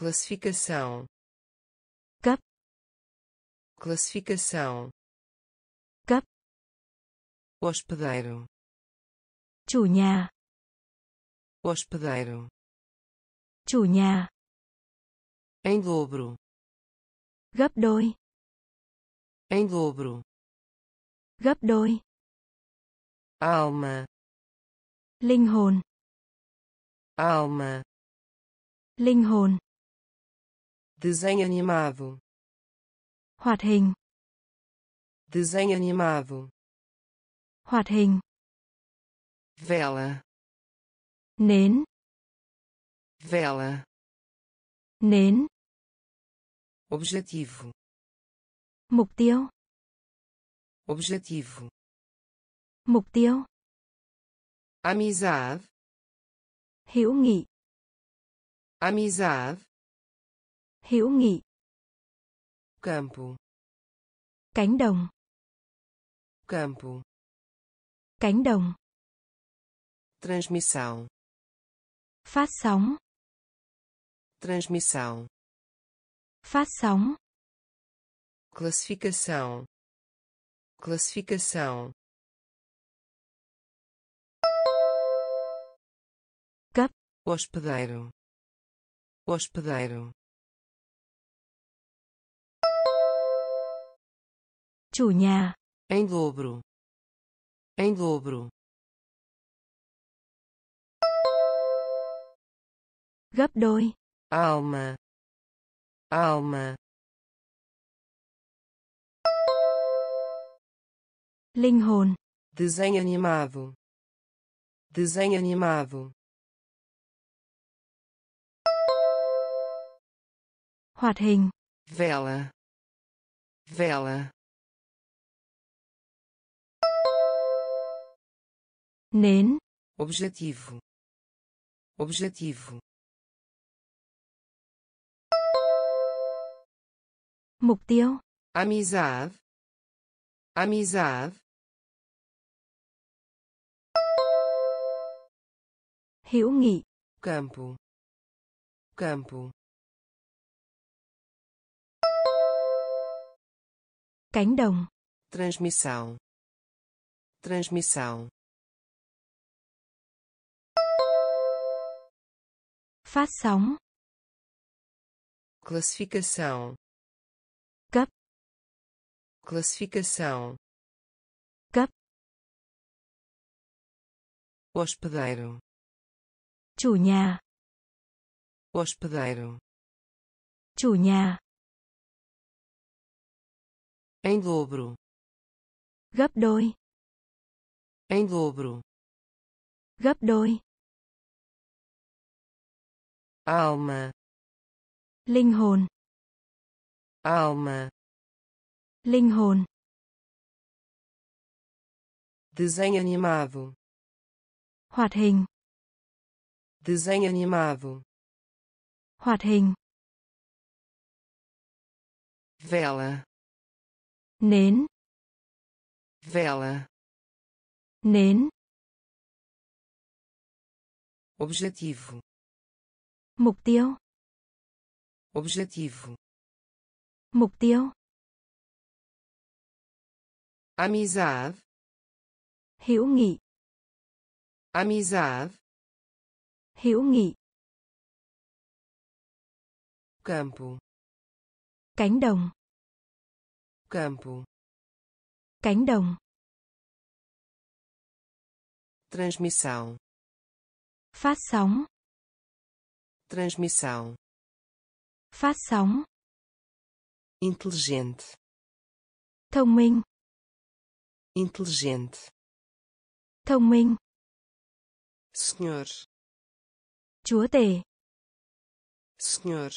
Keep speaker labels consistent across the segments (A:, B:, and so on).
A: classificação.
B: Cấp
A: classificação.
B: Cấp
A: hospedeiro.
B: Chủ nhà.
A: Hospedeiro.
B: Chủ nhà.
A: Em dobro.
B: Gấp đôi.
A: Em dobro.
B: Gấp đôi.
A: Alma.
B: Linh hồn.
A: Alma.
B: Linh hồn
A: desenho animado.
B: Hoạt hình.
A: Desenho animado.
B: Hoạt hình.
A: Vela.
B: Nến.
A: Vela.
B: Nến.
A: Objetivo.
B: Mục tiêu.
A: Objetivo.
B: Mục tiêu.
A: Amizade.
B: Hữu nghị.
A: Amizade
B: hữu nghị
A: campo.
B: cánh đồng
A: campo.
B: cánh đồng
A: transmissão.
B: phát sóng
A: transmissão.
B: phát sóng
A: classificação. Classificação. Hospedeiro. Hospedeiro
B: chủ nhà.
A: Em dobro. Em dobro.
B: Gấp đôi.
A: Alma. Alma.
B: Linh hồn.
A: Desenho animado. Desenho animado.
B: Hoạt hình.
A: Vela. Vela
B: nến
A: objetivo. Objetivo.
B: Mục tiêu
A: amizade. Amizade.
B: Hữu nghị
A: campo. Campo.
B: Cánh đồng.
A: Transmissão. Transmissão
B: phát sóng
A: classificação.
B: Cấp
A: classificação.
B: Cấp
A: hospedeiro.
B: Chủ nhà.
A: Hospedeiro.
B: Chủ nhà.
A: Em dobro.
B: Gấp đôi.
A: Em dobro.
B: Gấp đôi
A: alma.
B: Linh hồn.
A: Alma.
B: Linh hồn.
A: Desenho animado.
B: Hoạt hình.
A: Desenho animado.
B: Hoạt hình.
A: Vela.
B: Nến.
A: Vela.
B: Nến.
A: Objetivo
B: mục tiêu.
A: Objetivo.
B: Mục tiêu.
A: Amizade.
B: Hữu nghị.
A: Amizade.
B: Hữu nghị.
A: Campo.
B: Cánh đồng.
A: Campo.
B: Cánh đồng.
A: Transmissão.
B: Phát sóng
A: transmissão.
B: Phát sóng
A: inteligente.
B: Thông minh
A: inteligente.
B: Thông minh
A: senhor.
B: Chúa tể.
A: Senhor.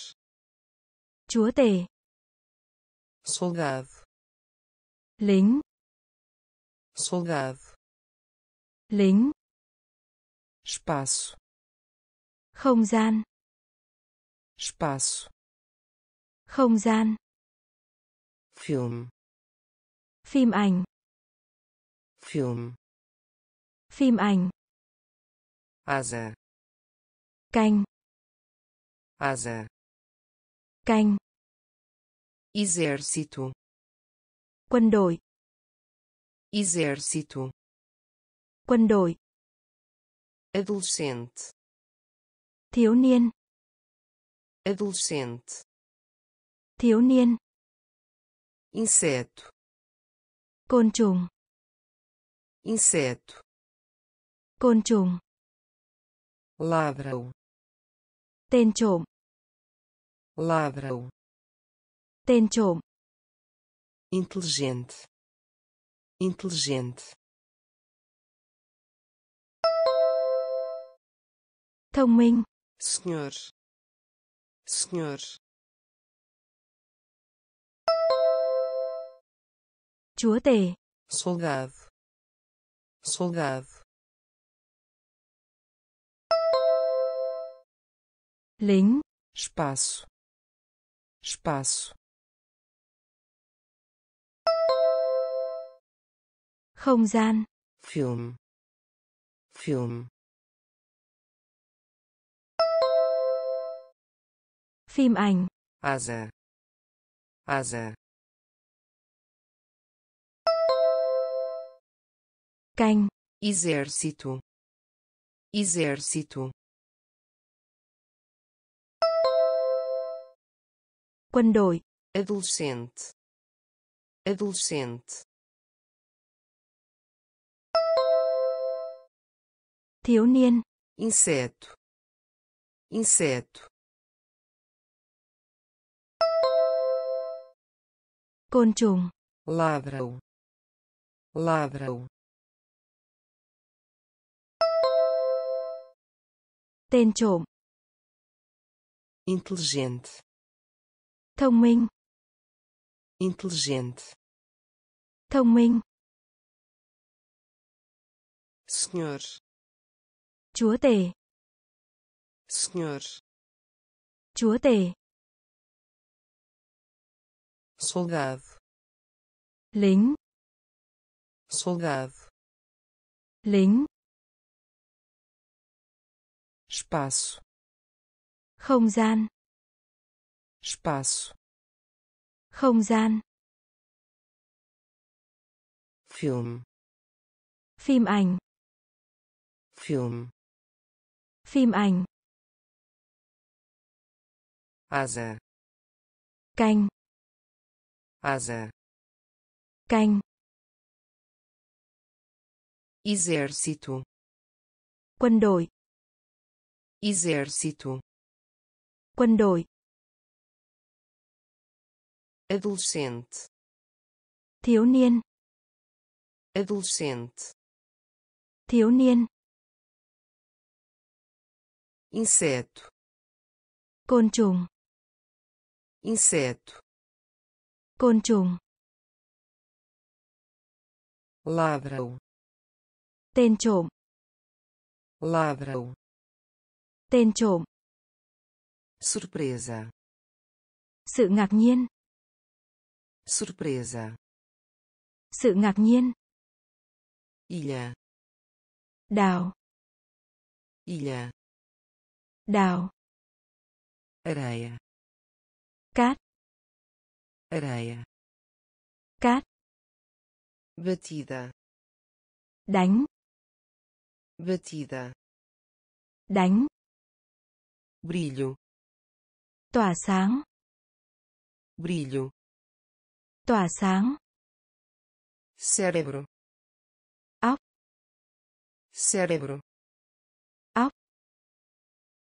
B: Chúa tể.
A: Soldado.
B: Lính.
A: Soldado.
B: Lính.
A: Espaço.
B: Không gian
A: espaço.
B: Không gian.
A: Filme.
B: Phim ảnh.
A: Filme.
B: Phim ảnh.
A: Asa.
B: Canh.
A: Asa.
B: Canh.
A: Exército.
B: Quân đội.
A: Exército.
B: Quân đội.
A: Adolescente.
B: Thiếu niên
A: adolescente
B: thiếu niên
A: inseto
B: côn trùng
A: inseto
B: côn trùng
A: ladrão
B: tên trộm
A: ladrão
B: tên trộm
A: inteligente inteligente
B: thông minh
A: senhor senhor
B: chúa tể.
A: Soldado soldado
B: lính.
A: Espaço. Espaço.
B: Không gian.
A: Filme filme
B: phim ảnh.
A: Asa. Asa.
B: Canh
A: exército. Exército.
B: Quân đội.
A: Adolescente. Adolescente.
B: Thiếu niên.
A: Inseto. Inseto
B: côn trùng.
A: Ladrão. Ladrão.
B: Tên trộm.
A: Inteligente.
B: Thông minh.
A: Inteligente.
B: Thông minh.
A: Senhor.
B: Chúa tể.
A: Senhor.
B: Chúa tể
A: soldado.
B: Lính
A: soldado.
B: Lính
A: espaço.
B: Không gian.
A: Espaço.
B: Không gian.
A: Filme.
B: Phim ảnh.
A: Filme.
B: Phim ảnh.
A: Asa.
B: Canh
A: asa.
B: Canh
A: exército.
B: Quân đội.
A: Exército.
B: Quân đội.
A: Adolescente.
B: Thiếu niên.
A: Adolescente.
B: Thiếu niên.
A: Inseto.
B: Côn trùng.
A: Inseto
B: côn trùng.
A: Ladrão.
B: Tên trộm.
A: Ladrão.
B: Tên trộm.
A: Surpresa.
B: Sự ngạc nhiên.
A: Surpresa.
B: Sự ngạc nhiên.
A: Ilha.
B: Đào
A: ilha.
B: Đào
A: areia.
B: Cát
A: areia.
B: Cát.
A: Batida.
B: Đánh.
A: Batida.
B: Đánh.
A: Brilho.
B: Tỏa sáng.
A: Brilho.
B: Tỏa sáng.
A: Cérebro.
B: Óc.
A: Cérebro.
B: Óc.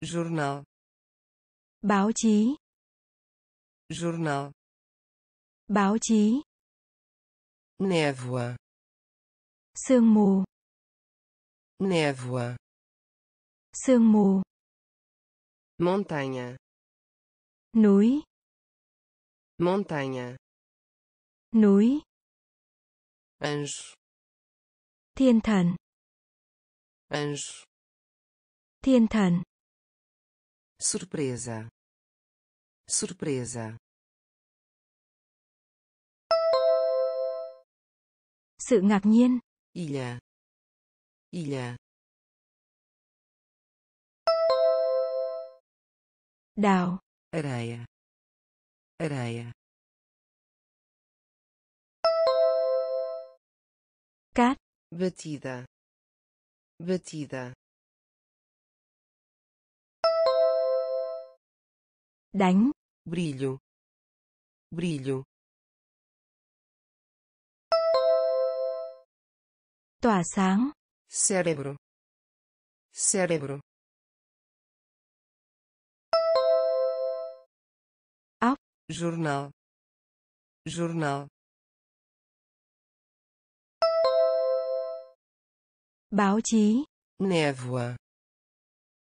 A: Jornal.
B: Báo chí.
A: Jornal
B: báo chí.
A: Névoa.
B: Sương mù.
A: Névoa.
B: Sương mù.
A: Montanha.
B: Núi.
A: Montanha.
B: Núi.
A: Anjo.
B: Thiên thần.
A: Anjo.
B: Thiên thần.
A: Surpresa. Surpresa
B: sự ngạc nhiên.
A: Ilha ilha
B: đào.
A: Areia areia
B: cát.
A: Batida. Batida.
B: Đánh.
A: Brilho. Brilho
B: tỏa sáng.
A: Cérebro cérebro
B: óc
A: jornal. Jornal.
B: Báo chí.
A: Névoa.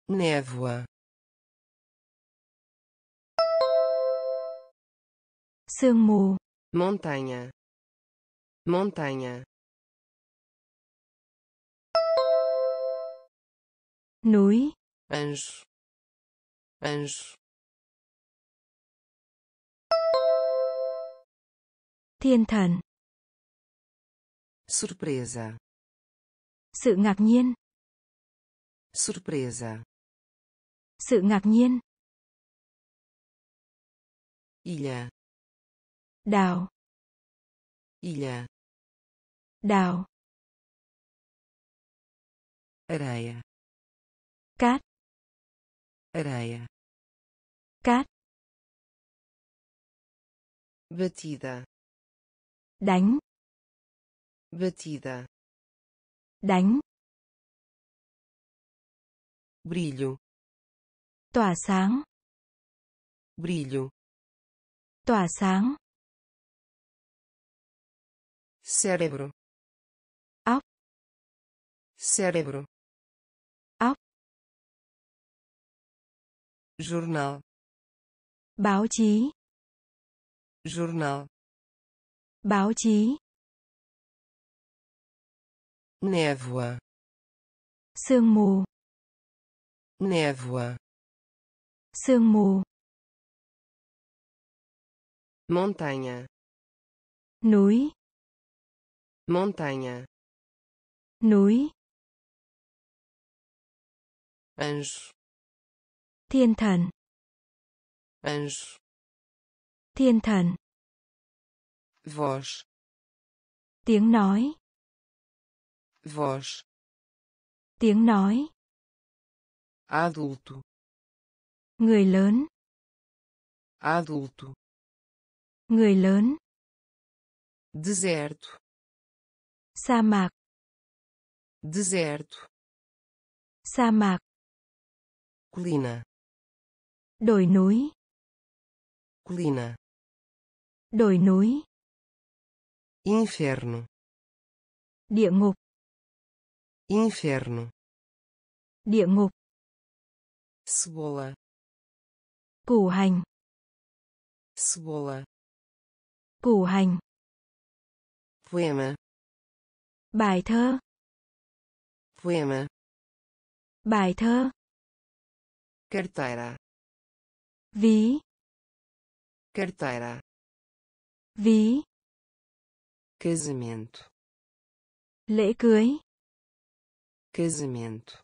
A: Névoa.
B: Sương mù.
A: Montanha. Montanha
B: núi
A: anjo. Anjo.
B: thiên thần
A: surpresa.
B: sự ngạc nhiên
A: surpresa.
B: sự ngạc nhiên
A: ilha.
B: đào
A: ilha.
B: đào
A: areia
B: cát.
A: Areia.
B: Cát.
A: Batida.
B: Đánh.
A: Batida.
B: Đánh.
A: Brilho.
B: Tỏa sáng.
A: Brilho.
B: Tỏa sáng.
A: Cérebro.
B: Óc.
A: Cérebro jornal.
B: Báo chí.
A: Jornal.
B: Báo chí.
A: Névoa.
B: Sương mù.
A: Névoa.
B: Sương mù.
A: Montanha.
B: Núi.
A: Montanha.
B: Núi.
A: Anjo
B: thiên thần.
A: Anjo.
B: Thiên thần.
A: Voz
B: tiếng nói.
A: Voz
B: tiếng nói.
A: Adulto.
B: Người lớn.
A: Adulto.
B: Người lớn.
A: Deserto.
B: Sa mạc.
A: Deserto.
B: Sa mạc.
A: Colina
B: đồi núi.
A: Colina.
B: Đồi núi.
A: Inferno.
B: Địa ngục.
A: Inferno.
B: Địa ngục.
A: Cebola.
B: Củ hành.
A: Cebola.
B: Củ hành.
A: Poema.
B: Bài thơ.
A: Poema.
B: Bài thơ.
A: Carteira
B: ví.
A: Carteira.
B: Ví.
A: Casamento.
B: Lễ cưới.
A: Casamento.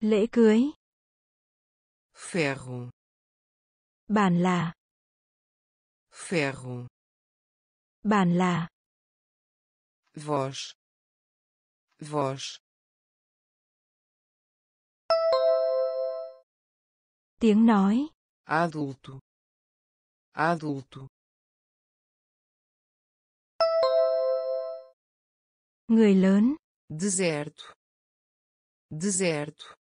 B: Lễ cưới.
A: Ferro.
B: Bản là.
A: Ferro.
B: Bản là.
A: Voz voz
B: tiếng nói
A: adulto adulto.
B: Người lớn.
A: Deserto deserto.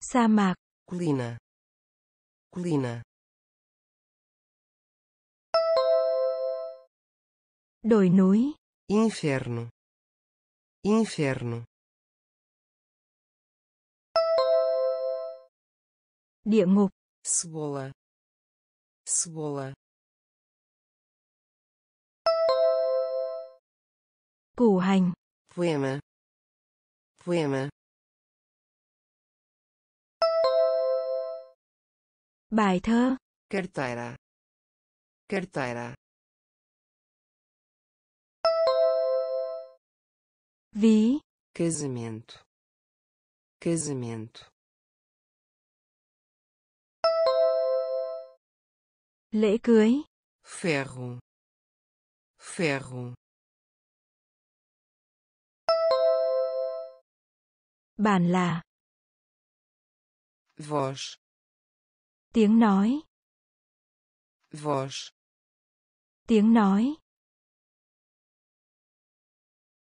B: Sa mạc.
A: Colina colina.
B: Đồi núi.
A: Inferno inferno
B: địa ngục.
A: Cebola. Cebola.
B: Củ hành.
A: Poema. Poema.
B: Bài thơ.
A: Carteira. Carteira.
B: Ví.
A: Casamento. Casamento
B: Lễ cưới.
A: ferro, ferro,
B: Bản là.
A: voz,
B: Tiếng nói.
A: voz,
B: Tiếng nói.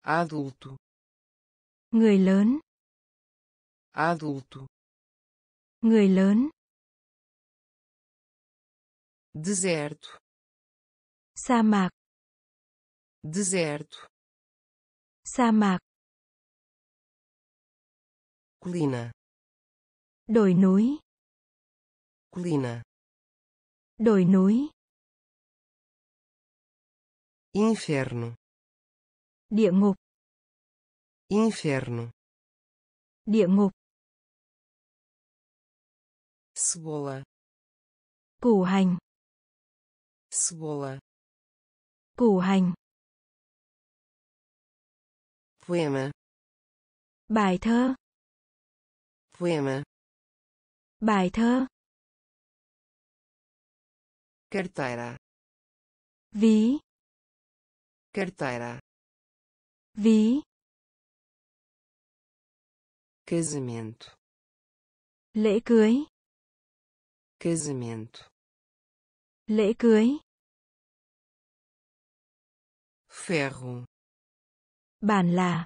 A: adulto,
B: Người lớn.
A: adulto,
B: Người lớn.
A: Deserto,
B: Sa mạc.
A: deserto,
B: Sa mạc.
A: colina,
B: Đồi núi.
A: colina,
B: Đồi núi.
A: inferno,
B: Địa ngục.
A: inferno,
B: Địa ngục.
A: cebola,
B: Củ hành.
A: Cebola,
B: Củ hành.
A: poema,
B: Bài thơ.
A: poema,
B: Bài thơ.
A: carteira,
B: Ví.
A: carteira,
B: Ví.
A: casamento,
B: Lễ cưới.
A: casamento,
B: Lễ cưới.
A: Ferro,
B: Bản là.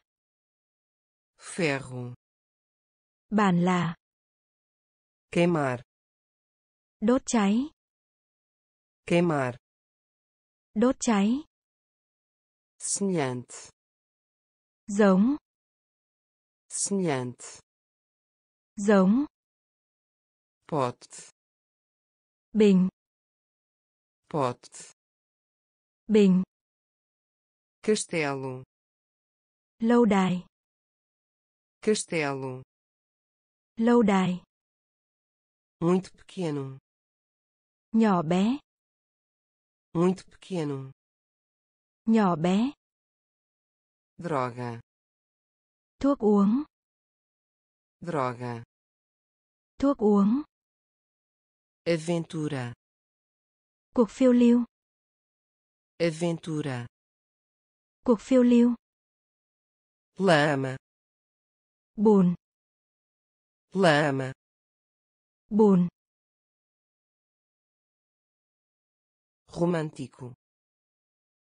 A: ferro,
B: Bản là.
A: queimar,
B: Đốt cháy.
A: queimar,
B: Đốt cháy.
A: semelhante,
B: Giống.
A: semelhante,
B: Giống.
A: pote,
B: Bình.
A: pote,
B: Bình.
A: Castelo,
B: Lâu đài.
A: castelo,
B: Lâu đài.
A: muito pequeno,
B: Nhỏ bé.
A: muito pequeno,
B: Nhỏ bé.
A: droga,
B: Thuốc uống.
A: droga,
B: Thuốc uống.
A: aventura,
B: Cuộc phiêu lưu.
A: aventura,
B: Cuộc phiêu lưu.
A: lama,
B: Bùn.
A: lama,
B: Bùn.
A: romântico,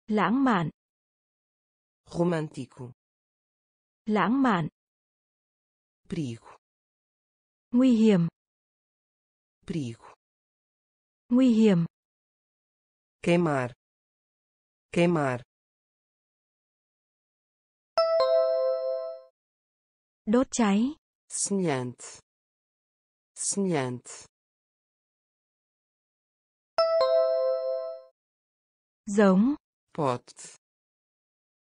B: Lãng mạn.
A: romântico,
B: Lãng mạn.
A: perigo,
B: Nguy hiểm.
A: perigo,
B: Nguy hiểm.
A: queimar, queimar,
B: Đốt cháy.
A: semelhante, semelhante,
B: Giống.
A: pote,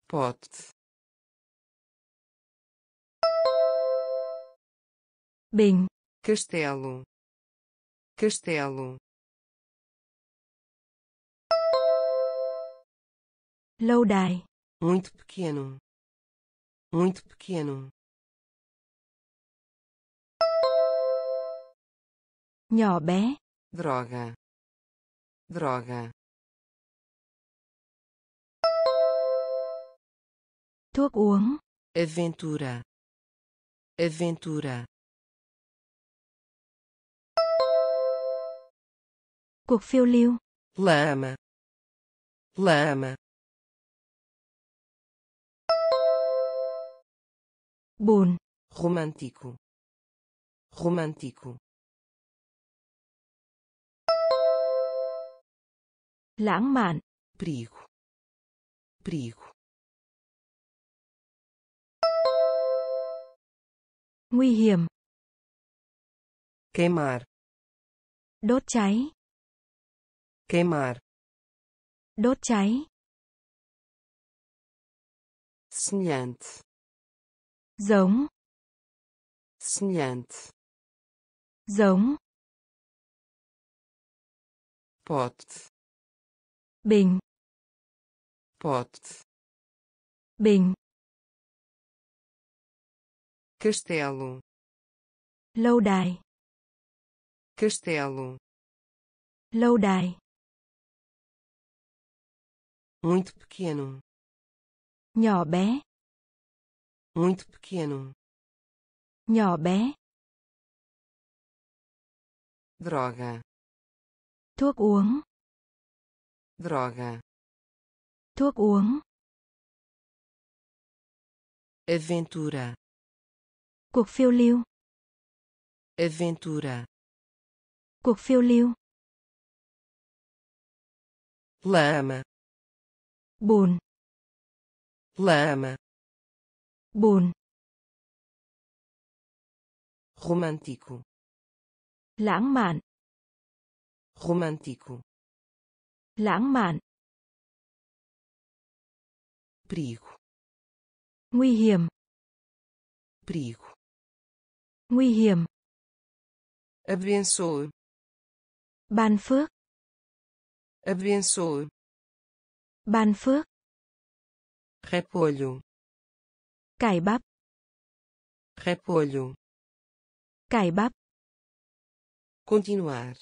A: pote,
B: Bình.
A: castelo, castelo,
B: Lâu đài.
A: muito pequeno, muito pequeno,
B: Nhỏ bé.
A: droga, droga,
B: Thuốc uống.
A: aventura, aventura,
B: Cuộc phiêu lưu.
A: lama, lama,
B: Bùn.
A: romântico, romântico,
B: Lãng mạn.
A: perigo, perigo,
B: Nguy hiểm.
A: queimar,
B: Đốt cháy.
A: queimar,
B: Đốt cháy.
A: semelhante,
B: Giống.
A: semelhante,
B: Giống.
A: pote,
B: Bình.
A: pote,
B: Bình.
A: castelo,
B: Lâu đài.
A: castelo,
B: Lâu đài.
A: muito pequeno,
B: nhỏ bé,
A: muito pequeno,
B: nhỏ bé,
A: droga,
B: thuốc uống,
A: droga,
B: thuốc uống,
A: aventura,
B: cuộc phiêu lưu,
A: aventura,
B: cuộc phiêu lưu,
A: lama,
B: bùn,
A: lama,
B: bùn,
A: romântico,
B: lãng mạn,
A: romântico,
B: lãng mạn,
A: perigo,
B: nguy hiểm,
A: perigo,
B: nguy hiểm,
A: abençoe,
B: ban phước,
A: abençoe,
B: ban phước,
A: repolho,
B: cải bắp,
A: repolho,
B: cải bắp,
A: continuar,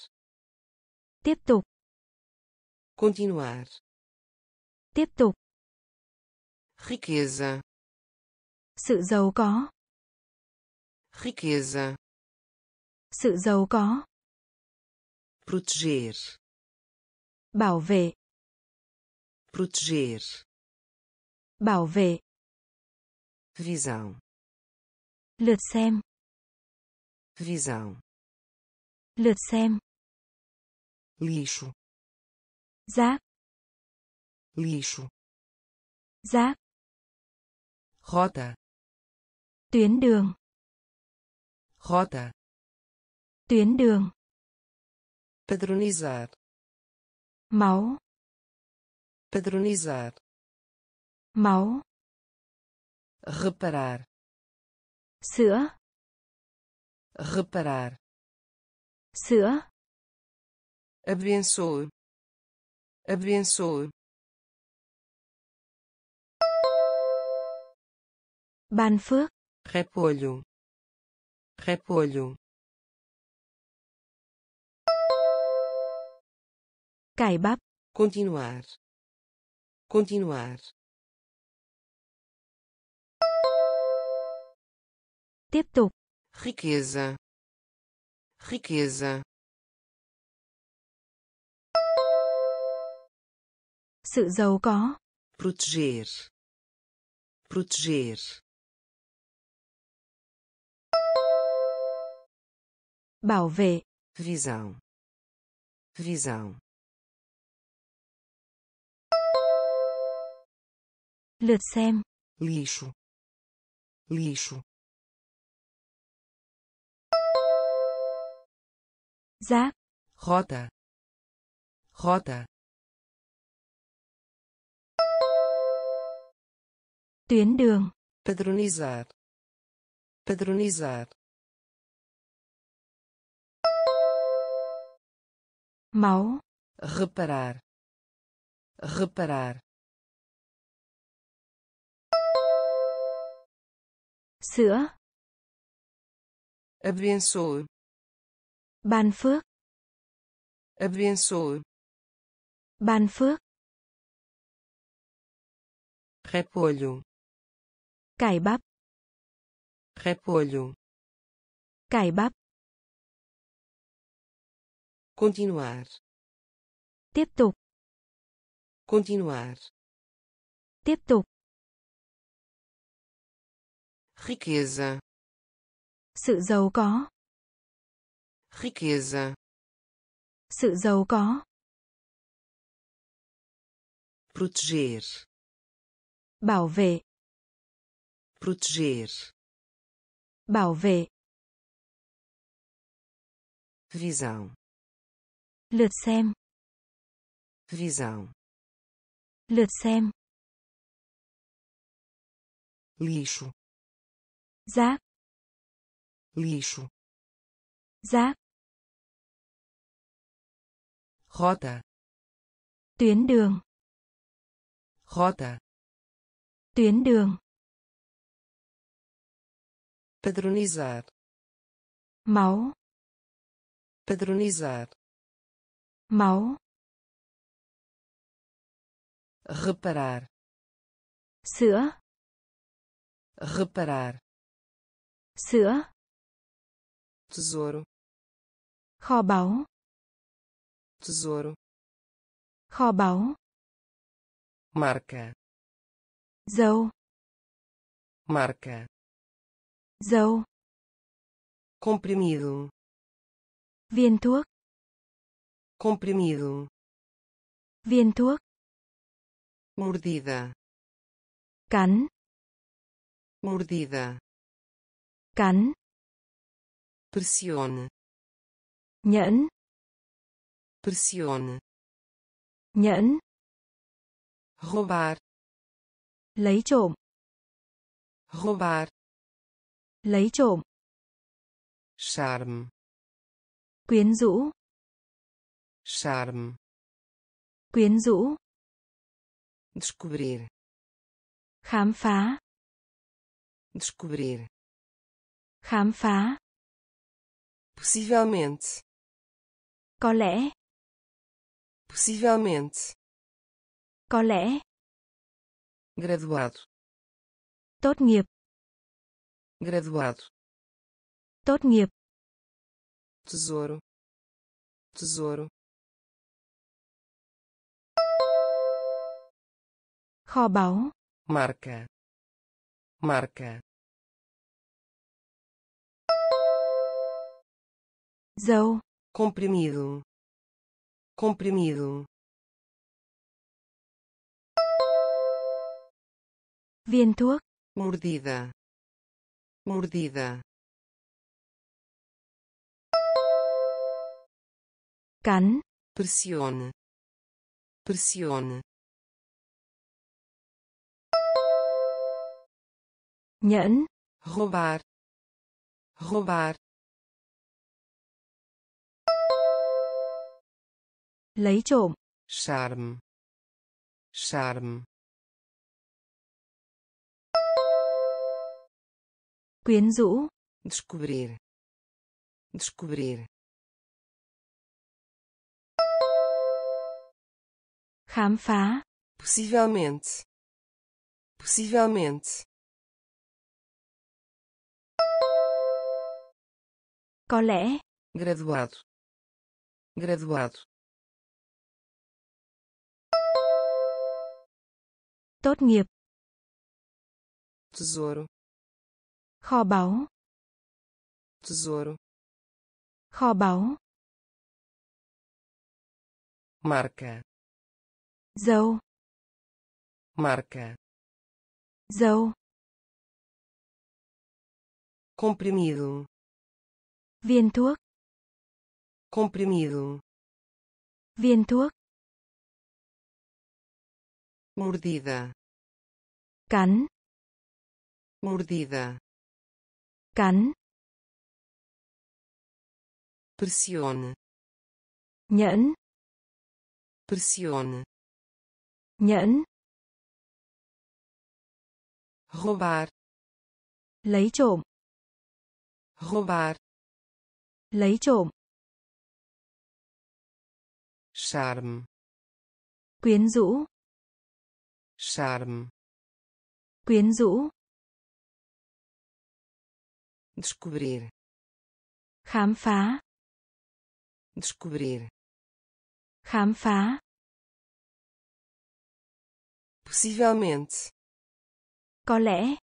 B: tiếp tục,
A: continuar,
B: tiếp tục,
A: riqueza,
B: sự giàu có,
A: riqueza,
B: sự giàu có,
A: proteger,
B: bảo vệ,
A: proteger,
B: bảo vệ,
A: visão,
B: lượt xem,
A: visão,
B: lượt xem,
A: lixo,
B: rác,
A: lixo,
B: rác,
A: rota,
B: tuyến đường,
A: rota,
B: tuyến đường,
A: padronizar,
B: máu,
A: padronizar,
B: máu,
A: reparar,
B: sữa,
A: reparar,
B: sữa,
A: abençoe, abençoe,
B: ban phước,
A: repolho, repolho,
B: cải bắp,
A: continuar, continuar,
B: tiếp tục,
A: riqueza, riqueza,
B: sự giàu có,
A: proteger, proteger,
B: bảo vệ,
A: visão, visão,
B: lượt xem,
A: lixo, lixo,
B: rác,
A: rota, rota,
B: tuyến đường,
A: padronizar, padronizar,
B: máu,
A: reparar, reparar,
B: sữa,
A: abençoe,
B: ban phước,
A: abençoe,
B: ban phước,
A: repolho,
B: cải bắp,
A: repolho,
B: cải bắp,
A: continuar,
B: tiếp tục,
A: continuar,
B: tiếp tục,
A: riqueza,
B: sự giàu có,
A: riqueza,
B: sự giàu có,
A: proteger,
B: bảo vệ,
A: proteger,
B: bảo vệ,
A: visão,
B: lượt xem,
A: visão,
B: lượt xem,
A: lixo,
B: rác,
A: lixo,
B: rác,
A: rota,
B: tuyến đường,
A: rota,
B: tuyến đường,
A: padronizar,
B: máu,
A: padronizar,
B: máu,
A: reparar,
B: sữa,
A: reparar,
B: sữa,
A: tesouro,
B: kho báu,
A: tesouro,
B: kho báu,
A: marca,
B: dâu,
A: marca,
B: dâu,
A: comprimido,
B: viên thuốc,
A: comprimido,
B: viên thuốc,
A: mordida,
B: cắn,
A: mordida,
B: cắn,
A: pressione,
B: nhẫn,
A: pressione,
B: nhẫn,
A: roubar,
B: lấy trộm,
A: roubar,
B: lấy trộm,
A: charme,
B: quyến rũ,
A: charme,
B: quyến rũ,
A: descobrir,
B: khám phá,
A: descobrir,
B: khám phá,
A: possivelmente,
B: có lẽ,
A: possivelmente,
B: có lẽ,
A: graduado,
B: tốt nghiệp,
A: graduado,
B: tốt nghiệp,
A: tesouro, tesouro,
B: kho báu,
A: marca, marca,
B: dâu,
A: comprimido, comprimido,
B: viên thuốc,
A: mordida, mordida,
B: cắn,
A: pressione, pressione,
B: nhẫn,
A: roubar, roubar,
B: lấy trộm,
A: charme, charme,
B: quyến rũ,
A: descobrir, descobrir,
B: khám phá,
A: possivelmente, possivelmente,
B: có lẽ,
A: graduado, graduado,
B: tốt nghiệp,
A: tesouro,
B: kho báu,
A: tesouro,
B: kho báu,
A: marca,
B: dâu,
A: marca,
B: dâu,
A: comprimido,
B: viên thuốc,
A: comprimido,
B: viên thuốc,
A: mordida,
B: cắn,
A: mordida,
B: cắn,
A: pressione,
B: nhẫn,
A: pressione,
B: nhẫn,
A: roubar,
B: lấy trộm,
A: roubar,
B: lấy trộm,
A: charme,
B: quyến rũ,
A: charme,
B: quyến rũ,
A: descobrir,
B: khám phá,
A: descobrir,
B: khám phá,
A: possivelmente,
B: có lẽ,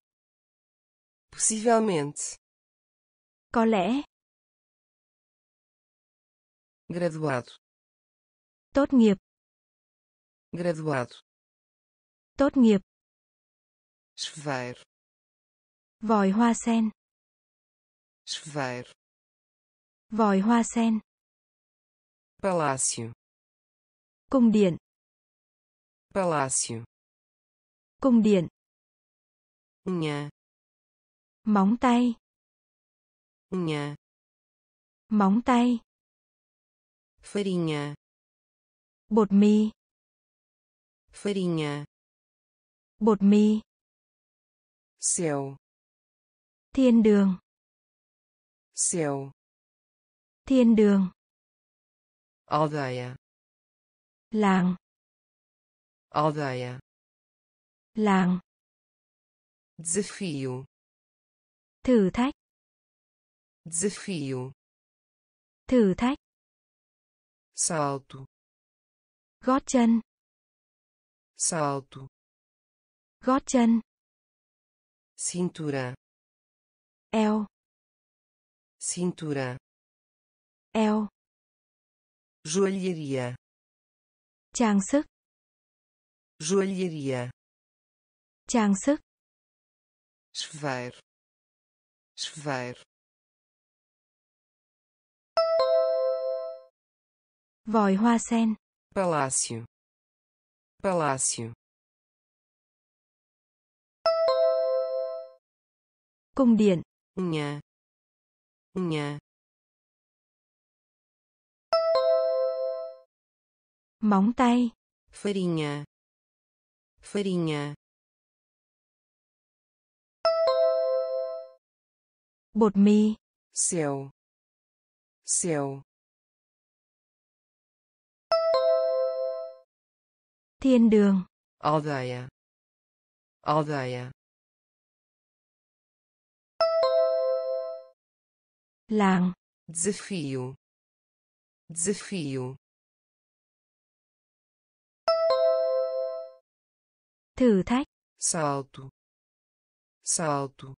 A: possivelmente,
B: có lẽ,
A: graduado,
B: tốt nghiệp,
A: graduado,
B: tốt nghiệp,
A: chuveiro,
B: vòi hoa sen,
A: chuveiro,
B: vòi hoa sen,
A: palácio,
B: cung điện,
A: palácio,
B: cung điện,
A: unha,
B: móng tay,
A: unha,
B: móng tay,
A: farinha,
B: bột mì,
A: farinha,
B: bột mì,
A: céu,
B: thiên đường,
A: céu,
B: thiên đường,
A: aldeia,
B: làng,
A: aldeia,
B: làng,
A: desafio,
B: thử thách,
A: desafio,
B: thử thách,
A: salto,
B: gót chân,
A: salto,
B: gót chân,
A: cintura,
B: eo,
A: cintura,
B: eo,
A: joalharia,
B: trang sức,
A: joalharia,
B: trang sức,
A: chuveiro, chuveiro,
B: vòi hoa sen,
A: palácio, palácio,
B: cung điện,
A: unha, unha,
B: móng tay,
A: farinha, farinha,
B: bột mì,
A: céu, céu,
B: thiên đường,
A: aldeia, aldeia,
B: làng,
A: desafio, desafio,
B: thử thách,
A: salto, salto,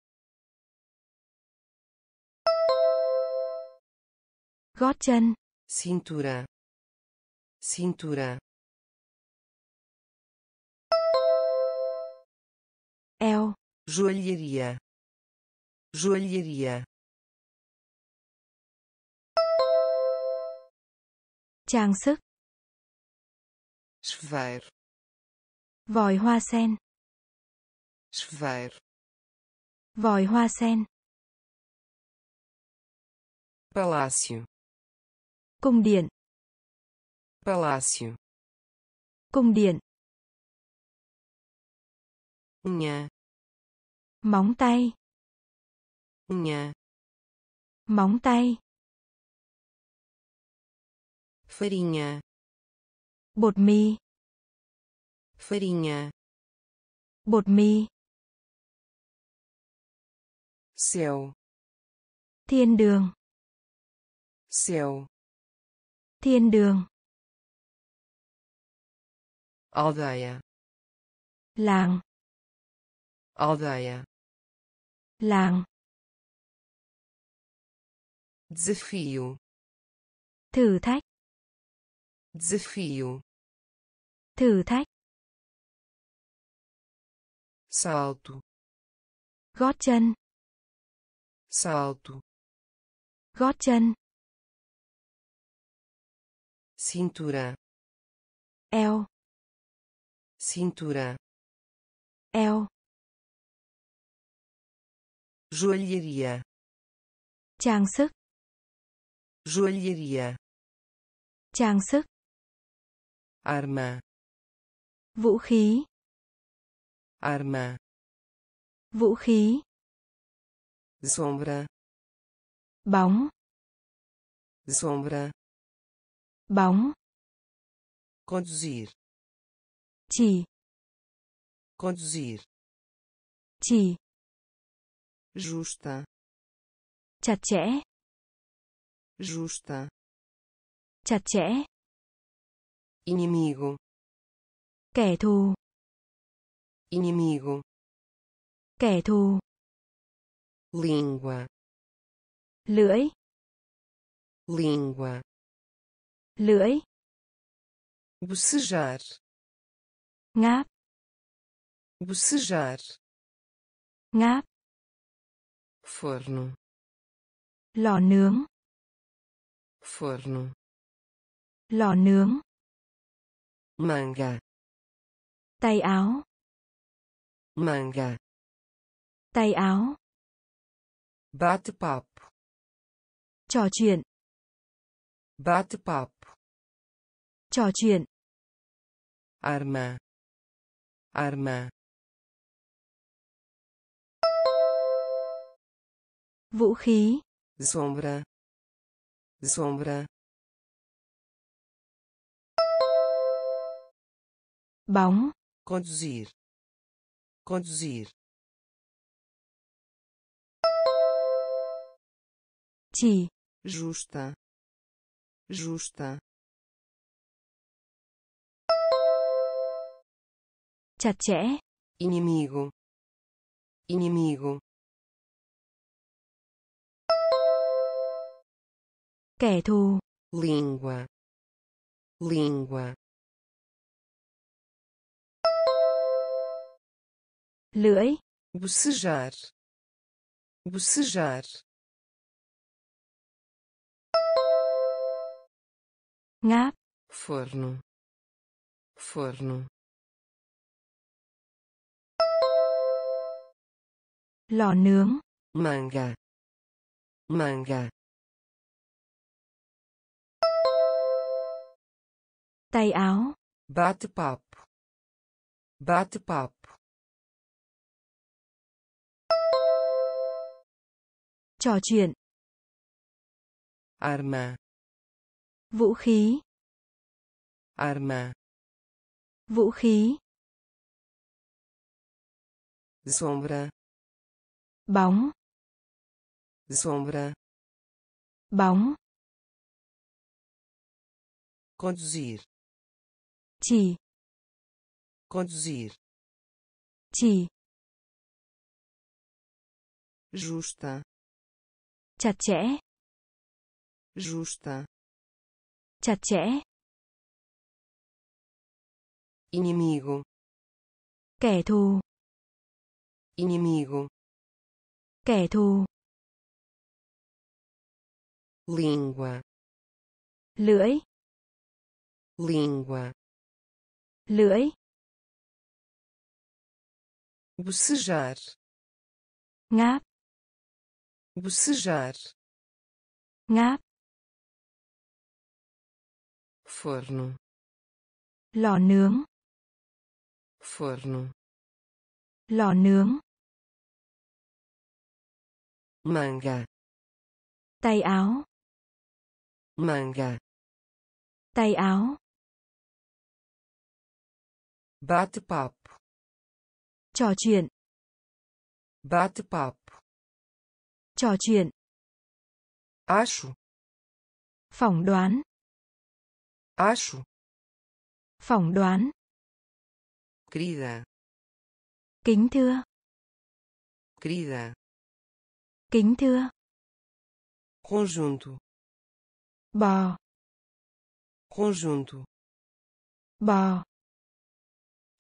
B: gót chân,
A: cintura, cintura,
B: eo,
A: joalharia, joalharia,
B: trang sức,
A: chuveiro,
B: vòi hoa sen,
A: chuveiro,
B: vòi hoa sen,
A: palácio,
B: cung điện,
A: palácio,
B: cung điện,
A: unha,
B: móng tay,
A: unha,
B: móng tay,
A: farinha,
B: bột mì,
A: farinha,
B: bột mì,
A: céu,
B: thiên đường,
A: céu,
B: thiên đường,
A: aldeia,
B: làng,
A: aldeia,
B: làng,
A: desafio,
B: thử thách,
A: desafio,
B: thử thách,
A: salto,
B: gót chân,
A: salto,
B: gót chân,
A: cintura,
B: eo,
A: cintura,
B: eo,
A: joalharia,
B: trang sức,
A: joalharia,
B: trang sức,
A: arma,
B: vũ khí,
A: arma,
B: vũ khí,
A: sombra,
B: bóng,
A: sombra,
B: bóng,
A: conduzir,
B: chỉ,
A: conduzir,
B: chỉ,
A: justa,
B: chặt chẽ,
A: justa,
B: chặt chẽ,
A: inimigo,
B: kẻ thù,
A: inimigo,
B: kẻ thù,
A: língua,
B: lưỡi,
A: língua,
B: lưỡi,
A: bocejar,
B: ngáp,
A: bocejar,
B: ngáp,
A: forno,
B: lò nướng,
A: forno,
B: lò nướng,
A: manga,
B: tay áo,
A: manga,
B: tay áo,
A: bate-papo,
B: trò chuyện,
A: bate-papo,
B: trò chuyện,
A: arma, arma,
B: vũ khí,
A: sombra, sombra,
B: bóng
A: conduzir, conduzir,
B: chỉ
A: justa, justa,
B: chặt chẽ.
A: Inimigo, inimigo,
B: kẻ thù.
A: Língua, língua,
B: lưỡi.
A: Bocejar, bocejar,
B: ngáp.
A: Forno, forno,
B: lò nướng.
A: Manga, manga,
B: tay áo.
A: Bate-papo, bate-papo,
B: trò chuyện
A: arma,
B: vũ khí
A: arma,
B: vũ khí
A: sombra,
B: bóng
A: sombra,
B: bóng
A: conduzir,
B: chỉ
A: conduzir,
B: chỉ
A: justa,
B: chặt chẽ.
A: Justa,
B: chặt chẽ.
A: Inimigo,
B: kẻ thù.
A: Inimigo,
B: kẻ thù.
A: Língua,
B: lưỡi.
A: Língua,
B: lưỡi.
A: Bocejar,
B: ngáp
A: bocejar,
B: ngáp.
A: Forno,
B: lò nướng.
A: Forno,
B: lò nướng.
A: Manga,
B: tay áo.
A: Manga,
B: tay áo.
A: Bate-papo,
B: trò chuyện.
A: Bate-papo,
B: trò chuyện.
A: Acho,
B: phỏng đoán.
A: Acho,
B: phỏng đoán.
A: Querida,
B: kính thưa.
A: Querida,
B: kính thưa.
A: Conjunto,
B: bò.
A: Conjunto,
B: bò.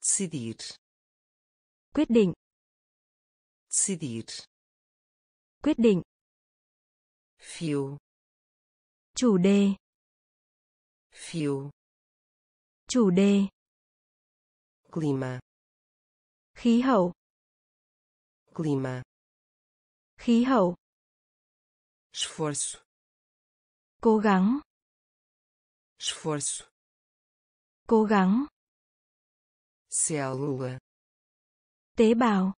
A: Decidir,
B: quyết định.
A: Decidir,
B: quyết định.
A: Fio,
B: chủ đề.
A: Fio,
B: chủ đề.
A: Clima,
B: khí hậu.
A: Clima,
B: khí hậu.
A: Esforço,
B: cố gắng.
A: Esforço,
B: cố gắng.
A: Célula,
B: tế bào.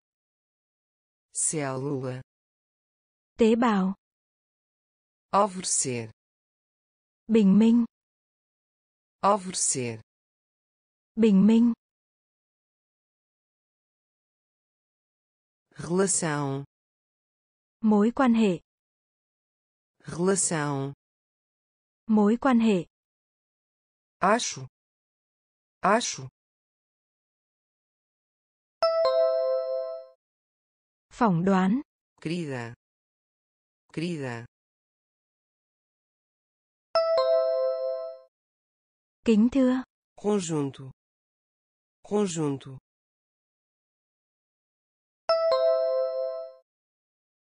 A: Célula,
B: tế bào.
A: Alvorecer,
B: bình minh.
A: Alvorecer,
B: bình minh.
A: Relação,
B: mối quan hệ.
A: Relação,
B: mối quan hệ.
A: Acho, acho,
B: phỏng đoán.
A: Querida, querida,
B: kính thưa.
A: Conjunto, conjunto,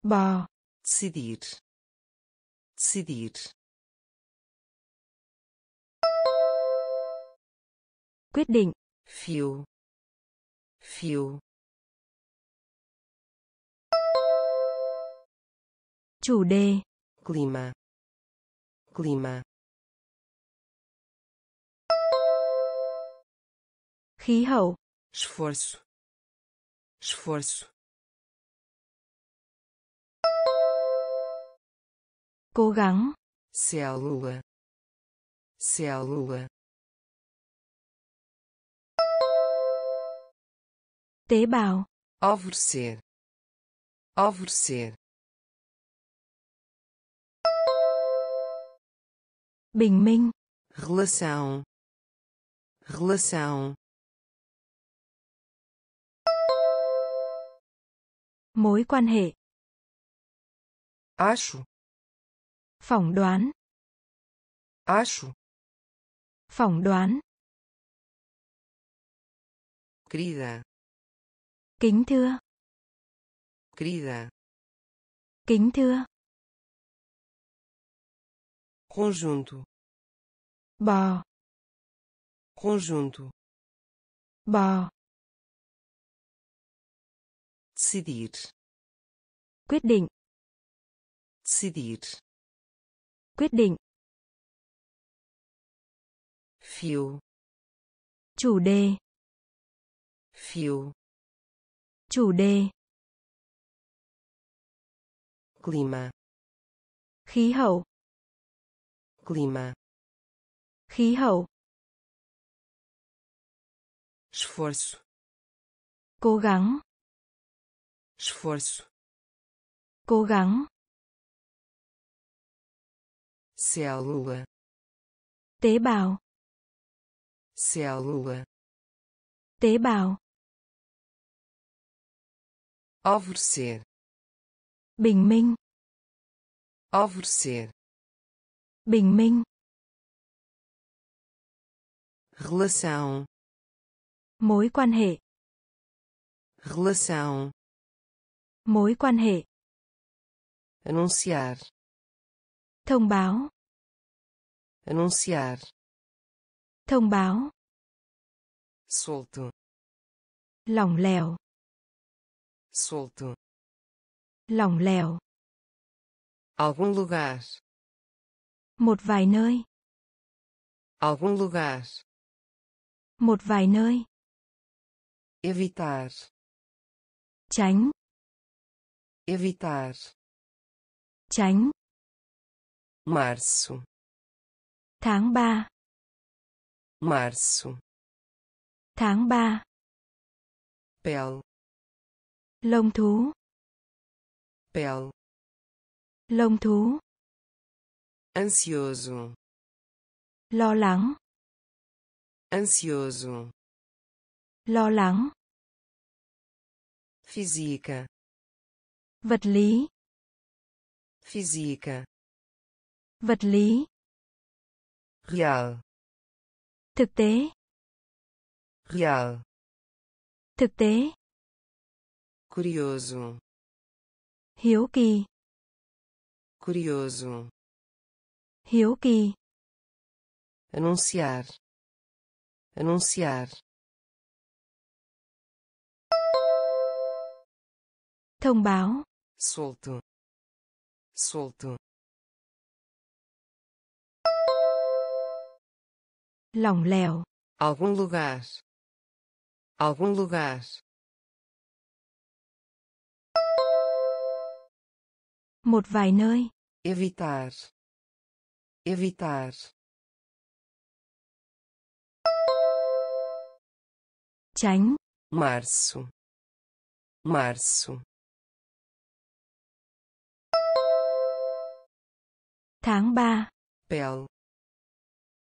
B: bò.
A: Decidir, decidir,
B: quyết định.
A: Fio, fio,
B: chủ đề.
A: Clima, clima,
B: khí hậu.
A: Esforço, esforço,
B: cố gắng.
A: Célula, célula,
B: Tế bào.
A: alvorecer, alvorecer,
B: Bình minh.
A: relação, relação,
B: Mối quan hệ.
A: acho,
B: Phỏng đoán.
A: acho,
B: Phỏng đoán.
A: querida,
B: Kính thưa.
A: querida,
B: Kính thưa.
A: Conjunto,
B: Bò.
A: conjunto,
B: Bò.
A: decidir,
B: Quyết định.
A: decidir,
B: Quyết định.
A: fio,
B: Chủ đề.
A: fio,
B: Chủ đề.
A: clima,
B: Khí hậu.
A: Clima,
B: Khí hậu.
A: esforço,
B: Cố gắng.
A: esforço,
B: Cố gắng.
A: célula,
B: Tế bào.
A: célula,
B: Tế bào.
A: alvorecer,
B: Bình minh.
A: alvorecer,
B: Bình minh.
A: relação,
B: Mối quan hệ.
A: relação,
B: Mối quan hệ.
A: anunciar,
B: Thông báo.
A: anunciar,
B: Thông báo.
A: solto,
B: Lỏng lẻo.
A: solto,
B: Lỏng lẻo.
A: algum lugar,
B: Một vài nơi.
A: algum lugar,
B: Một vài nơi.
A: evitar,
B: Tránh.
A: evitar,
B: Tránh.
A: março,
B: Tháng 3.
A: março,
B: Tháng 3.
A: pele,
B: Lông thú.
A: pele,
B: Lông thú.
A: Ansioso,
B: Lo lắng.
A: ansioso,
B: Lo lắng.
A: física,
B: Vật lý.
A: física,
B: Vật lý.
A: real,
B: Thực tế.
A: real,
B: Thực tế.
A: curioso,
B: Hiếu kỳ.
A: curioso,
B: Hiếu kỳ.
A: anunciar, anunciar,
B: Thông báo.
A: solto, solto,
B: Lỏng lẻo.
A: algum lugar, algum lugar,
B: Một vài nơi.
A: evitar, evitar,
B: Tránh.
A: março, março,
B: Tháng 3.
A: pele,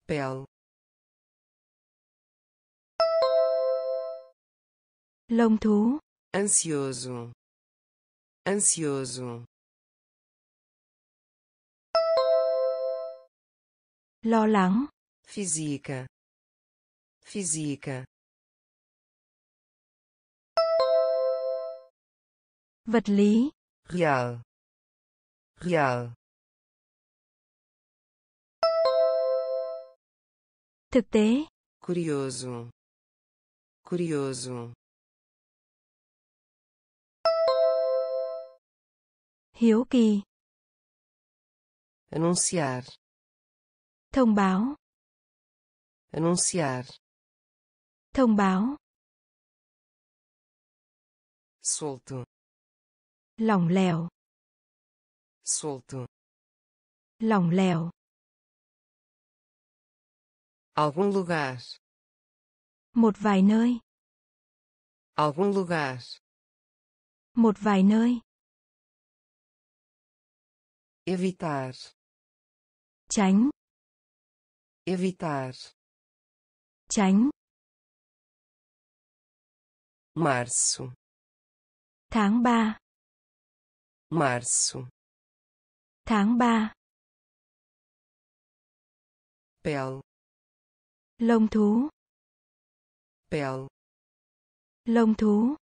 A: pele,
B: Lông thú.
A: ansioso, ansioso,
B: Lo lắng.
A: física, física,
B: Vật lý.
A: real, real,
B: Thực tế.
A: curioso, curioso,
B: Hiếu kỳ.
A: anunciar,
B: Thông báo.
A: anunciar,
B: Thông báo.
A: solto,
B: Lỏng lẻo.
A: solto,
B: Lỏng lẻo.
A: algum lugar,
B: Một vài nơi.
A: algum lugar,
B: một vài nơi,
A: evitar,
B: tránh,
A: evitar,
B: tránh,
A: março,
B: tháng 3,
A: março,
B: tháng 3,
A: pele,
B: lông thú,
A: pele,
B: lông thú,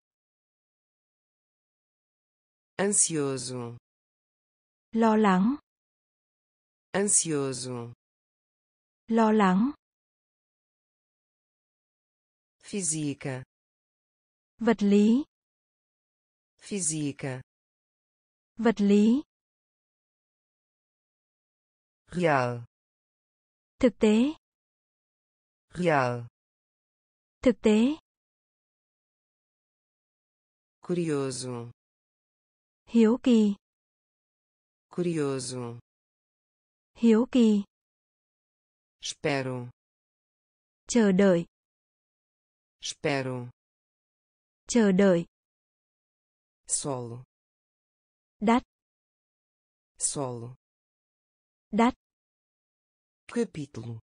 A: ansioso,
B: lo lắng,
A: ansioso,
B: lo lắng,
A: física,
B: vật lý,
A: física,
B: vật lý,
A: real,
B: thực tế,
A: real,
B: thực tế,
A: curioso,
B: hiếu kỳ,
A: curioso,
B: hiếu kỳ,
A: espero,
B: chờ đợi,
A: espero,
B: chờ đợi,
A: solo,
B: đắt,
A: solo,
B: đắt,
A: capítulo,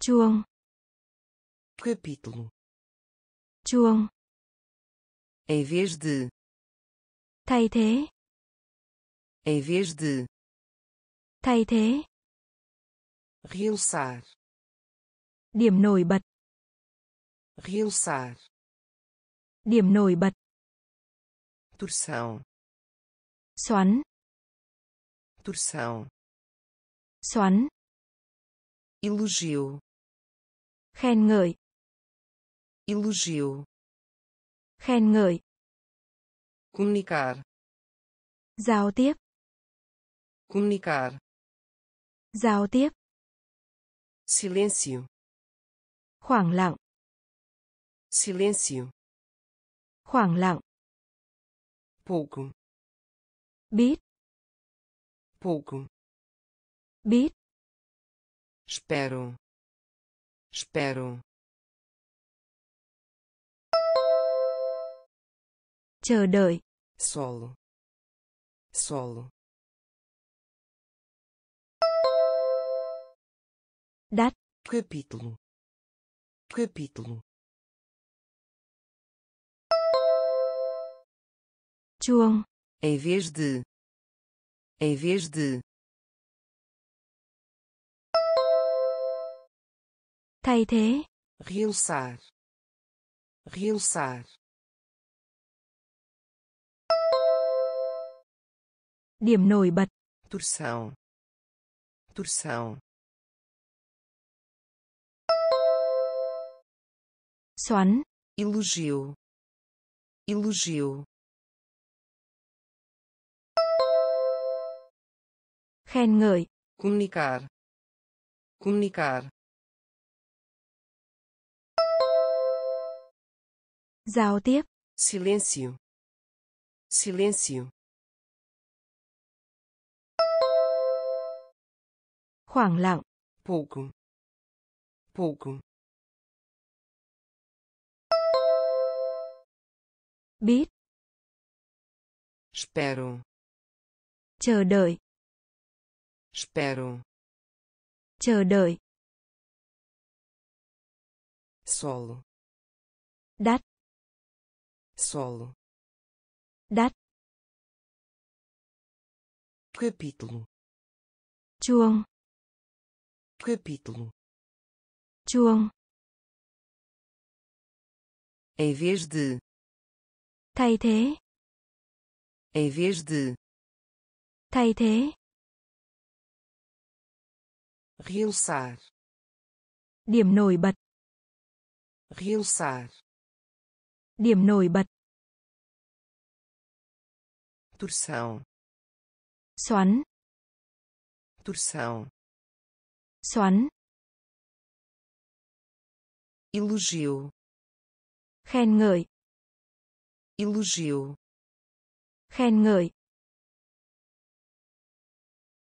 B: chuông,
A: capítulo,
B: chuông,
A: em vez de,
B: thay thế,
A: em vez de,
B: thay thế,
A: realçar,
B: điểm nổi bật,
A: realçar,
B: điểm nổi bật,
A: torção,
B: xoắn,
A: torção,
B: xoắn,
A: elogio,
B: khen ngợi,
A: elogio,
B: khen ngợi,
A: comunicar,
B: giao tiếp,
A: comunicar,
B: giao tiếp,
A: silêncio,
B: khoảng lặng,
A: silêncio,
B: khoảng lặng,
A: pouco,
B: biết,
A: pouco,
B: biết,
A: espero, espero,
B: chờ đợi,
A: solo, solo,
B: đắt,
A: capítulo, capítulo,
B: chuông,
A: em vez de, em vez de,
B: thay thế,
A: realçar, realçar,
B: điểm nổi bật,
A: torção, torção,
B: xoắn,
A: elogio, elogio,
B: khen ngợi,
A: comunicar, comunicar,
B: giao tiếp,
A: silêncio, silêncio,
B: khoảng lặng,
A: pouco, pouco,
B: biết,
A: espero,
B: chờ đợi,
A: espero,
B: chờ đợi,
A: solo,
B: đắt,
A: solo,
B: đắt,
A: capítulo,
B: chuông,
A: capítulo,
B: chuông,
A: em vez de,
B: thay thế,
A: em vez de,
B: thay thế,
A: realçar,
B: điểm nổi bật,
A: realçar,
B: điểm nổi bật,
A: torção,
B: xoắn,
A: torção,
B: xoắn,
A: elogio,
B: khen ngợi,
A: elogio,
B: khen ngợi,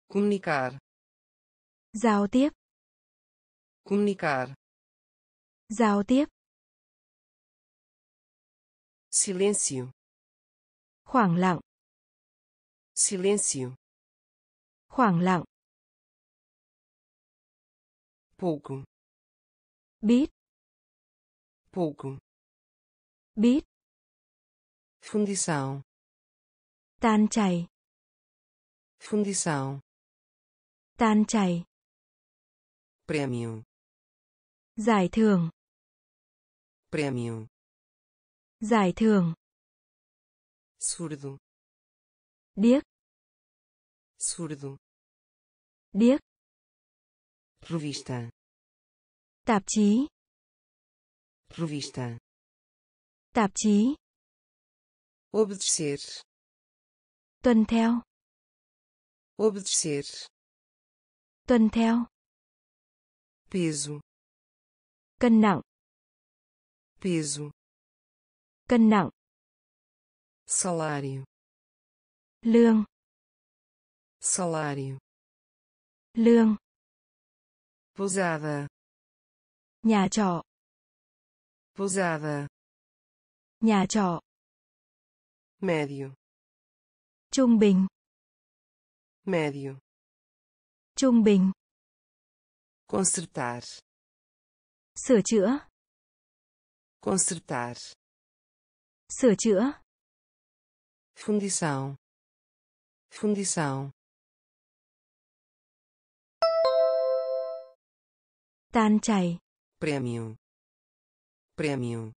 A: comunicar,
B: giao tiếp,
A: comunicar,
B: giao tiếp,
A: silêncio.
B: Khoảng lặng.
A: Silêncio.
B: Khoảng lặng.
A: Pouco.
B: Biết
A: pouco.
B: Biết
A: fundição.
B: Tan chảy.
A: Fundição.
B: Tan chảy.
A: Prêmio.
B: Giải thưởng.
A: Prêmio.
B: Giải thưởng.
A: Surdo.
B: Điếc.
A: Surdo.
B: Điếc.
A: Revista.
B: Tạp chí.
A: Revista.
B: Tạp chí
A: obedecer.
B: Tuân theo.
A: Obedecer.
B: Tuân theo.
A: Peso.
B: Cân nặng.
A: Peso.
B: Cân nặng.
A: Salário.
B: Lương.
A: Salário.
B: Lương.
A: Pousada.
B: Nhà trọ.
A: Pousada.
B: Nhà trọ
A: médio.
B: Trung bình.
A: Médio.
B: Trung bình.
A: Consertar.
B: Sửa chữa.
A: Consertar.
B: Sửa chữa.
A: Fundição. Fundição.
B: Tan chảy.
A: Prêmio prêmio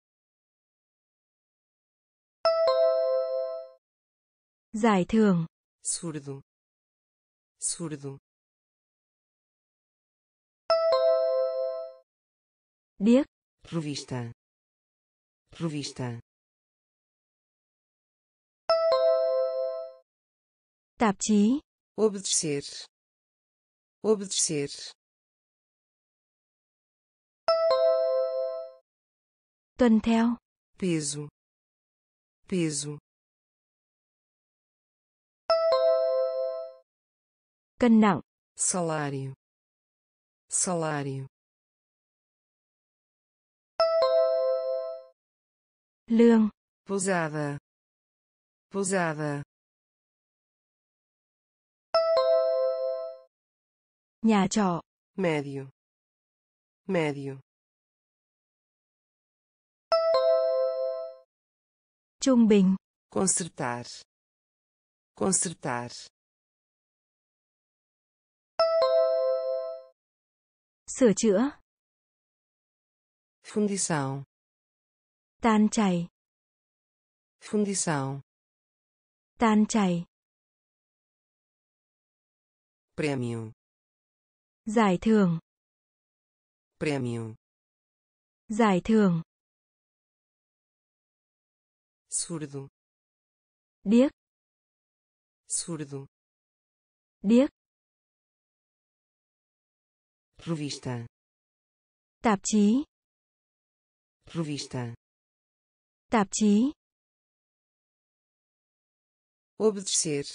B: giải thưởng.
A: Surdo. Surdo.
B: Điếc.
A: Revista. Revista.
B: Tạp chí.
A: Obedecer. Obedecer.
B: Tuân theo.
A: Peso. Peso
B: cân nặng.
A: Salário. Salário.
B: Lương.
A: Pousada pousada
B: nhà trọ.
A: Médio. Médio.
B: Trung bình.
A: Consertar. Consertar
B: sửa chữa.
A: Fundição.
B: Tan chảy.
A: Fundição.
B: Tan chảy.
A: Prêmio.
B: Giải thưởng.
A: Prêmio.
B: Giải thưởng.
A: Surdo.
B: Điếc.
A: Surdo.
B: Điếc
A: revista.
B: Tạp chí.
A: Revista.
B: Tạp chí.
A: Obedecer.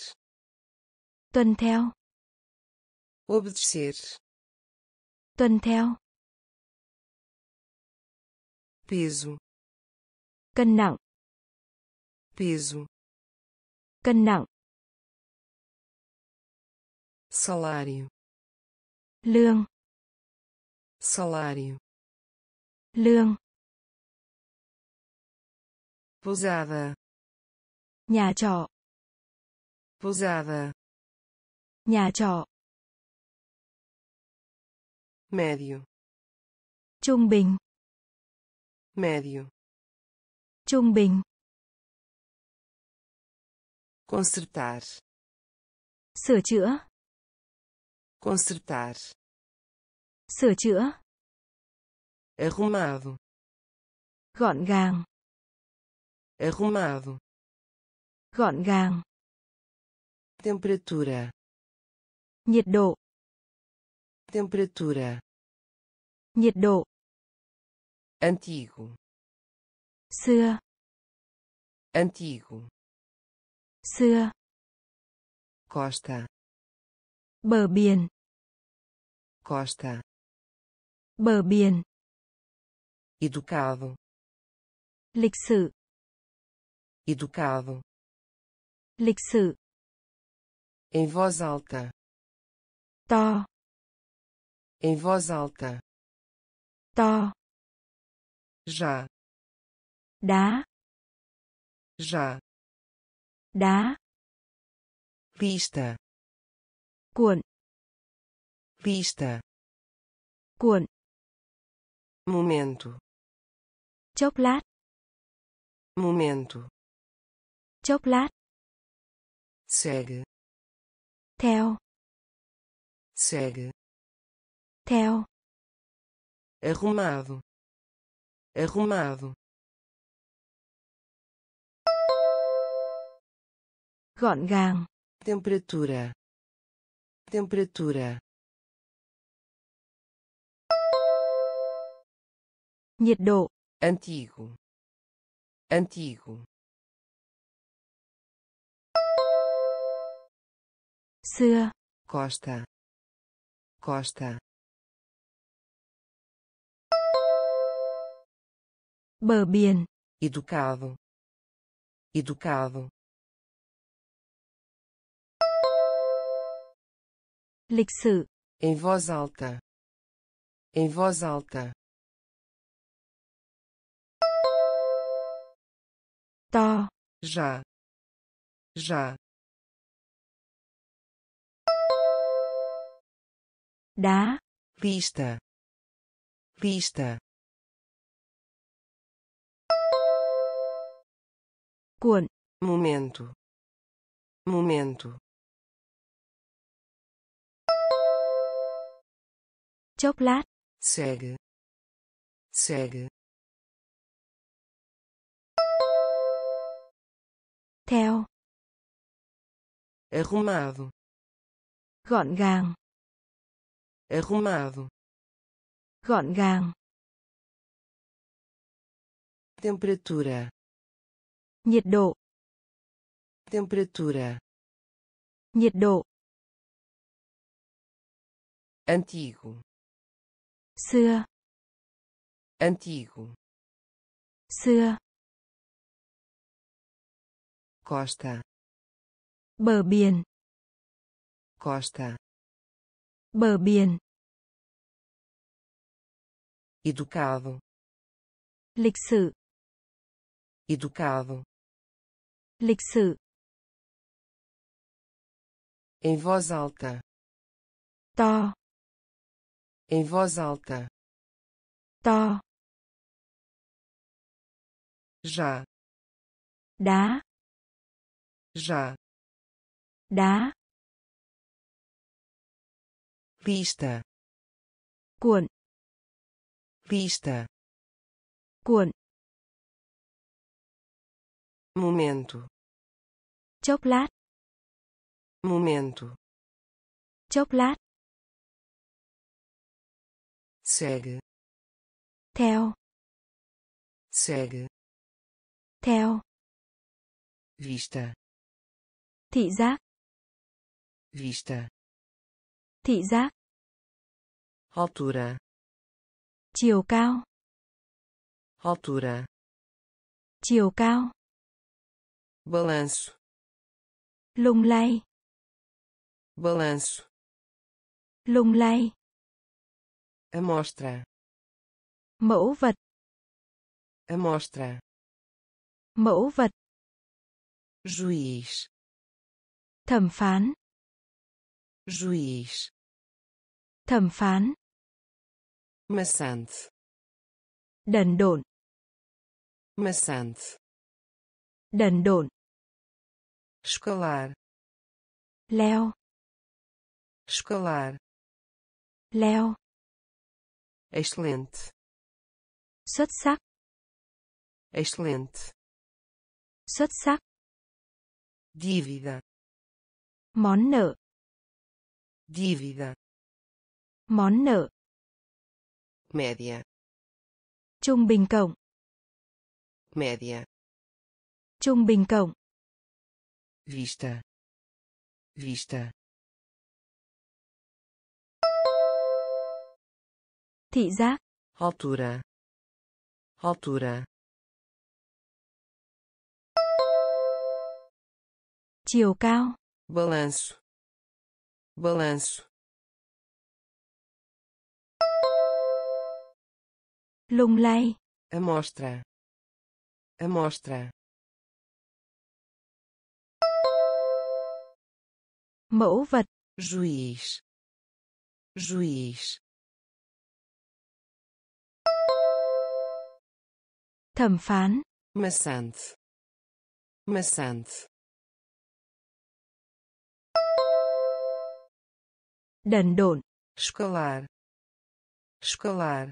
B: Tuân theo.
A: Obedecer.
B: Tuân theo.
A: Peso.
B: Cân nặng.
A: Peso.
B: Cân nặng.
A: Salário.
B: Lương
A: salário.
B: Lương.
A: Pousada.
B: Nhà trọ.
A: Pousada.
B: Nhà trọ.
A: Médio.
B: Trung bình.
A: Médio.
B: Trung bình.
A: Consertar.
B: Sửa chữa.
A: Consertar
B: sửa chữa
A: arrumado.
B: gọn gàng
A: arrumado.
B: gọn gàng
A: temperatura.
B: nhiệt độ
A: temperatura.
B: nhiệt độ
A: antigo.
B: xưa
A: antigo.
B: xưa
A: costa.
B: bờ biển
A: costa
B: bờ biển.
A: Educado.
B: Lịch sự
A: educado,
B: lịch sự,
A: em voz alta,
B: to,
A: em voz alta,
B: to,
A: já,
B: đá,
A: já,
B: đá,
A: lista,
B: cuộn,
A: lista,
B: cuộn,
A: momento,
B: chốc lát,
A: momento,
B: chốc lát,
A: segue,
B: theo,
A: segue,
B: theo,
A: arrumado, arrumado,
B: gọn gàng,
A: temperatura, temperatura,
B: nhiệt độ,
A: antigo, antigo,
B: xưa,
A: costa, costa,
B: bờ biển,
A: educado, educado,
B: lịch sự,
A: em voz alta, em voz alta,
B: to,
A: já, já,
B: đá,
A: lista, lista,
B: cuộn,
A: momento, momento,
B: chốc lát,
A: segue, segue,
B: theo,
A: arrumado,
B: gọn gàng,
A: arrumado,
B: gọn gàng,
A: temperatura,
B: nhiệt độ,
A: temperatura,
B: nhiệt độ,
A: antigo,
B: xưa,
A: antigo,
B: xưa,
A: costa,
B: bờ biển,
A: costa,
B: bờ biển,
A: educado,
B: lịch sự,
A: educado,
B: lịch sự,
A: em voz alta,
B: to,
A: em voz alta,
B: to,
A: já,
B: đá,
A: já,
B: đá,
A: lista,
B: cuộn,
A: lista,
B: cuộn,
A: momento,
B: chốc lát,
A: momento,
B: chốc lát,
A: segue,
B: theo,
A: segue,
B: theo,
A: vista,
B: thị giác,
A: vista,
B: thị giác,
A: altura,
B: chiều cao,
A: altura,
B: chiều cao,
A: balanço,
B: lung lay,
A: balanço,
B: lung lay,
A: amostra,
B: mẫu vật,
A: amostra,
B: mẫu vật,
A: juiz,
B: thẩm phán,
A: juiz,
B: thẩm phán,
A: maçante,
B: đần độn,
A: maçante,
B: đần độn,
A: escalar,
B: leo,
A: escalar,
B: leo,
A: excelente,
B: xuất sắc,
A: excelente,
B: xuất sắc,
A: dívida,
B: món nợ,
A: dívida,
B: món nợ,
A: média,
B: trung bình cộng,
A: média,
B: trung bình cộng,
A: vista, vista,
B: thị giác,
A: altura, altura,
B: Chiều cao.
A: Balanço, balanço,
B: Lung lay.
A: amostra, amostra,
B: Mẫu vật.
A: juiz, juiz,
B: Thẩm phán.
A: maçante, maçante,
B: Đần độn.
A: escalar, escalar,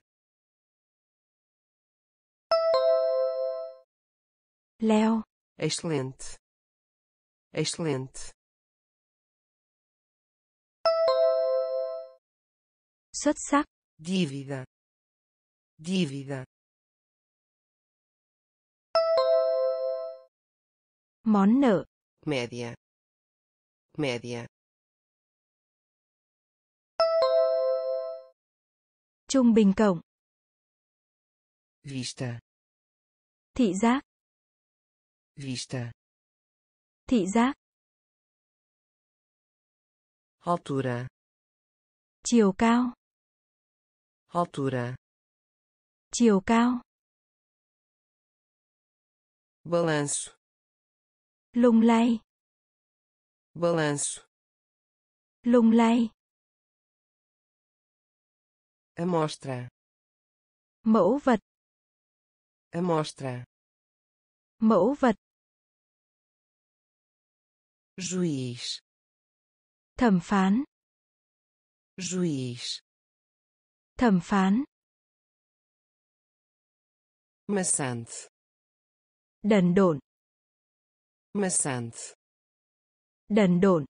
B: Leo.
A: excelente, excelente,
B: Xuất sắc.
A: dívida, dívida,
B: Món nợ.
A: média, média,
B: Trung bình cộng.
A: vista,
B: Thị giác.
A: vista,
B: Thị giác.
A: altura,
B: Chiều cao.
A: altura,
B: Chiều cao.
A: balanço,
B: Lung lay.
A: balanço,
B: Lung lay.
A: Amostra,
B: Mẫu vật.
A: amostra,
B: Mẫu vật.
A: juiz,
B: Thẩm phán.
A: juiz,
B: Thẩm phán.
A: maçante,
B: Đần độn.
A: maçante,
B: Đần độn.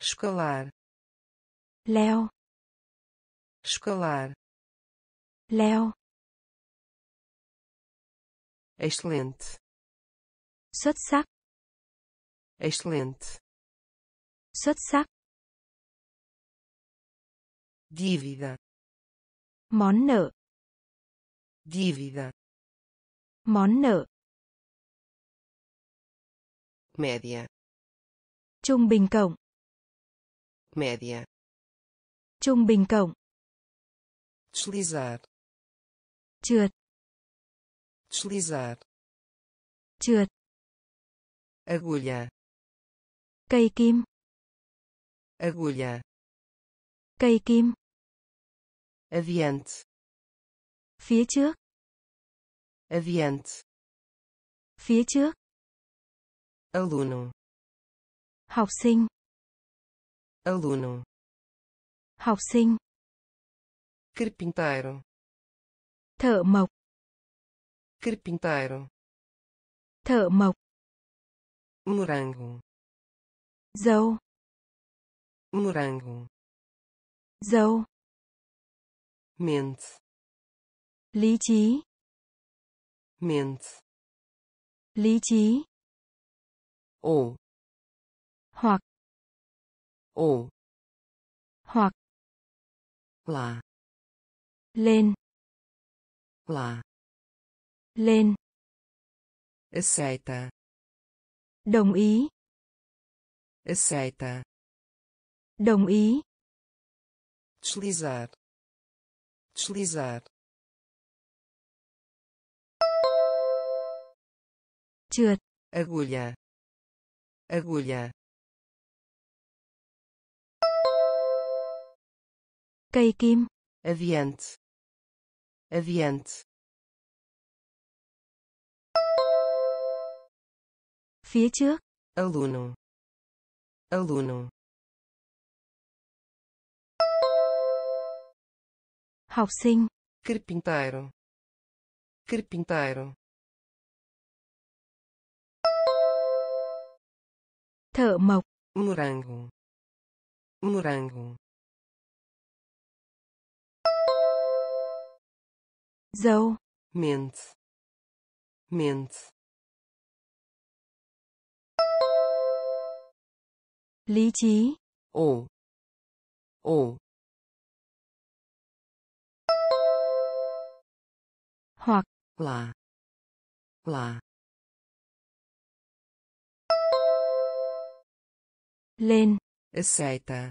A: escalar,
B: Leo.
A: escalar,
B: Leo.
A: excelente,
B: Xuất
A: excelente,
B: Xuất
A: dívida,
B: Món nợ.
A: dívida,
B: Món nợ.
A: média,
B: Trung bình cộng.
A: média,
B: Trung bình cộng.
A: deslizar,
B: Trượt.
A: deslizar,
B: Trượt.
A: agulha,
B: Cây kim.
A: agulha,
B: Cây kim.
A: adiante,
B: Phía trước.
A: adiante,
B: Phía trước.
A: aluno,
B: Học sinh.
A: aluno,
B: Học sinh.
A: carpinteiro,
B: Thợ mộc.
A: carpinteiro,
B: Thợ mộc.
A: morango,
B: Dâu.
A: morango,
B: Dâu.
A: mente,
B: Lý trí.
A: mente,
B: Lý trí.
A: ou,
B: Hoặc.
A: ou,
B: Hoặc.
A: Lá,
B: Lên.
A: lá,
B: Lên.
A: aceita,
B: Đồng ý.
A: aceita,
B: Đồng ý.
A: deslizar, deslizar,
B: Trượt.
A: agulha, agulha,
B: Cây kim.
A: adiante, adiante,
B: Phía trước.
A: aluno, aluno,
B: Học sinh.
A: carpinteiro, carpinteiro,
B: Thợ mộc.
A: morango, morango,
B: Dâu.
A: Między. Między.
B: Lý trí.
A: Ổ. Ổ.
B: Hoặc.
A: Là. Là.
B: lên
A: aceita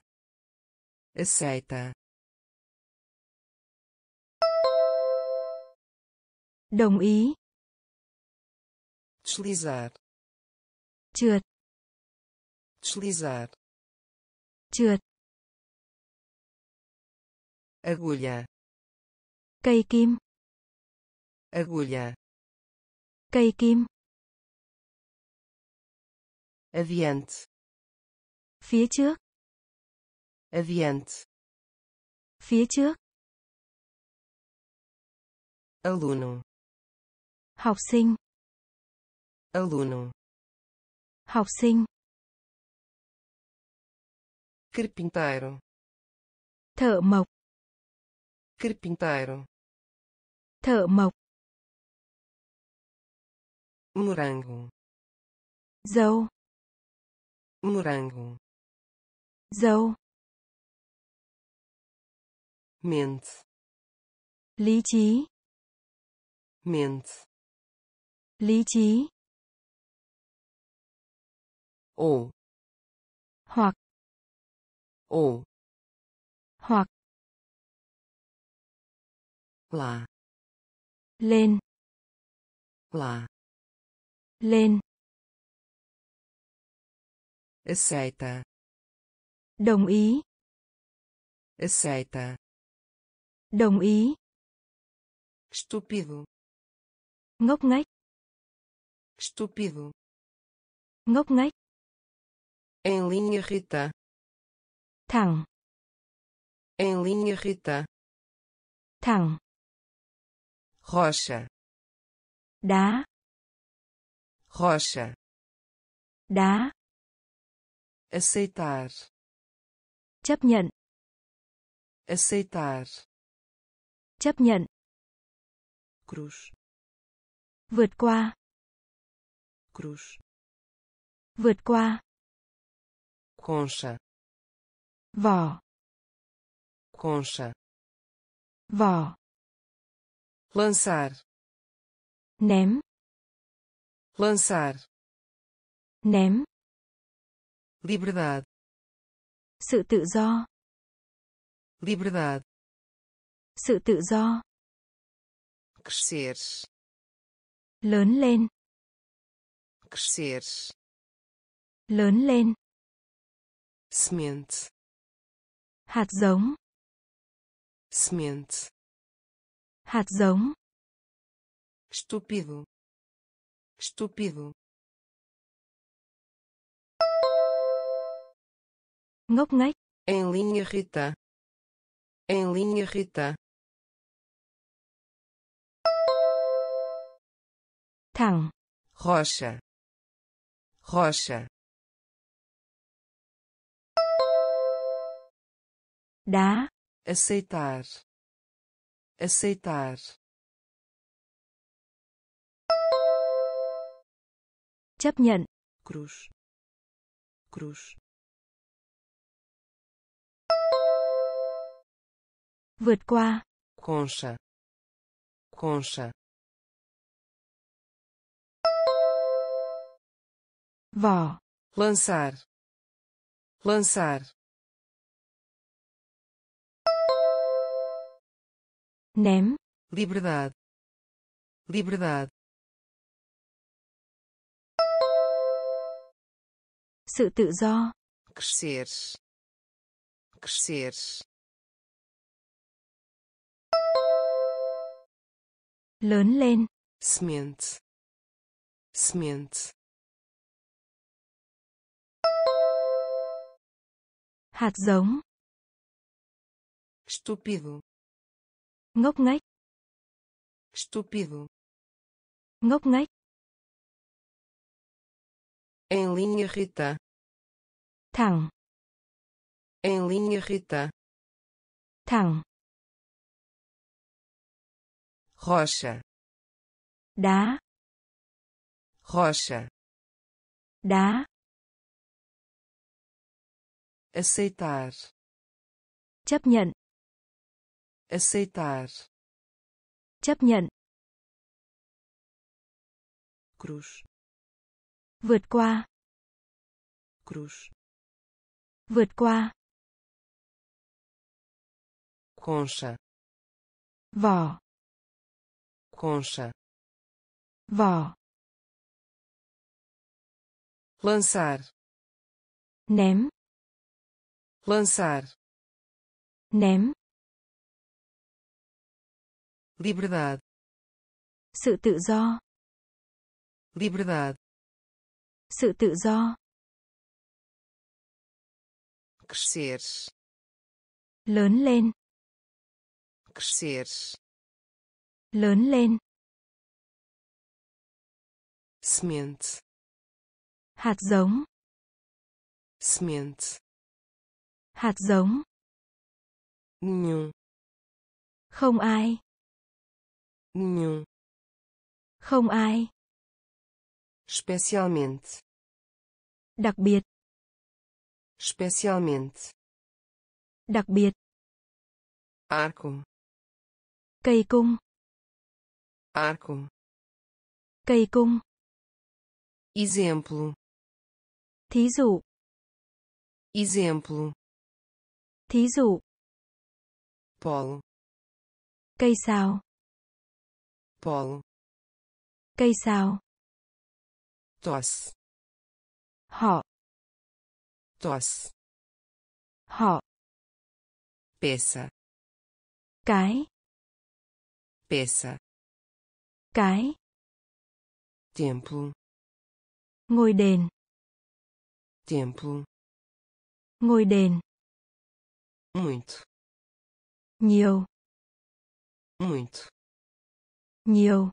A: aceita
B: đồng ý.
A: Deslizar,
B: trượt.
A: Deslizar,
B: trượt.
A: Agulha,
B: cây kim.
A: Agulha,
B: cây kim.
A: Adiante,
B: phía trước.
A: Adiante,
B: phía trước.
A: Aluno,
B: học sinh.
A: Aluno,
B: học sinh.
A: Carpinteiro,
B: thợ mộc.
A: Carpinteiro,
B: thợ mộc.
A: Morango,
B: dâu.
A: Morango,
B: dâu.
A: Mente,
B: lý trí.
A: Mente,
B: lý trí.
A: Ou,
B: hoặc.
A: Ou,
B: hoặc.
A: Lá,
B: lên.
A: Lá,
B: lên.
A: Aceita,
B: đồng ý.
A: Aceita,
B: đồng ý.
A: Estúpido,
B: ngốc nghếch
A: estúpido,
B: ngốc nghếch.
A: Em linha reta,
B: thẳng.
A: Em linha reta,
B: thẳng.
A: Rocha,
B: đá.
A: Rocha,
B: đá.
A: Aceitar,
B: chấp nhận.
A: Aceitar,
B: chấp nhận.
A: Cruz,
B: vượt qua
A: cruz,
B: vượt qua.
A: Concha,
B: vỏ.
A: Concha,
B: vỏ.
A: Lançar,
B: ném.
A: Lançar,
B: ném.
A: Liberdade,
B: sự tự do.
A: Liberdade,
B: sự tự do.
A: Crescer,
B: lớn lên
A: crescer,
B: lớn lên.
A: Semente,
B: hạt giống.
A: Semente,
B: hạt giống.
A: Estúpido, estúpido,
B: ngốc nghếch.
A: Em linha reta, em linha reta,
B: thẳng.
A: Rocha, rocha,
B: đá
A: aceitar, aceitar,
B: chấp nhận.
A: Cruz, cruz,
B: vượt qua.
A: Concha, concha,
B: vỏ
A: lançar, lançar,
B: ném
A: liberdade, liberdade,
B: sự tự do.
A: Crescer, crescer,
B: lớn lên.
A: Semente, semente,
B: hạt giống.
A: Estúpido,
B: ngốc nghếch.
A: Estúpido,
B: ngốc nghếch.
A: Em linha reta,
B: thẳng.
A: Em linha reta,
B: thẳng.
A: Rocha,
B: đá.
A: Rocha,
B: đá
A: aceitar,
B: chấp nhận.
A: Aceitar,
B: chấp nhận.
A: Cruz,
B: vượt qua.
A: Cruz,
B: Vượt qua.
A: concha.
B: Vỏ.
A: concha.
B: Vỏ.
A: lançar.
B: Ném.
A: Lançar
B: Ném.
A: liberdade
B: Sự tự do.
A: liberdade
B: Sự tự do.
A: crescer
B: Lớn lên.
A: crescer
B: Lớn lên.
A: semente
B: Hạt giống.
A: semente
B: Hạt giống.
A: nenhum
B: Không ai.
A: nenhum
B: Không ai.
A: especialmente
B: Đặc biệt.
A: especialmente
B: Đặc biệt.
A: arco
B: Cây cung.
A: arco
B: Cây cung.
A: exemplo
B: Thí dụ.
A: exemplo
B: Thí dụ.
A: polo
B: Cây sao.
A: polo
B: Cây sao.
A: tosse
B: Họ.
A: tosse
B: Họ.
A: peça
B: Cái.
A: peça
B: Cái.
A: templo
B: Ngôi đền.
A: templo
B: Ngôi đền.
A: Muito
B: Nhiều.
A: muito
B: Nhiều.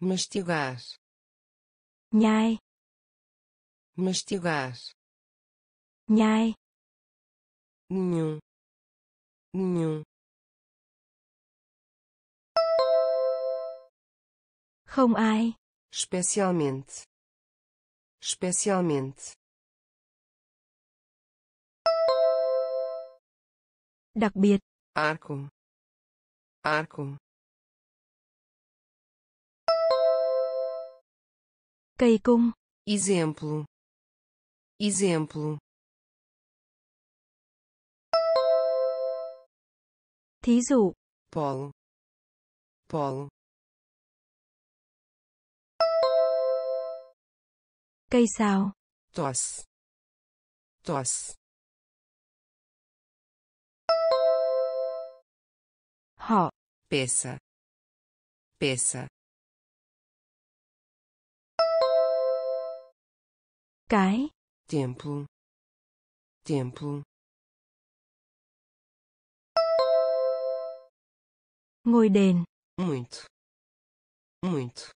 A: mastigar
B: Nhai.
A: mastigar
B: Nhai.
A: nenhum nenhum
B: Không ai.
A: especialmente especialmente
B: Đặc biệt.
A: arco arco
B: Cây cung.
A: exemplo exemplo
B: Thí dụ.
A: polo polo
B: Cây sao.
A: tosse tosse
B: Họ.
A: peça peça
B: Cái.
A: templo templo
B: Ngôi đền.
A: muito muito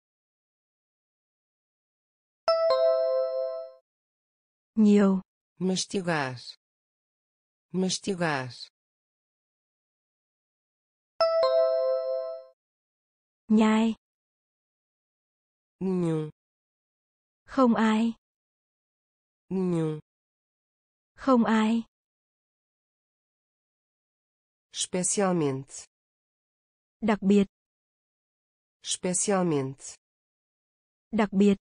B: Nhiều.
A: mastigar mastigar
B: Nhai.
A: nenhum
B: Không ai.
A: nenhum
B: Không ai.
A: especialmente
B: Đặc biệt.
A: especialmente
B: Đặc biệt.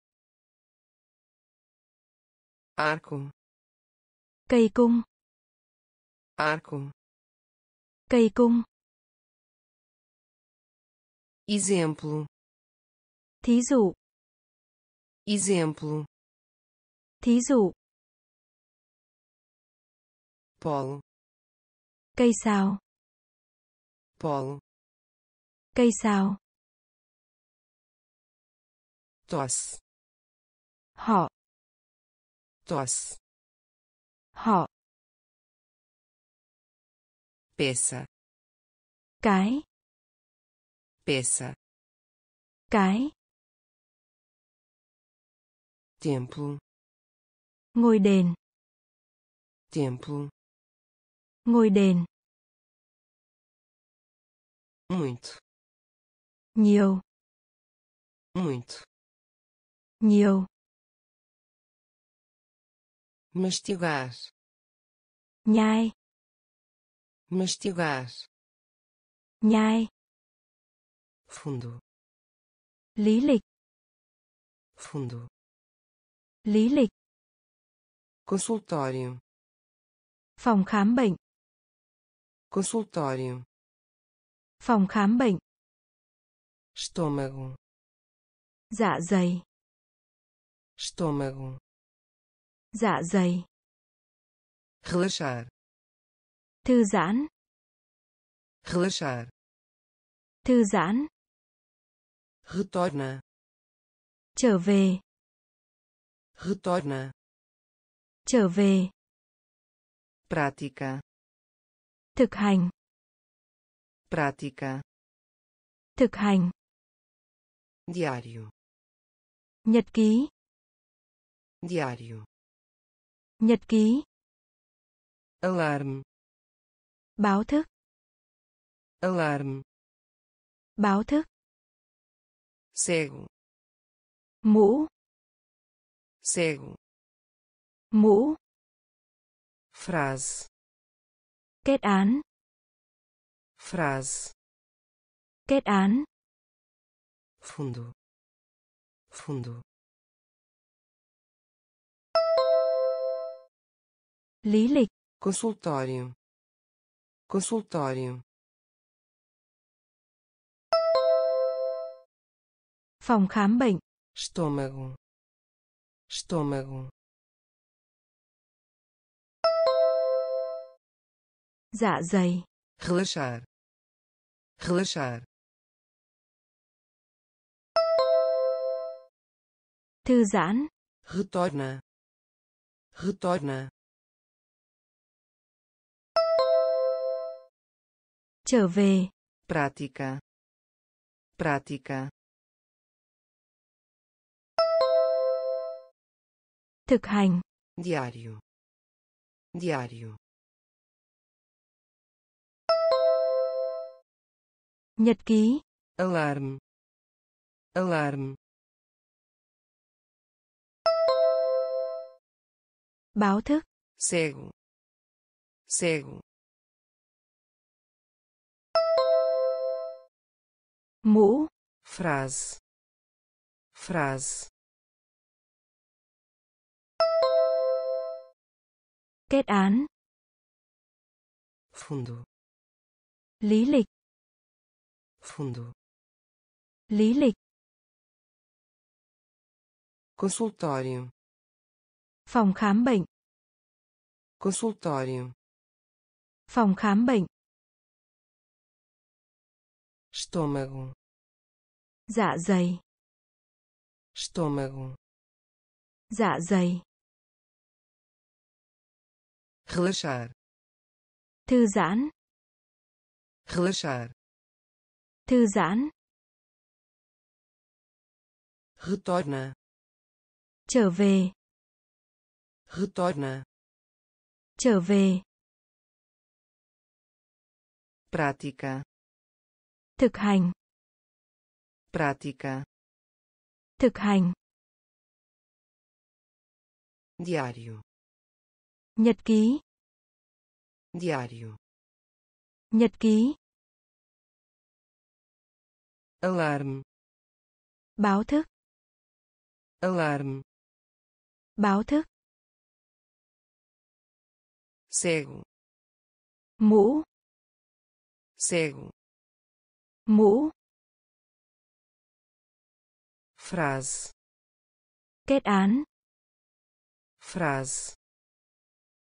A: arco
B: Cây cung.
A: arco
B: Cây cung.
A: Exemplo
B: Thí dụ.
A: exemplo
B: Thí dụ.
A: polo
B: Cây sao.
A: polo
B: Cây sao.
A: tosse
B: Họ.
A: tosse
B: Họ.
A: peça
B: Cái.
A: Peça
B: Cái.
A: templo
B: Ngôi đền.
A: templo
B: Ngôi đền.
A: muito
B: Nhiều.
A: muito
B: Nhiều.
A: mastigar
B: Nhai.
A: mastigar
B: Nhai.
A: Fundo
B: Lý lịch.
A: fundo
B: Lý lịch.
A: consultório
B: Phòng khám bệnh.
A: consultório,
B: Phòng khám bệnh.
A: estômago,
B: Dạ dày.
A: estômago,
B: Dạ dày.
A: relaxar,
B: Thư giãn.
A: relaxar,
B: Thư giãn.
A: Retorna,
B: Trở về.
A: retorna,
B: Trở về.
A: prática,
B: Thực hành.
A: prática,
B: Thực hành.
A: diário,
B: Nhật ký.
A: diário,
B: Nhật ký.
A: alarme,
B: Báo thức.
A: alarme,
B: Báo thức.
A: Cego,
B: Mũ.
A: cego,
B: Mũ.
A: frase,
B: Kết án.
A: frase,
B: Kết án.
A: fundo, fundo,
B: Lý lịch.
A: consultório, consultório,
B: Phòng khám bệnh.
A: estômago, estômago,
B: Dạ dày.
A: relaxar, relaxar,
B: Thư giãn.
A: retorna, retorna,
B: Trở về.
A: prática, prática,
B: Thực hành.
A: diário, diário,
B: Nhật ký.
A: alarme, alarme,
B: Báo thức.
A: cego, cego,
B: Mũ.
A: frase, frase,
B: Kết án.
A: fundo,
B: Lý lịch.
A: fundo,
B: Lý lịch.
A: consultório,
B: Phòng khám bệnh.
A: consultório,
B: Phòng khám bệnh.
A: estômago,
B: Dạ dày.
A: estômago,
B: Dạ dày.
A: Relaxar,
B: Thư giãn.
A: relaxar,
B: Thư giãn.
A: retorna,
B: Trở về.
A: retorna,
B: Trở về.
A: prática,
B: Thực hành.
A: prática,
B: Thực hành.
A: diário,
B: Nhật ký.
A: diário,
B: Nhật ký.
A: alarme,
B: Báo thức.
A: alarme,
B: Báo thức.
A: cego,
B: Mũ.
A: cego,
B: Mũ.
A: frase,
B: Kết án.
A: frase,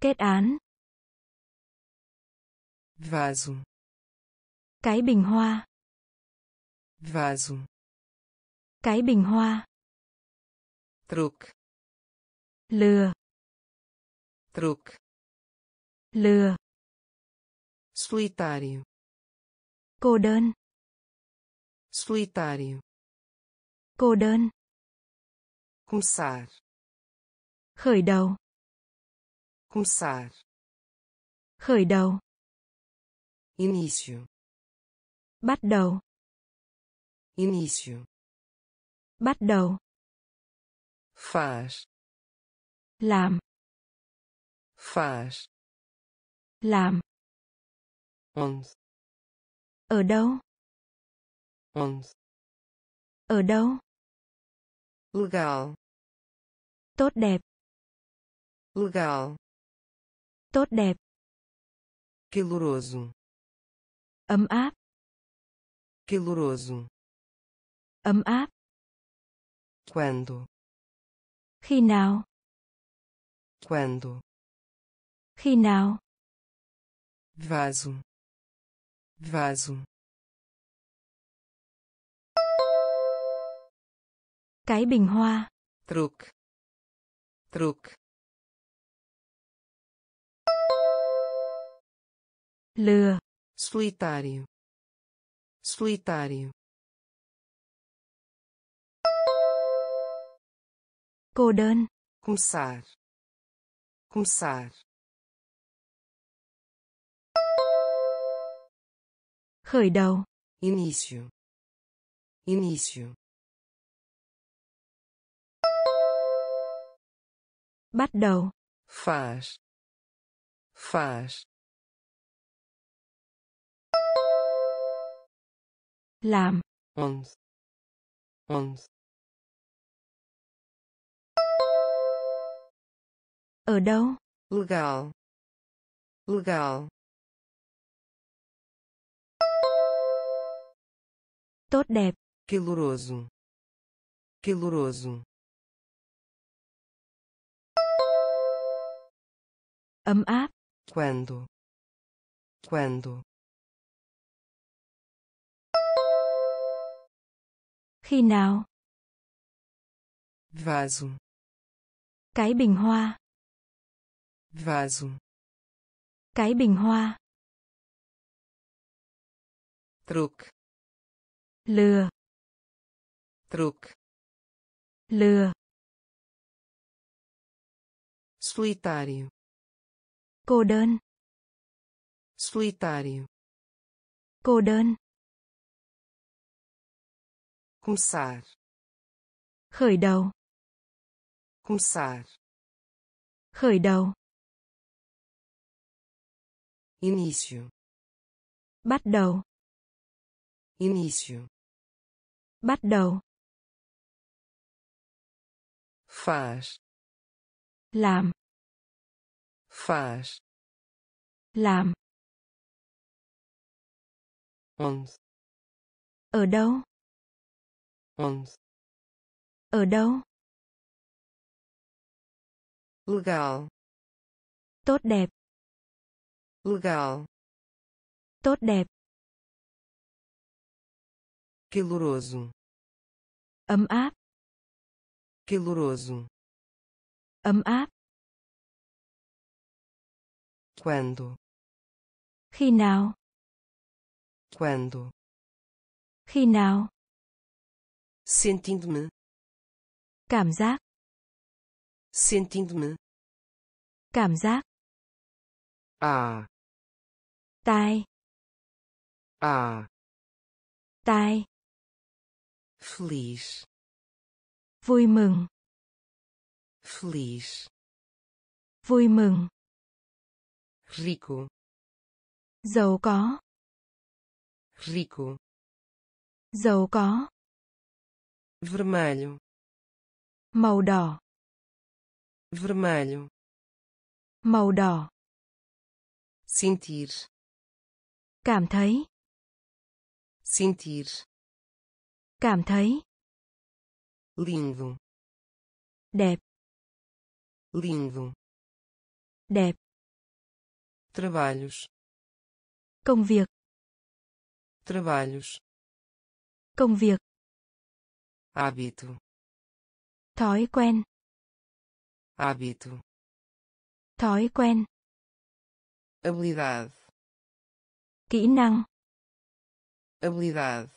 B: Kết án.
A: vaso,
B: Cái bình hoa.
A: vaso,
B: Cái bình hoa.
A: truque,
B: Lừa.
A: truque,
B: Lừa.
A: solitário,
B: Cô đơn.
A: solitário,
B: Cô đơn.
A: começar,
B: Khởi đầu.
A: Começar,
B: Khởi đầu.
A: início,
B: Bắt đầu.
A: início,
B: Bắt đầu.
A: faz,
B: Làm.
A: faz,
B: Làm.
A: onde,
B: Ở đâu?
A: onde,
B: Ở đâu?
A: legal,
B: Tốt đẹp.
A: legal,
B: Tốt đẹp.
A: caloroso.
B: ấm áp
A: caloroso.
B: ấm áp.
A: Quando?
B: Khi nào?
A: Quando?
B: Khi nào?
A: Vaso. Vaso.
B: Cái bình hoa.
A: Truque. Truque
B: lừa
A: solitário. Solitário.
B: Cô đơn.
A: Começar. Começar.
B: Khởi đầu.
A: Início. Início.
B: Bắt đầu.
A: Faz. Faz
B: làm.
A: Onde onde
B: ở đâu?
A: Legal legal
B: tốt đẹp.
A: Caloroso. Caloroso.
B: Ấm áp.
A: Quando. Quando
B: khi nào?
A: Vaso.
B: Cái bình hoa.
A: Vaso.
B: Cái bình hoa.
A: Truque.
B: Lừa.
A: Truque.
B: Lừa.
A: Solitário.
B: Cô đơn.
A: Solitário.
B: Cô đơn
A: começar.
B: Khởi đầu.
A: Começar.
B: Khởi đầu.
A: Início.
B: Bắt đầu.
A: Início.
B: Bắt đầu.
A: Faz.
B: Làm.
A: Faz.
B: Làm.
A: Onde?
B: Ở đâu
A: onde
B: ở đâu?
A: Legal
B: tốt đẹp.
A: Legal
B: tốt đẹp.
A: Caloroso.
B: Ấm áp.
A: Caloroso.
B: Ấm áp.
A: Quando.
B: Khi nào?
A: Quando.
B: Khi nào
A: sentindo-me.
B: Cảm giác.
A: Sentindo-me.
B: Cảm giác.
A: Ah
B: tai.
A: Ah
B: tai.
A: Feliz.
B: Vui mừng.
A: Feliz.
B: Vui mừng.
A: Rico.
B: Giàu có.
A: Rico.
B: Giàu có
A: vermelho.
B: Màu đỏ.
A: Vermelho.
B: Màu đỏ.
A: Sentir.
B: Cảm thấy.
A: Sentir.
B: Cảm thấy.
A: Lindo.
B: Đẹp.
A: Lindo.
B: Đẹp.
A: Trabalhos.
B: Công việc.
A: Trabalhos.
B: Công việc
A: hábito.
B: Thói quen.
A: Hábito.
B: Thói quen.
A: Habilidade.
B: Kỹ năng.
A: Habilidade.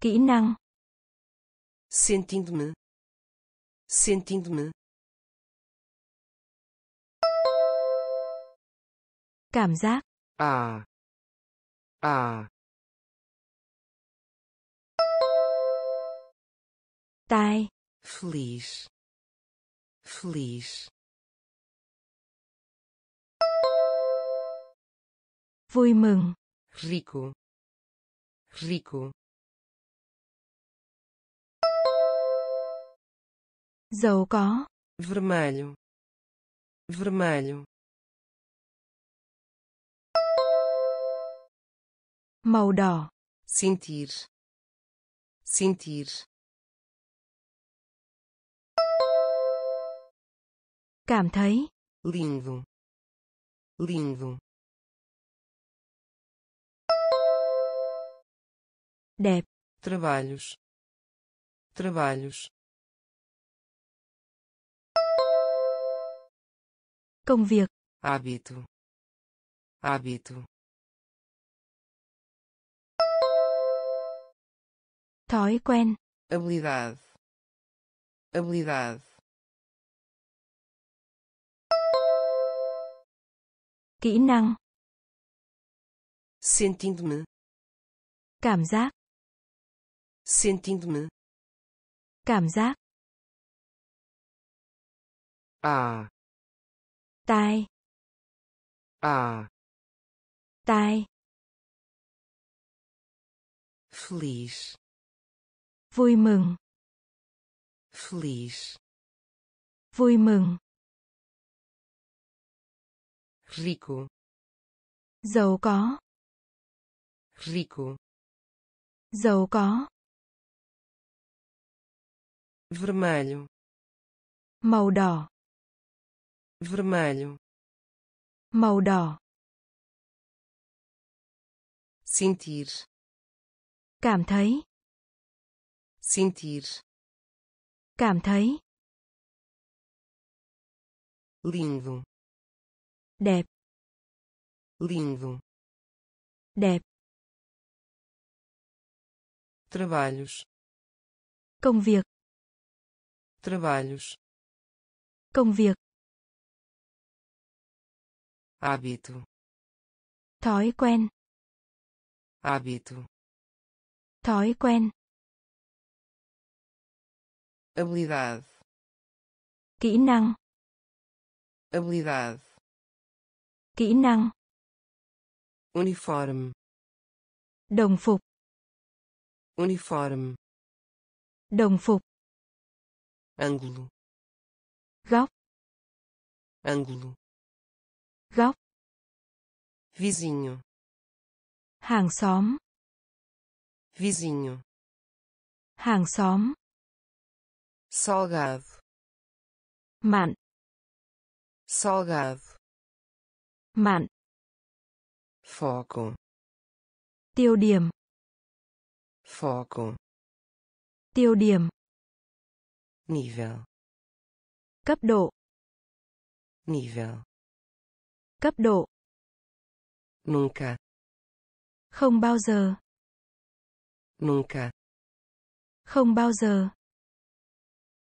B: Kỹ năng.
A: Sentindo-me. Sentindo-me.
B: Cảm giác.
A: Ah ah
B: tai
A: feliz. Feliz.
B: Vui mừng
A: rico. Rico.
B: Giàu có.
A: Vermelho. Vermelho.
B: Màu đỏ.
A: sentir, sentir,
B: Cảm thấy.
A: lindo, lindo,
B: Đẹp.
A: trabalhos, trabalhos,
B: Công việc.
A: hábito, hábito,
B: Thói quen.
A: habilidade, habilidade,
B: Kỹ năng.
A: sentindo-me,
B: Cảm giác.
A: sentindo-me,
B: Cảm giác.
A: ah,
B: Tai.
A: ah,
B: Tai.
A: feliz,
B: Vui mừng.
A: feliz,
B: Vui mừng.
A: Rico,
B: Giàu có.
A: rico,
B: Giàu có.
A: vermelho,
B: Màu đỏ.
A: vermelho,
B: Màu đỏ.
A: sentir,
B: Cảm thấy.
A: sentir,
B: Cảm thấy.
A: lindo,
B: Đẹp.
A: lindo,
B: Đẹp.
A: trabalhos,
B: Công việc.
A: trabalhos,
B: Công việc.
A: hábito,
B: Thói quen.
A: hábito,
B: Thói quen.
A: habilidade,
B: Kỹ năng.
A: habilidade,
B: Kỹ năng.
A: uniforme,
B: Đồng phục.
A: uniforme,
B: Đồng phục.
A: ângulo,
B: Góc.
A: ângulo,
B: Góc.
A: vizinho,
B: Hàng xóm.
A: vizinho,
B: Hàng xóm.
A: salgado,
B: Mặn.
A: salgado,
B: Mặn.
A: foco,
B: Tiêu điểm.
A: foco,
B: Tiêu điểm.
A: nível,
B: Cấp độ.
A: nível,
B: Cấp độ.
A: nunca,
B: Không bao giờ.
A: nunca,
B: Không bao giờ.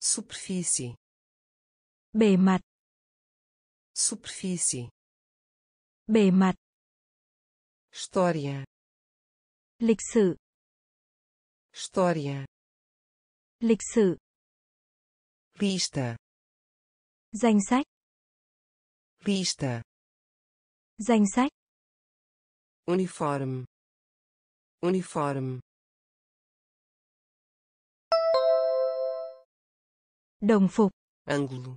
A: superfície,
B: Bề mặt.
A: superfície,
B: Bề mặt.
A: história,
B: Lịch sử.
A: história,
B: Lịch sử.
A: lista,
B: Danh sách.
A: lista,
B: Danh sách.
A: uniforme, uniforme,
B: Đồng phục.
A: ângulo,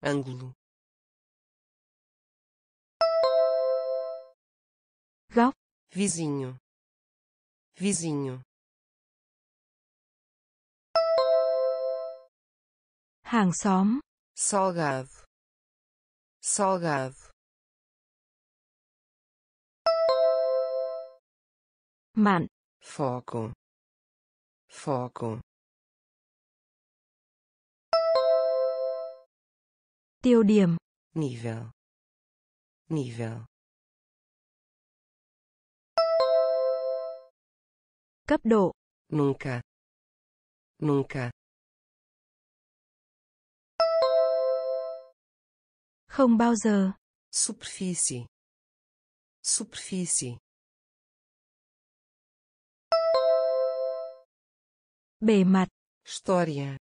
A: ângulo,
B: Góc.
A: vizinho, vizinho,
B: Hàng xóm.
A: salgado, salgado,
B: Mặn.
A: foco, foco,
B: Tiêu điểm.
A: nível, nível,
B: Cấp độ.
A: nunca, nunca,
B: Không bao giờ.
A: superfície, superfície,
B: Bề mặt.
A: história,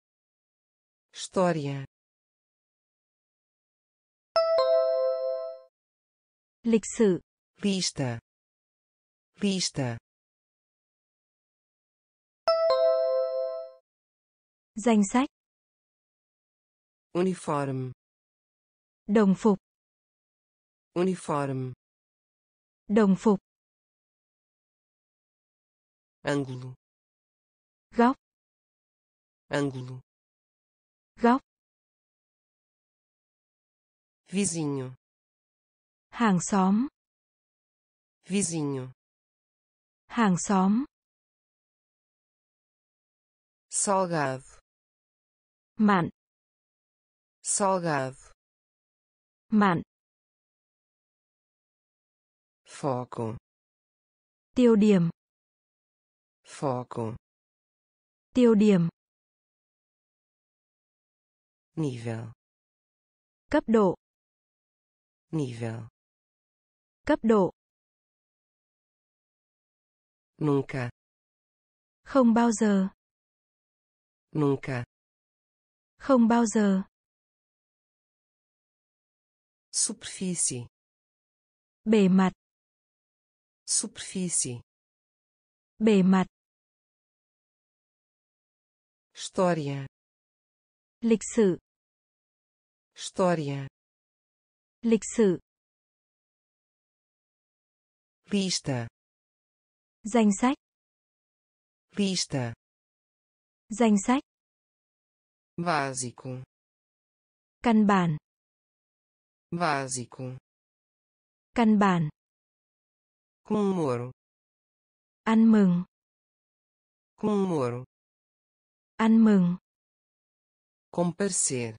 A: história,
B: Lịch sử.
A: lista, lista,
B: Danh sách.
A: uniforme,
B: Đồng phục.
A: uniforme,
B: Đồng phục.
A: ângulo.
B: Góc.
A: Ângulo.
B: Góc.
A: Vizinho.
B: Hàng xóm.
A: Vizinho.
B: Hàng xóm.
A: Salgado
B: mặn
A: salgado
B: mặn
A: foco
B: tiêu điểm.
A: Foco
B: tiêu điểm.
A: Nível.
B: Cấp độ.
A: Nível.
B: Cấp độ.
A: Nunca.
B: Không bao giờ.
A: Nunca
B: không bao giờ.
A: Superfície.
B: Bề mặt.
A: Superfície.
B: Bề mặt.
A: História.
B: Lịch sử.
A: História.
B: Lịch sử.
A: Lista.
B: Danh sách.
A: Lista.
B: Danh sách
A: básico.
B: Căn bản.
A: Básico.
B: Căn bản.
A: Comemoro
B: ăn mừng.
A: Comemoro
B: ăn mừng.
A: Comparecer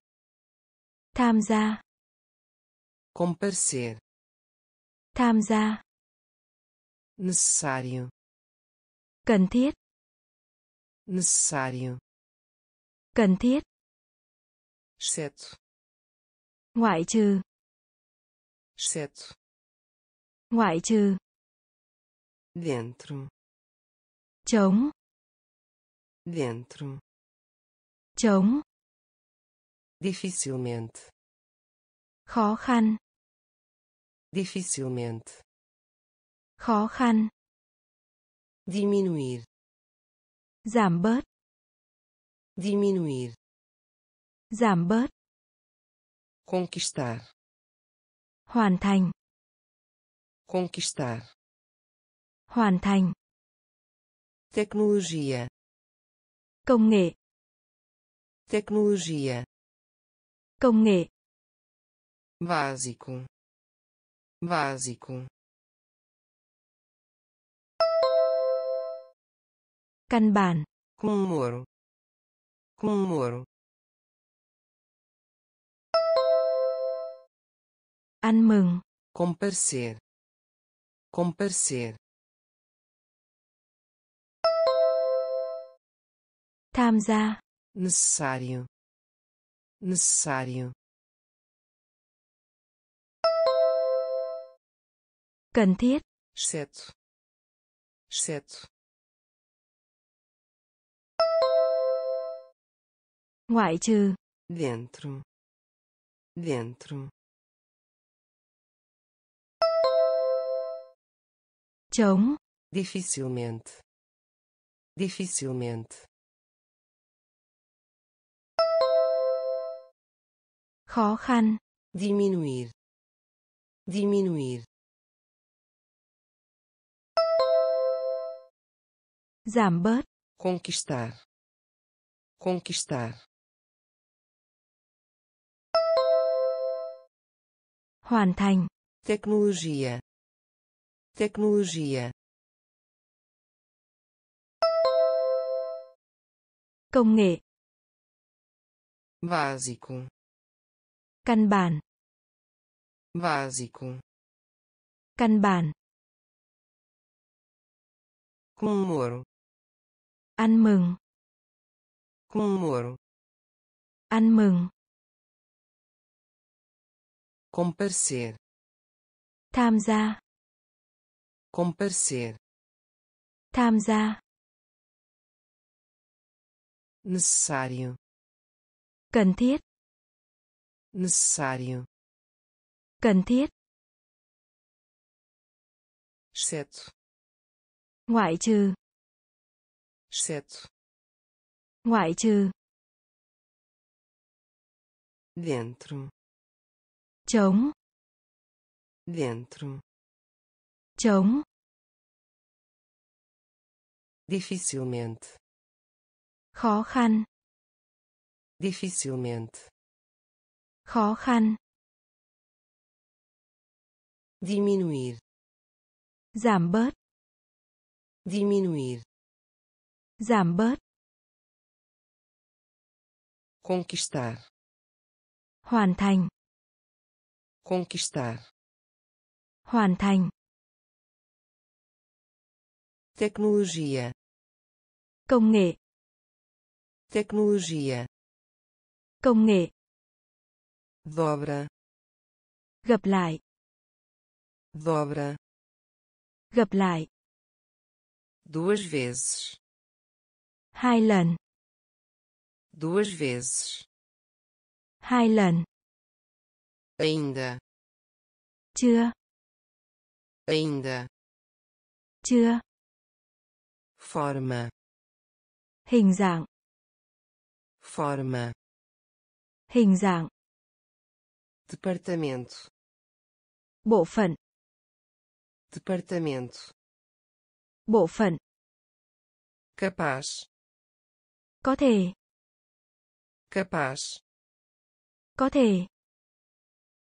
B: tham gia.
A: Comparecer
B: tham gia.
A: Necessário.
B: Cần thiết.
A: Necessário.
B: Cần thiết
A: exceto
B: ngoại trừ.
A: Exceto
B: ngoại trừ.
A: Dentro.
B: Chống
A: dentro.
B: Chống
A: dificilmente.
B: Khó khăn.
A: Dificilmente.
B: Khó khăn.
A: Diminuir.
B: Giảm bớt.
A: Diminuir
B: giảm bớt.
A: Conquistar.
B: Hoàn thành.
A: Conquistar.
B: Hoàn thành.
A: Tecnologia.
B: Công nghệ.
A: Tecnologia.
B: Công nghệ.
A: Básico. Básico.
B: Căn bản.
A: Comemoro. Comemoro
B: ăn mừng.
A: Comparecer. Comparecer.
B: Tham gia.
A: Necessário. Necessário.
B: Cần thiết.
A: Exceto. Exceto.
B: Ngoại trừ.
A: Dentro. Dentro
B: chống.
A: Dificilmente. Dificilmente.
B: Khó khăn.
A: Diminuir. Diminuir.
B: Giảm bớt.
A: Conquistar. Conquistar.
B: Hoàn thành.
A: Tecnologia tecnologia.
B: Công nghệ.
A: Básico.
B: Căn bản.
A: Básico.
B: Căn bản.
A: Comemoro
B: ăn mừng.
A: Comemoro
B: ăn mừng.
A: Comparecer
B: tham gia
A: comparecer.
B: Tham gia.
A: Necessário.
B: Cần thiết.
A: Necessário.
B: Cần thiết.
A: Exceto.
B: Ngoại trừ.
A: Exceto.
B: Ngoại trừ.
A: Dentro.
B: Chống
A: dentro
B: chống.
A: Dificilmente,
B: khó khăn,
A: dificilmente,
B: khó khăn,
A: diminuir,
B: giảm bớt,
A: diminuir,
B: giảm bớt,
A: conquistar,
B: hoàn thành,
A: conquistar,
B: hoàn thành,
A: tecnologia,
B: công nghệ,
A: tecnologia,
B: công nghệ,
A: dobra,
B: gặp lại,
A: dobra,
B: gặp lại,
A: duas vezes,
B: hai lần,
A: duas vezes,
B: hai lần,
A: ainda,
B: chưa,
A: ainda,
B: chưa,
A: forma,
B: hình dạng,
A: forma,
B: hình dạng,
A: departamento,
B: bộ phận,
A: departamento,
B: bộ phận,
A: capaz,
B: có thể,
A: capaz,
B: có thể,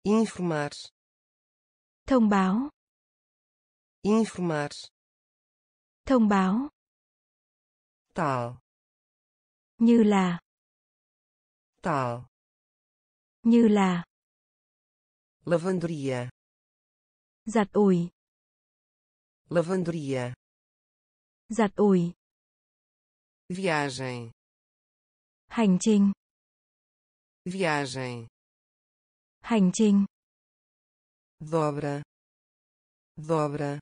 A: informar,
B: thông báo,
A: informar,
B: thông báo,
A: tal,
B: như là,
A: tal,
B: như là,
A: lavanderia,
B: giặt ủi,
A: lavanderia,
B: giặt ủi,
A: viagem,
B: hành trình,
A: viagem,
B: hành trình,
A: dobra, dobra,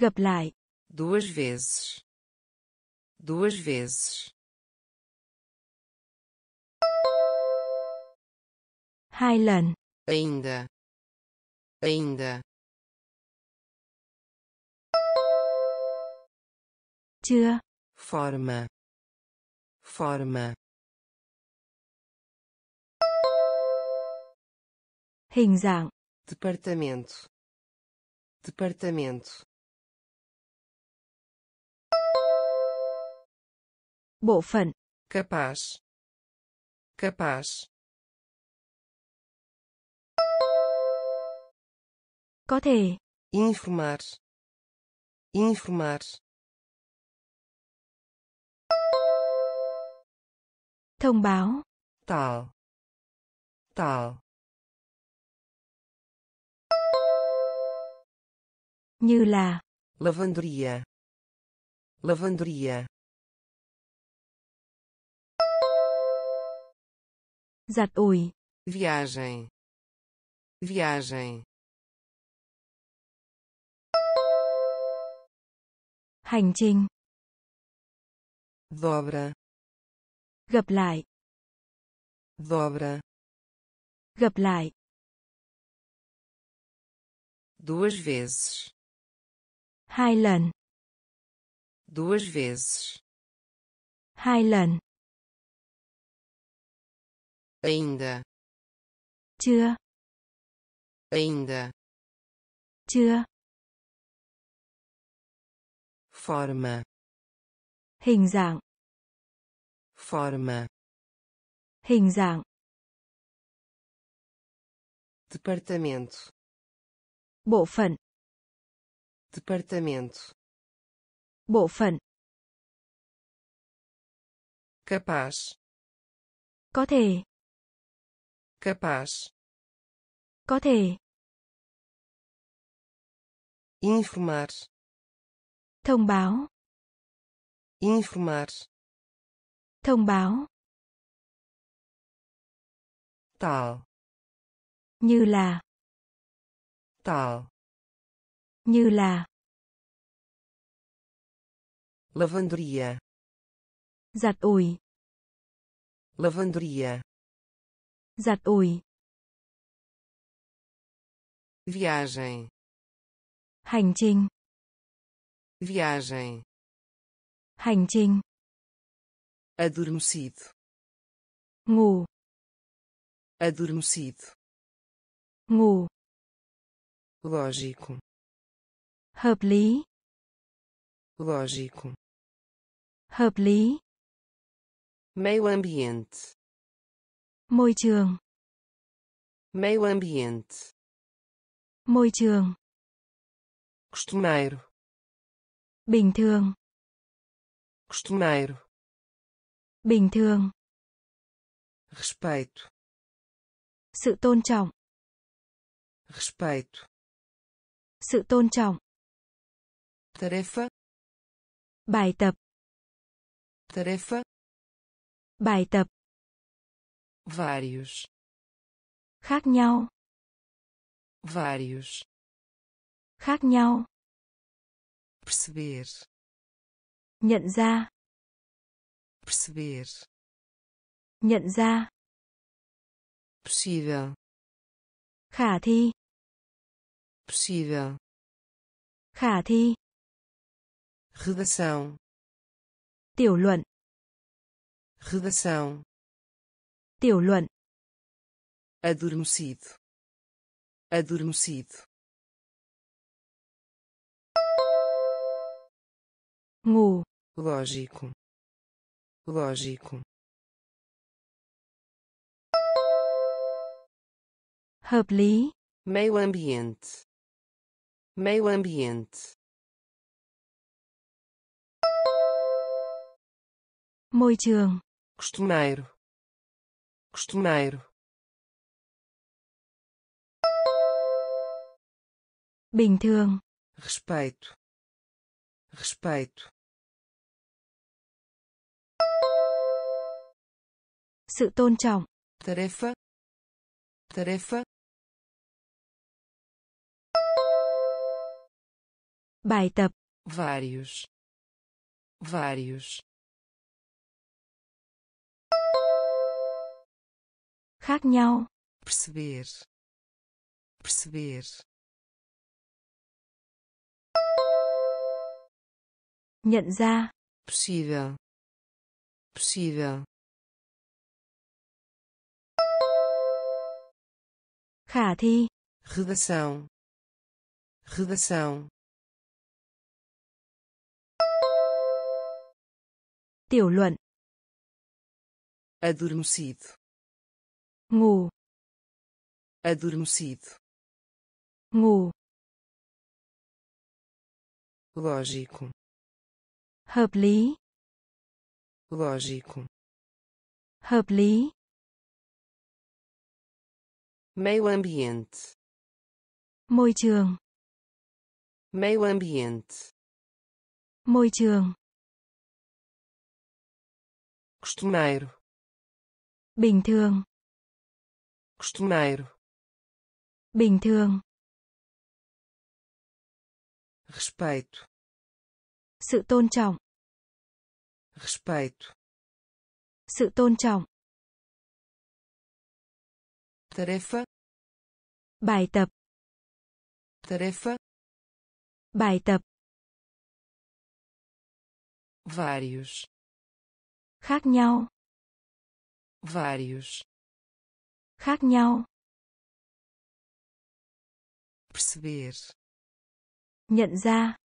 B: gặp lại,
A: duas vezes, duas vezes,
B: hai lần,
A: ainda, ainda,
B: chưa,
A: forma, forma,
B: hình dạng,
A: departamento, departamento,
B: bộ phận,
A: capaz, capaz,
B: có thể,
A: informar, informar,
B: thông báo,
A: tal, tal,
B: như là,
A: lavanderia, lavanderia,
B: giặt ủi,
A: viagem, viagem,
B: hành trình,
A: dobra,
B: gặp lại,
A: dobra,
B: gặp lại,
A: duas vezes,
B: hai lần,
A: duas vezes,
B: hai lần,
A: ainda,
B: chưa,
A: ainda,
B: chưa,
A: forma,
B: hình dạng,
A: forma,
B: hình dạng,
A: departamento,
B: bộ phận,
A: departamento,
B: bộ phận,
A: capaz,
B: có thể,
A: capaz,
B: có thể,
A: informar,
B: thông báo,
A: informar,
B: thông báo,
A: tal,
B: như là,
A: tal,
B: như là,
A: lavanderia,
B: giặt ủi,
A: lavanderia,
B: giặt ủi,
A: viagem,
B: hành trình,
A: viagem,
B: hành trình,
A: adormecido,
B: ngủ,
A: adormecido,
B: ngủ,
A: lógico,
B: Hợp lý.
A: lógico,
B: Hợp lý.
A: meio ambiente,
B: Môi trường.
A: meio ambiente,
B: Môi trường.
A: costumeiro,
B: Bình thường.
A: costumeiro,
B: Bình thường.
A: respeito,
B: Sự tôn trọng.
A: respeito,
B: Sự tôn trọng.
A: tarefa,
B: Bài tập.
A: tarefa,
B: Bài tập.
A: Vários,
B: Khác nhau.
A: vários,
B: Khác nhau.
A: perceber,
B: Nhận ra.
A: perceber,
B: Nhận ra.
A: possível,
B: Khả thi.
A: possível,
B: Khả thi.
A: redação,
B: Tiểu luận.
A: redação,
B: Tiểu luận.
A: adormecido, adormecido,
B: Ngủ.
A: lógico, lógico,
B: Hợp lý.
A: meio ambiente, meio ambiente,
B: Môi trường.
A: costumeiro, costumeiro,
B: Bình thường.
A: respeito, respeito,
B: Sự tôn trọng.
A: tarefa, tarefa,
B: Bài tập.
A: vários, vários,
B: Khác nhau.
A: perceber, perceber,
B: Nhận ra.
A: possível, possível,
B: Khả thi.
A: redação, redação,
B: Tiểu luận.
A: adormecido,
B: Ngủ.
A: adormecido,
B: Ngủ.
A: lógico,
B: Hợp lý.
A: lógico,
B: Hợp lý.
A: meio ambiente,
B: Môi trường.
A: meio ambiente,
B: Môi trường.
A: costumeiro,
B: Bình thường.
A: Costumeiro,
B: Bình thường.
A: respeito,
B: Sự tôn trọng.
A: respeito,
B: Sự tôn trọng.
A: tarefa,
B: Bài tập.
A: tarefa,
B: Bài tập.
A: vários,
B: Khác nhau.
A: vários,
B: Khác nhau.
A: perceber,
B: Nhận ra.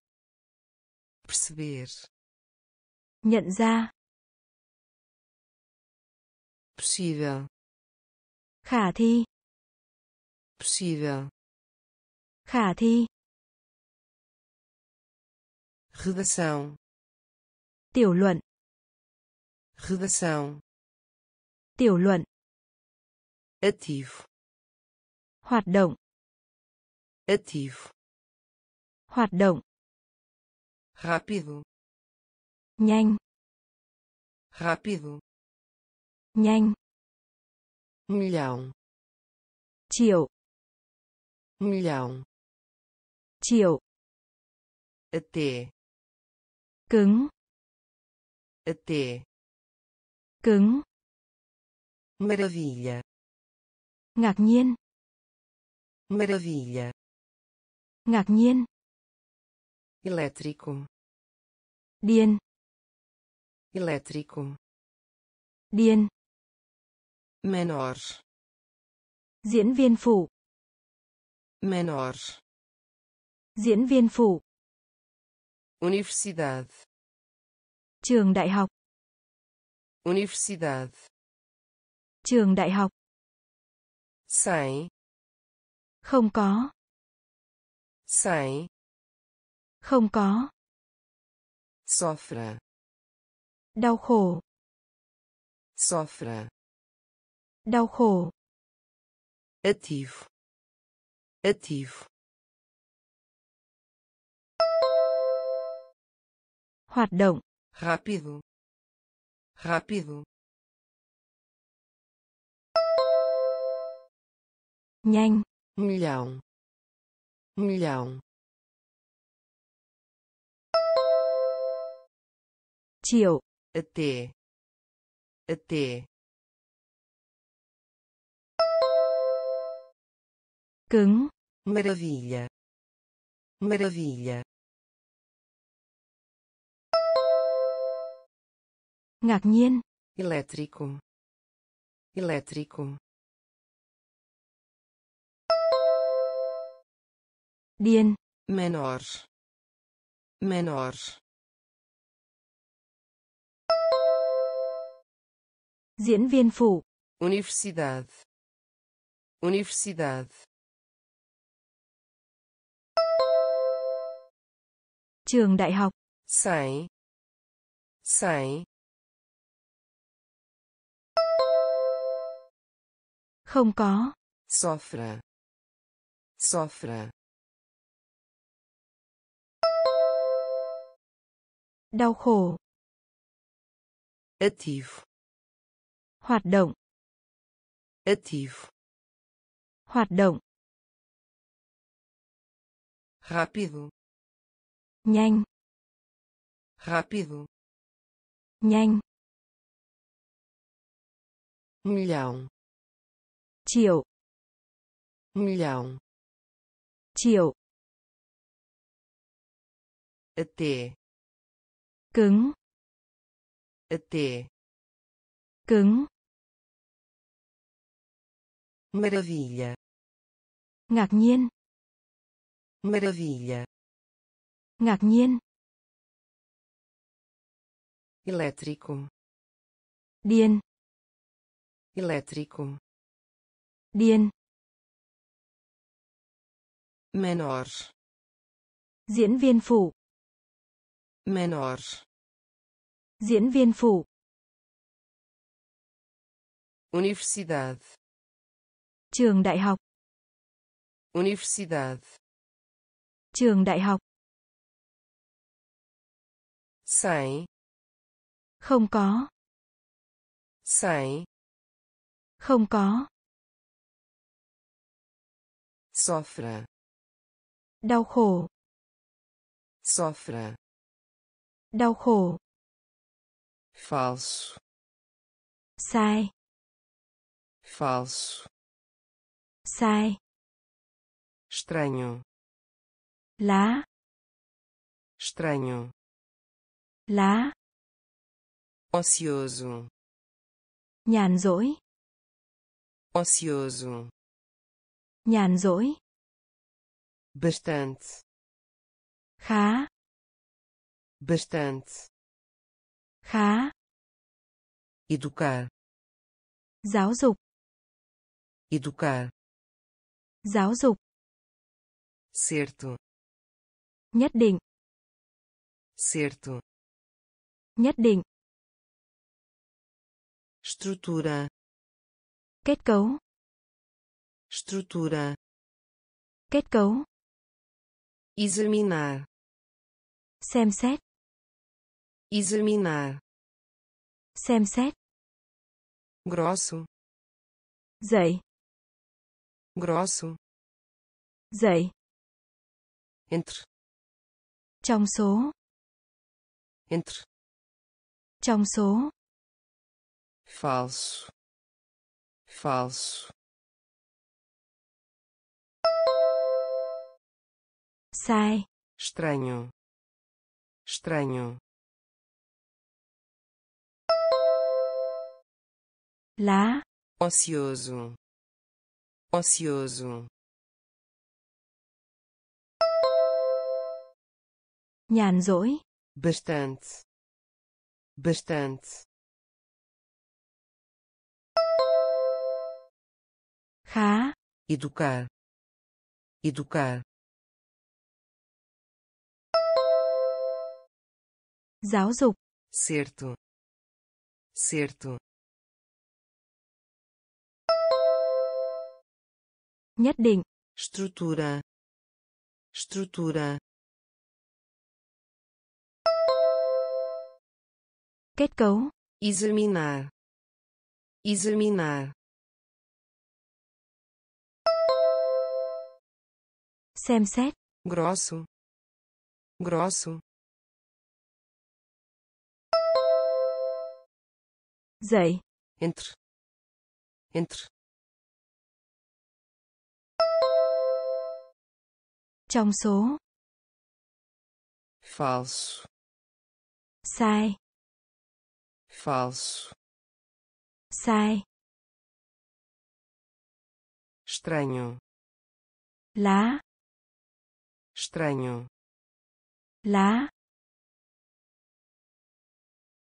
A: perceber,
B: Nhận ra.
A: possível,
B: Khả thi.
A: possível,
B: Khả thi.
A: redação,
B: Tiểu luận.
A: redação,
B: Tiểu luận.
A: Ativo,
B: Hoạt động.
A: ativo,
B: Hoạt động.
A: rápido,
B: Nhanh.
A: rápido,
B: Nhanh.
A: milhão,
B: Triệu.
A: milhão,
B: Triệu.
A: até,
B: Cứng.
A: até,
B: Cứng.
A: maravilha,
B: Ngạc nhiên.
A: maravilha,
B: Ngạc nhiên.
A: elétrico,
B: Điên.
A: elétrico,
B: Điên.
A: menor,
B: Diễn viên phụ.
A: menor,
B: Diễn viên phụ.
A: Universidade.
B: Trường đại học.
A: Universidade.
B: Trường đại học.
A: Sem.
B: Không có.
A: Sem.
B: Không có.
A: Sofra.
B: Đau khổ.
A: Sofra.
B: Đau khổ.
A: Ativo. Ativo.
B: Hoạt động.
A: Rápido. Rápido.
B: Nhanh.
A: Milhão. Milhão.
B: Triệu.
A: Até. Até.
B: Cứng.
A: Maravilha. Maravilha.
B: Ngạc nhiên.
A: Elétrico. Elétrico.
B: Điên.
A: Menor. Menor.
B: Diễn viên phụ.
A: Universidade. Universidade.
B: Trường đại học.
A: Sem. Sem.
B: Không có.
A: Sofra. Sofra.
B: Đau khổ.
A: Ativo.
B: Hoạt động.
A: Ativo.
B: Hoạt động.
A: Rápido.
B: Nhanh.
A: Rápido.
B: Nhanh.
A: Milhão.
B: Triệu.
A: Milhão.
B: Triệu.
A: Até.
B: Cứng.
A: Até.
B: Cứng.
A: Maravilha.
B: Ngạc nhiên.
A: Maravilha.
B: Ngạc nhiên.
A: Elétrico.
B: Điên.
A: Elétrico.
B: Điên.
A: Menor.
B: Diễn viên phụ.
A: Menor.
B: Diễn viên phụ.
A: Universidade.
B: Trường đại học.
A: Universidade.
B: Trường đại học.
A: Sem.
B: Không có.
A: Sem.
B: Không có.
A: Sofra.
B: Đau khổ.
A: Sofra.
B: Đau khổ.
A: Falso.
B: Sai.
A: Falso.
B: Sai.
A: Estranho.
B: Lá.
A: Estranho.
B: Lá.
A: Ocioso.
B: Nhàn rỗi.
A: Ocioso.
B: Nhàn rỗi.
A: Bastante.
B: Khá.
A: Bastante.
B: Khá.
A: Educar.
B: Giáo dục.
A: Educar.
B: Giáo dục.
A: Certo.
B: Nhất định.
A: Certo.
B: Nhất định.
A: Estrutura.
B: Kết cấu.
A: Estrutura.
B: Kết cấu.
A: Examinar.
B: Xem xét.
A: Examinar.
B: Xem xét.
A: Grosso.
B: Dậy.
A: Grosso.
B: Dậy.
A: Entre.
B: Trong số.
A: Entre.
B: Trong số.
A: Falso. Falso.
B: Sai.
A: Estranho. Estranho.
B: Lá.
A: Ocioso. Ocioso.
B: nhàn rỗi,
A: bastante, bastante,
B: khá,
A: educar, educar,
B: giáo dục,
A: certo, certo,
B: nhất định,
A: estrutura, estrutura,
B: kết cấu,
A: examinar, examinar,
B: xem xét,
A: grosso, grosso,
B: dậy,
A: entre, entre,
B: trong số,
A: falso,
B: sai,
A: falso,
B: sai,
A: estranho,
B: lá,
A: estranho,
B: lá,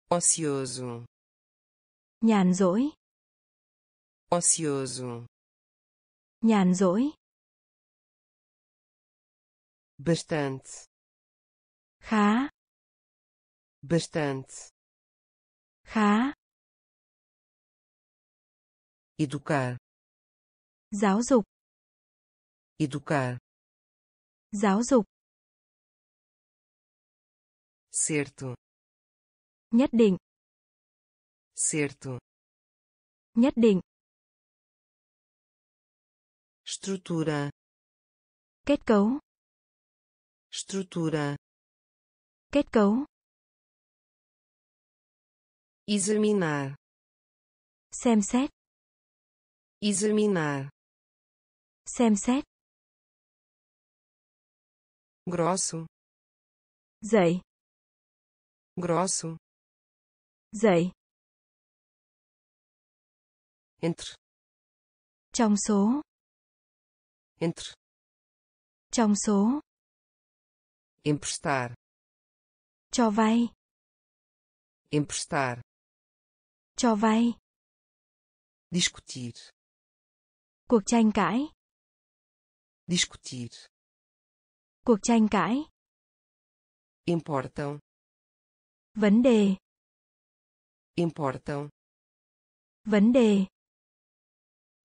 A: ocioso,
B: nhàn rỗi,
A: ocioso,
B: nhàn rỗi,
A: bastante,
B: khá,
A: bastante,
B: khá,
A: educar,
B: giáo dục,
A: educar,
B: giáo dục,
A: certo,
B: nhất định,
A: certo,
B: nhất định,
A: estrutura,
B: kết cấu,
A: estrutura,
B: kết cấu,
A: examinar,
B: xem xét,
A: examinar,
B: xem xét,
A: grosso,
B: dậy,
A: grosso,
B: dậy,
A: entre,
B: trong số,
A: entre,
B: trong số,
A: emprestar,
B: cho vay,
A: emprestar,
B: cho vay,
A: discutir,
B: cuộc tranh cãi,
A: discutir,
B: cuộc tranh cãi,
A: importam,
B: vấn đề,
A: importam,
B: vấn đề,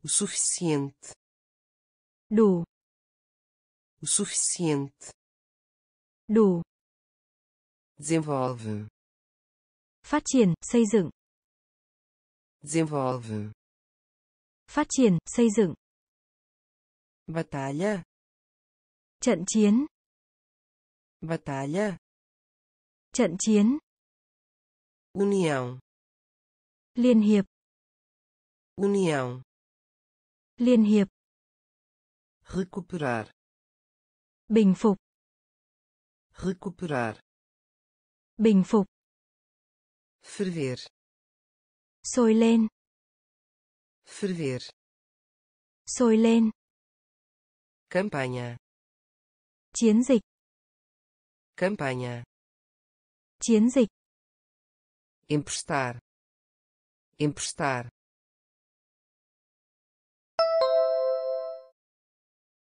A: o suficiente,
B: đủ,
A: o suficiente,
B: đủ,
A: desenvolve,
B: phát triển, xây dựng,
A: desenvolve,
B: phát triển, xây dựng,
A: batalha,
B: trận chiến,
A: batalha,
B: trận chiến,
A: união,
B: liên hiệp,
A: união,
B: liên hiệp,
A: recuperar,
B: bình phục,
A: recuperar,
B: bình phục,
A: ferver,
B: sôi lên,
A: ferver,
B: sôi lên,
A: campanha,
B: chiến dịch,
A: campanha,
B: chiến dịch,
A: emprestar, emprestar,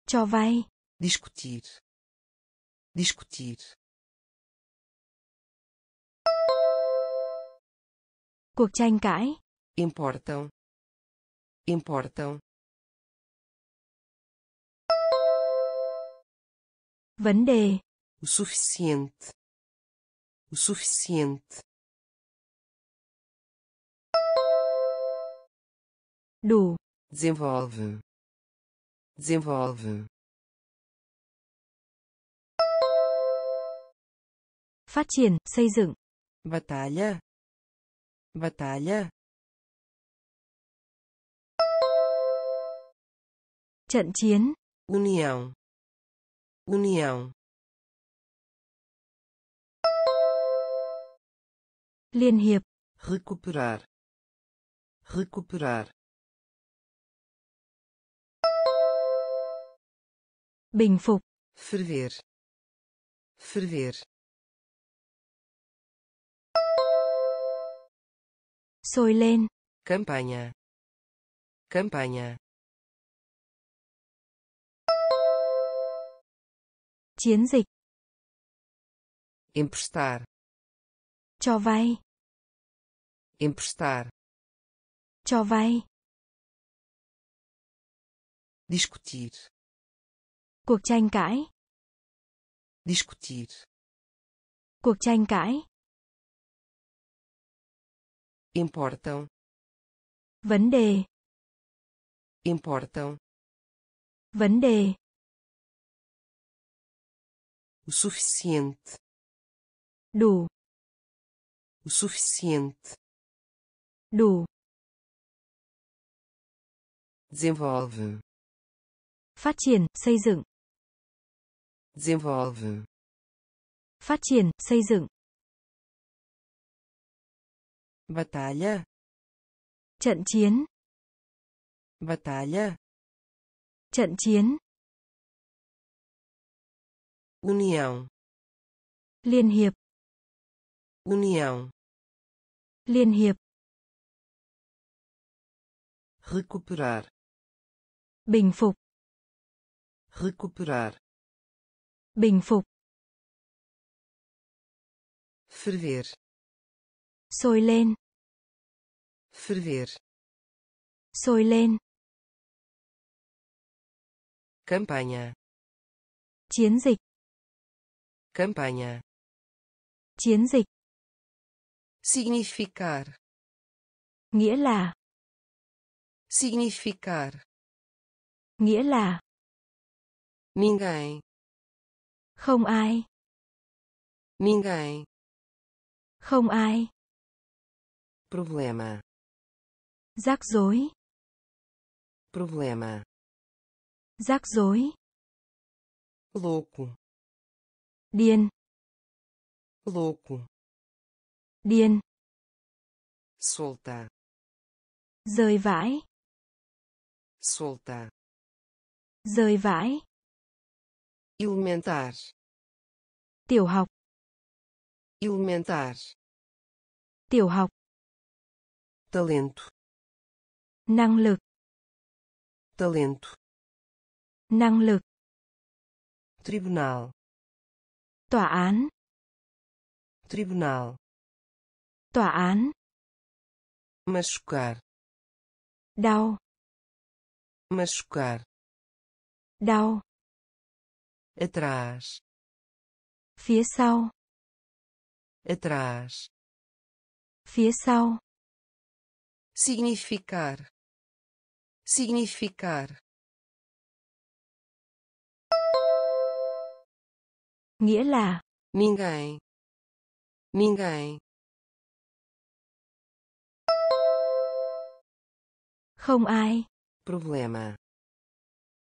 B: cho vay,
A: discutir, discutir,
B: cuộc tranh cãi,
A: importam, importam,
B: vấn đề,
A: o suficiente, o suficiente,
B: đủ,
A: desenvolve, desenvolve,
B: phát triển, xây dựng,
A: batalha, batalha,
B: trận chiến,
A: união, união,
B: liên hiệp,
A: recuperar, recuperar,
B: bình phục,
A: ferver, ferver,
B: Sôi lên.
A: campanha, campanha,
B: Chiến dịch.
A: emprestar,
B: Cho vay.
A: emprestar,
B: Cho vay.
A: discutir,
B: Cuộc tranh cãi.
A: discutir,
B: Cuộc tranh cãi.
A: Importam,
B: Vấn đề.
A: importam,
B: Vấn đề.
A: o suficiente,
B: Đủ.
A: o suficiente,
B: Đủ.
A: desenvolve,
B: Phát triển, xây dựng.
A: desenvolve,
B: Phát triển, xây dựng.
A: Batalha,
B: Trận chiến.
A: batalha,
B: Trận chiến.
A: união,
B: Liên hiệp.
A: união,
B: Liên hiệp.
A: recuperar,
B: Bình phục.
A: recuperar,
B: Bình phục.
A: ferver,
B: Sôi lên.
A: ferver,
B: Sôi lên.
A: campanha,
B: Chiến dịch.
A: campanha,
B: Chiến dịch.
A: significar,
B: Nghĩa là.
A: significar,
B: Nghĩa là.
A: ninguém,
B: Không ai.
A: ninguém,
B: Không ai.
A: Problema,
B: Rắc rối.
A: problema,
B: Rắc rối.
A: louco,
B: Điên.
A: louco,
B: Điên.
A: solta,
B: Rơi vãi.
A: solta,
B: Rơi vãi.
A: elementar,
B: Tiểu học.
A: elementar,
B: Tiểu học.
A: Talento,
B: Năng lực.
A: talento,
B: Năng lực.
A: tribunal,
B: Tòa án.
A: tribunal,
B: Tòa án.
A: machucar,
B: Đau.
A: machucar,
B: Đau.
A: atrás,
B: Phía sau.
A: atrás,
B: Phía sau.
A: Significar, significar,
B: Nghĩa là.
A: ninguém, ninguém,
B: Không ai.
A: problema,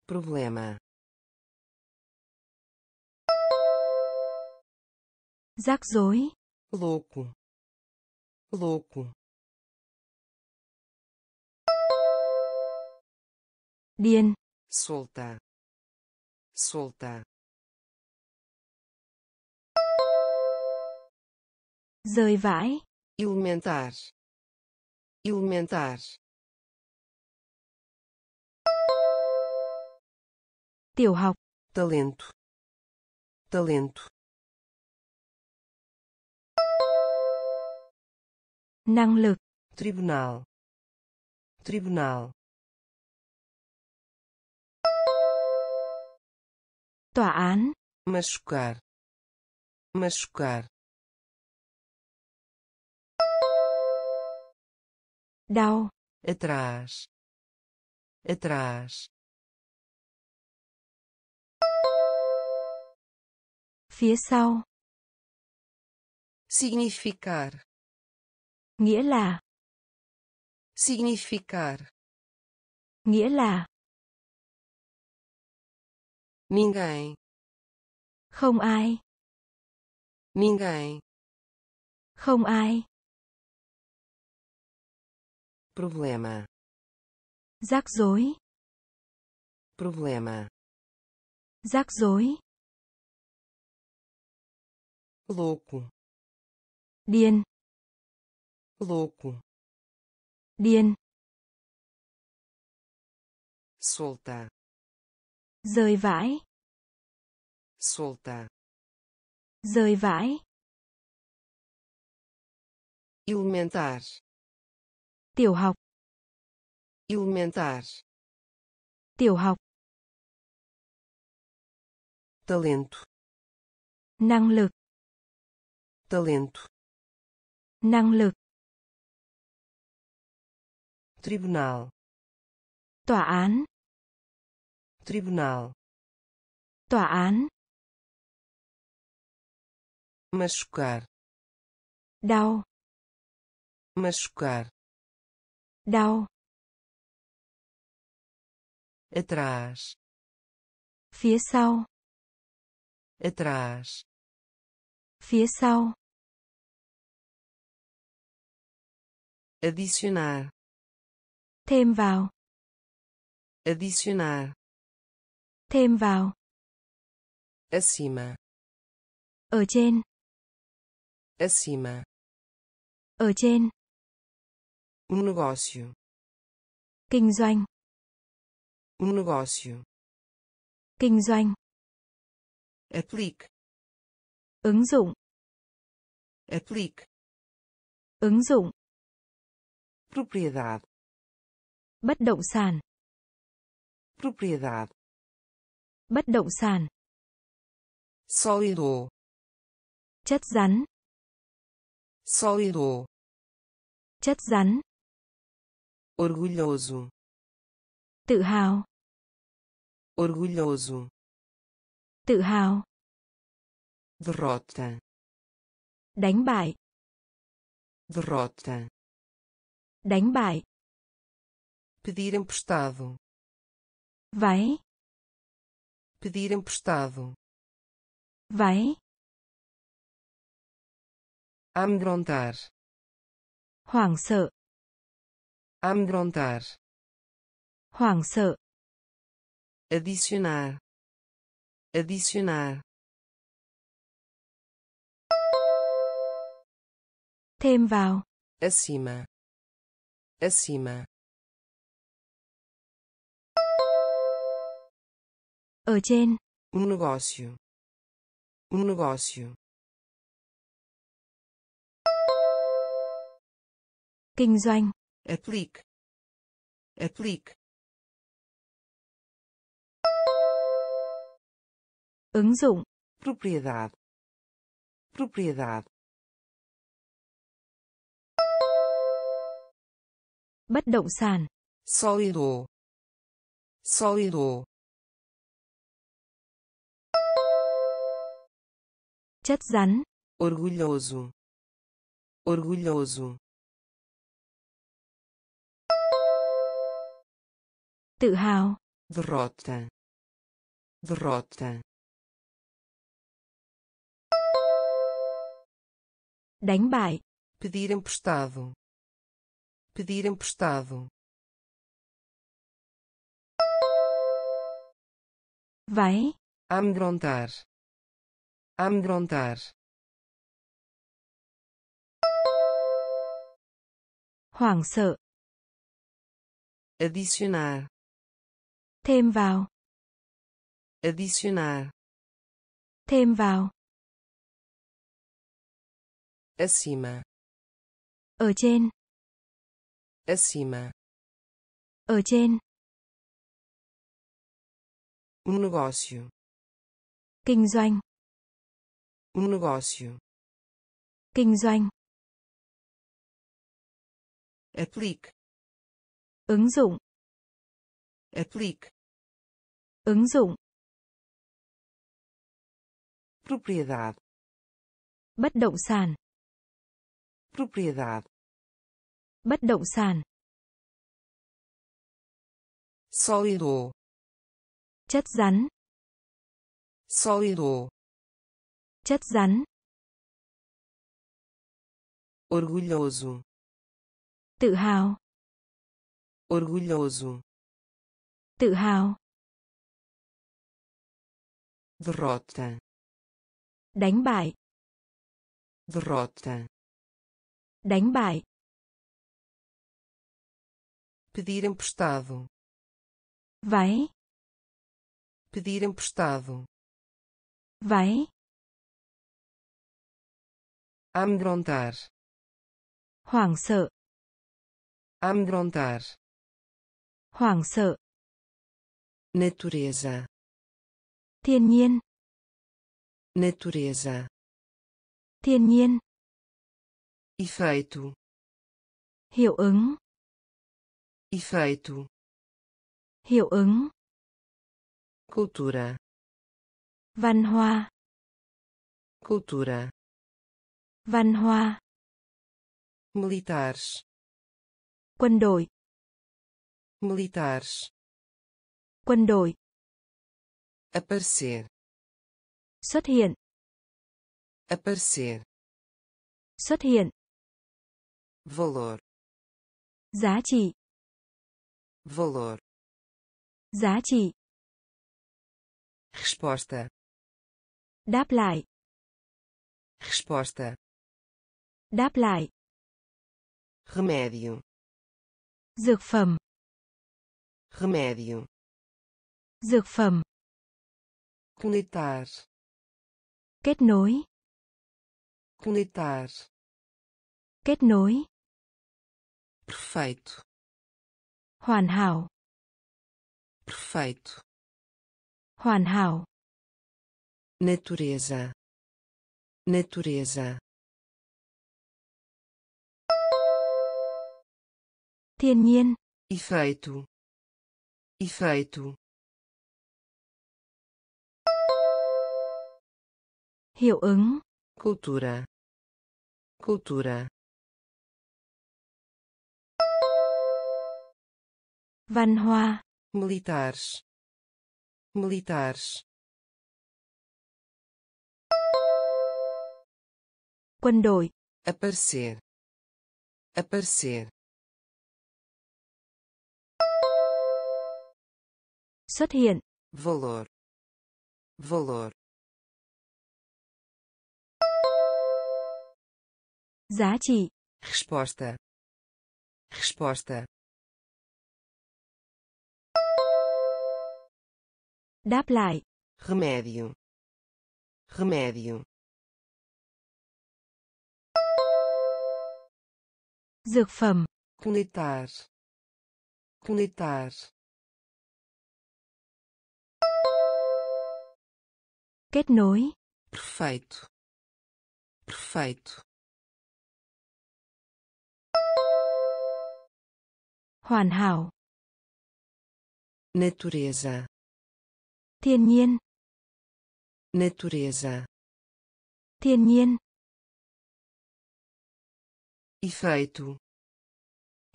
A: problema,
B: Rắc rối.
A: louco, louco,
B: Điên.
A: solta, solta,
B: Rơi vãi.
A: elementar, elementar,
B: Tiểu học.
A: talento, talento,
B: Năng lực.
A: tribunal, tribunal,
B: Tòa án.
A: machucar, machucar,
B: Đau.
A: atrás, atrás,
B: Phía sau.
A: significar,
B: Nghĩa là.
A: significar,
B: Nghĩa là.
A: Ninguém,
B: Không ai.
A: ninguém,
B: Không ai.
A: problema,
B: Rắc rối.
A: problema,
B: Rắc rối.
A: louco,
B: Điên.
A: louco,
B: điên
A: solta
B: rời vãi.
A: Solta
B: rời vãi.
A: Elementar.
B: Tiểu học.
A: Elementar.
B: Tiểu học.
A: Talento.
B: Năng lực.
A: Talento.
B: Năng lực.
A: Tribunal.
B: Tòa án
A: tribunal.
B: Tòa án.
A: Machucar.
B: Đau.
A: Machucar.
B: Đau.
A: Atrás.
B: Phía sau.
A: Atrás.
B: Phía sau.
A: Adicionar.
B: Thêm vào.
A: Adicionar
B: thêm vào.
A: Acima.
B: Ở trên.
A: Acima.
B: Ở trên.
A: Um negócio.
B: Kinh doanh.
A: Um negócio.
B: Kinh doanh.
A: Aplique.
B: Ứng dụng.
A: Aplique.
B: Ứng dụng.
A: Propriedade.
B: Bất động sản.
A: Propriedade
B: bất động sản.
A: Sólido
B: chất rắn.
A: Sólido
B: chất rắn.
A: Orgulhoso.
B: Tự hào.
A: Orgulhoso.
B: Tự hào.
A: Derrota.
B: Đánh bại.
A: Derrota.
B: Đánh bại.
A: Pedir emprestado.
B: Váy
A: pedir emprestado.
B: Váy
A: amedrontar.
B: Hoảng sợ
A: amedrontar.
B: Hoảng sợ
A: adicionar. Adicionar
B: thêm vào
A: acima. Acima
B: ở trên.
A: Um negócio. Um negócio.
B: Kinh doanh.
A: Aplique. Aplique.
B: Ứng dụng.
A: Propriedade. Propriedade.
B: Bất động sản.
A: Sólido. Sólido
B: chất rắn.
A: Orgulhoso. Orgulhoso.
B: Tự hào.
A: Derrota. Derrota.
B: Đánh bại.
A: Pedir emprestado. Pedir emprestado.
B: Váy.
A: Amedrontar amedrontar.
B: Hoảng sợ.
A: Adicionar.
B: Thêm vào.
A: Adicionar.
B: Thêm vào.
A: Acima.
B: Ở trên.
A: Acima.
B: Ở trên.
A: Um negócio.
B: Kinh doanh
A: um negócio.
B: Kinh doanh.
A: Aplique.
B: Ứng dụng.
A: Aplique.
B: Ứng dụng.
A: Propriedade.
B: Bất động sản.
A: Propriedade.
B: Bất động sản.
A: Sólido.
B: Chất rắn.
A: Sólido
B: chất rắn.
A: Orgulhoso.
B: Tự hào.
A: Orgulhoso.
B: Tự hào.
A: Derrota.
B: Đánh bại.
A: Derrota.
B: Đánh bại.
A: Pedir emprestado,
B: váy,
A: pedir emprestado,
B: váy,
A: amedrontar,
B: hoảng sợ,
A: amedrontar,
B: hoảng sợ,
A: natureza,
B: thiên nhiên,
A: natureza,
B: thiên nhiên,
A: efeito,
B: hiệu ứng,
A: efeito,
B: hiệu ứng,
A: cultura,
B: văn hóa,
A: cultura,
B: văn hóa,
A: militares,
B: quân đội,
A: militares,
B: quân đội,
A: aparecer,
B: xuất hiện,
A: aparecer,
B: xuất hiện,
A: valor,
B: giá trị,
A: valor,
B: giá trị,
A: resposta,
B: đáp lại,
A: resposta,
B: đáp lại,
A: remédio,
B: dược phẩm,
A: remédio,
B: dược phẩm,
A: conectar,
B: kết nối,
A: conectar,
B: kết nối,
A: perfeito,
B: hoàn hảo,
A: perfeito,
B: hoàn hảo,
A: natureza, natureza,
B: thiên nhiên,
A: efeito, efeito,
B: hiệu ứng,
A: cultura, cultura,
B: văn hóa,
A: militares, militares,
B: quân đội,
A: aparecer, aparecer,
B: xuất hiện,
A: valor, valor,
B: giá trị,
A: resposta, resposta,
B: đáp lại,
A: remédio, remédio,
B: dược phẩm,
A: conectar, conectar,
B: kết nối,
A: perfeito, perfeito,
B: hoàn hảo,
A: natureza,
B: thiên nhiên,
A: natureza,
B: thiên nhiên,
A: efeito,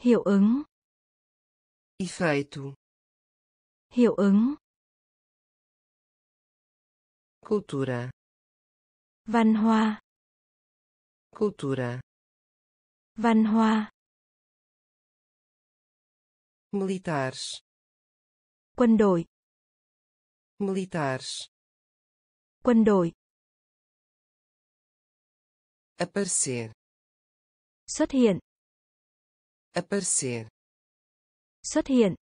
B: hiệu ứng,
A: efeito,
B: hiệu ứng,
A: cultura,
B: văn hóa,
A: cultura,
B: văn hóa,
A: militares,
B: quân đội,
A: militares,
B: quân đội,
A: aparecer,
B: xuất hiện,
A: aparecer,
B: xuất hiện,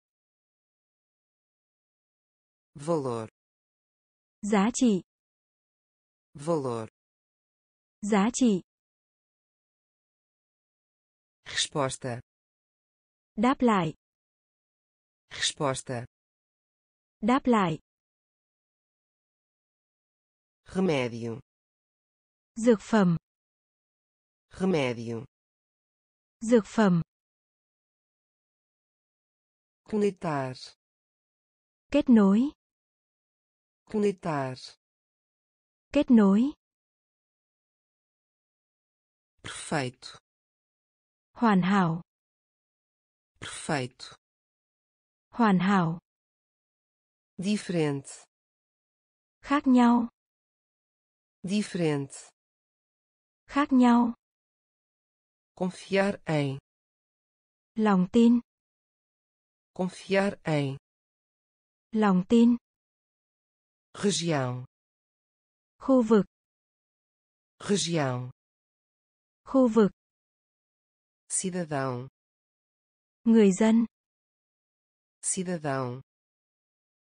A: valor,
B: giá trị,
A: valor,
B: giá trị,
A: resposta,
B: đáp lại,
A: resposta,
B: đáp lại,
A: remédio,
B: dược phẩm,
A: remédio,
B: dược phẩm,
A: conectar,
B: kết nối,
A: conectar,
B: kết nối,
A: perfeito,
B: hoàn hảo,
A: perfeito,
B: hoàn hảo,
A: diferente,
B: khác nhau,
A: diferente,
B: khác nhau,
A: confiar em,
B: lòng tin,
A: confiar em,
B: lòng tin,
A: região,
B: khu vực,
A: região,
B: khu vực,
A: cidadão,
B: người dân,
A: cidadão,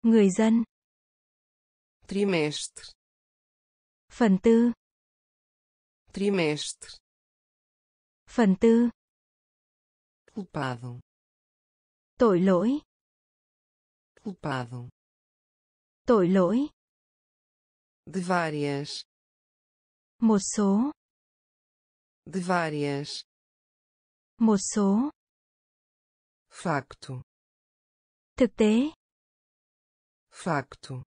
B: người dân,
A: trimestre,
B: phần tư,
A: trimestre,
B: phần tư,
A: culpado,
B: tội lỗi,
A: culpado,
B: tội lỗi,
A: de várias,
B: một số,
A: de várias,
B: một số,
A: facto,
B: thực tế,
A: facto,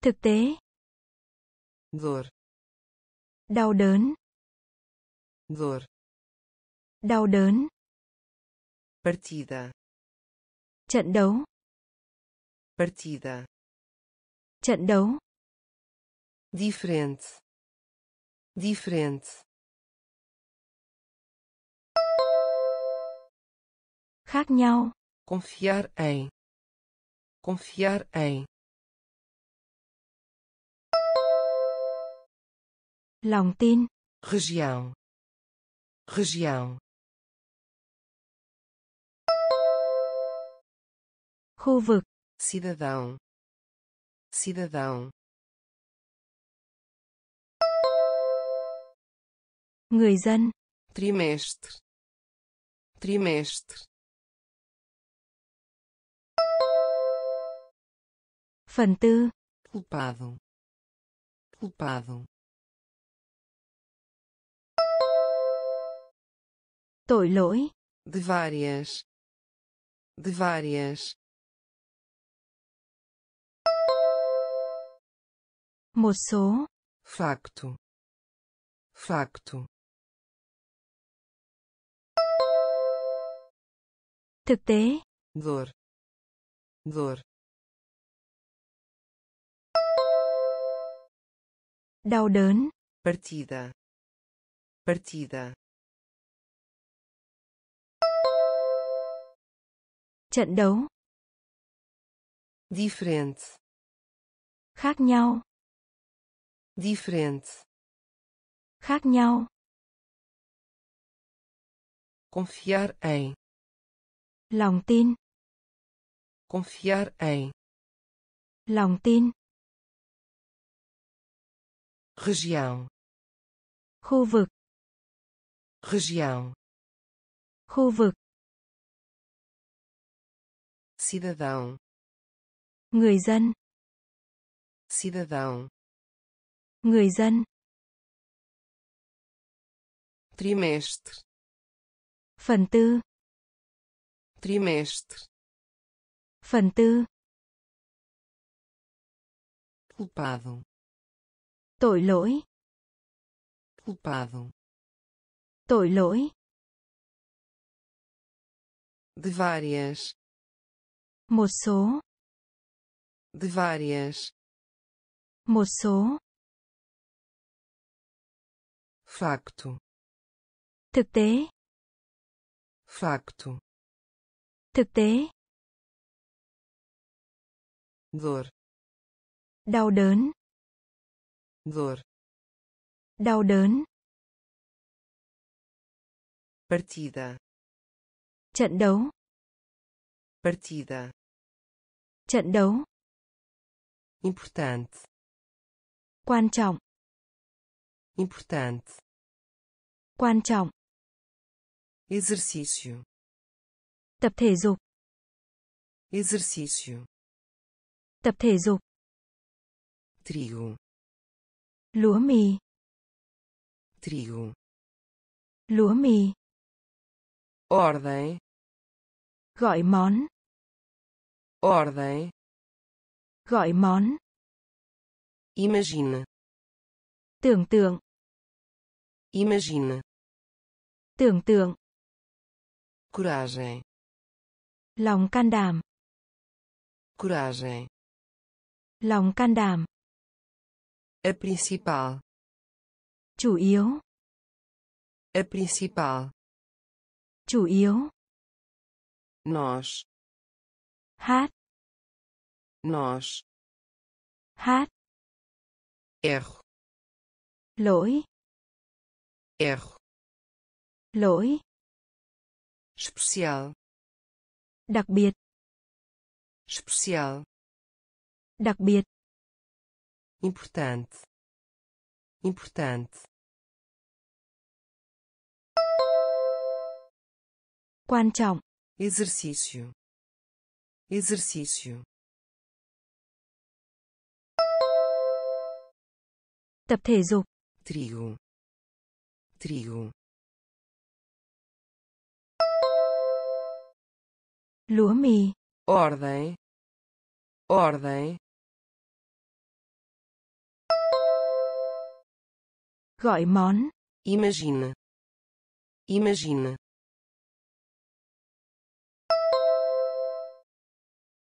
B: thực tế,
A: dor,
B: đau đớn,
A: dor,
B: đau đớn,
A: partida,
B: trận đấu,
A: partida,
B: trận đấu,
A: diferente, diferente,
B: khác nhau,
A: confiar em, confiar em,
B: lòng tin,
A: região, região,
B: khu vực,
A: cidadão, cidadão,
B: người dân,
A: trimestre, trimestre,
B: phần tư,
A: culpado, culpado,
B: tội lỗi,
A: de várias, de várias,
B: một số,
A: facto, facto,
B: thực tế,
A: dor, dor,
B: đau đớn,
A: partida, partida,
B: trận đấu,
A: diferente,
B: khác nhau,
A: diferente,
B: khác nhau,
A: confiar em,
B: lòng tin,
A: confiar em,
B: lòng tin,
A: região,
B: khu vực,
A: região,
B: khu vực,
A: cidadão,
B: người dân,
A: cidadão,
B: người dân,
A: trimestre,
B: phần tư,
A: trimestre,
B: phần tư,
A: culpado,
B: tội lỗi,
A: culpado,
B: tội lỗi,
A: de várias,
B: một số,
A: de várias,
B: một số,
A: facto,
B: thực tế,
A: facto,
B: thực tế,
A: dor,
B: đau đớn,
A: dor,
B: đau đớn,
A: partida,
B: trận đấu,
A: partida,
B: trận đấu,
A: importante,
B: quan trọng,
A: importante,
B: quan trọng,
A: exercício,
B: tập thể dục,
A: exercício,
B: tập thể dục,
A: trigo,
B: lúa mì,
A: trigo,
B: lúa mì,
A: ordem,
B: gọi món,
A: ordem,
B: gọi món,
A: imagine,
B: tưởng tượng,
A: imagine,
B: tưởng tượng,
A: coragem,
B: lòng can đảm,
A: coragem,
B: lòng can đảm,
A: a principal,
B: chủ yếu,
A: a principal,
B: chủ yếu,
A: nós,
B: hát,
A: nós,
B: hát,
A: erro,
B: lỗi,
A: erro,
B: lỗi,
A: especial,
B: đặc biệt,
A: especial,
B: đặc biệt,
A: importante, importante,
B: quan trọng,
A: exercício, exercício,
B: tập thể dục,
A: trigo, trigo,
B: lúa mì,
A: ordem, ordem,
B: gọi món,
A: imagina, imagina,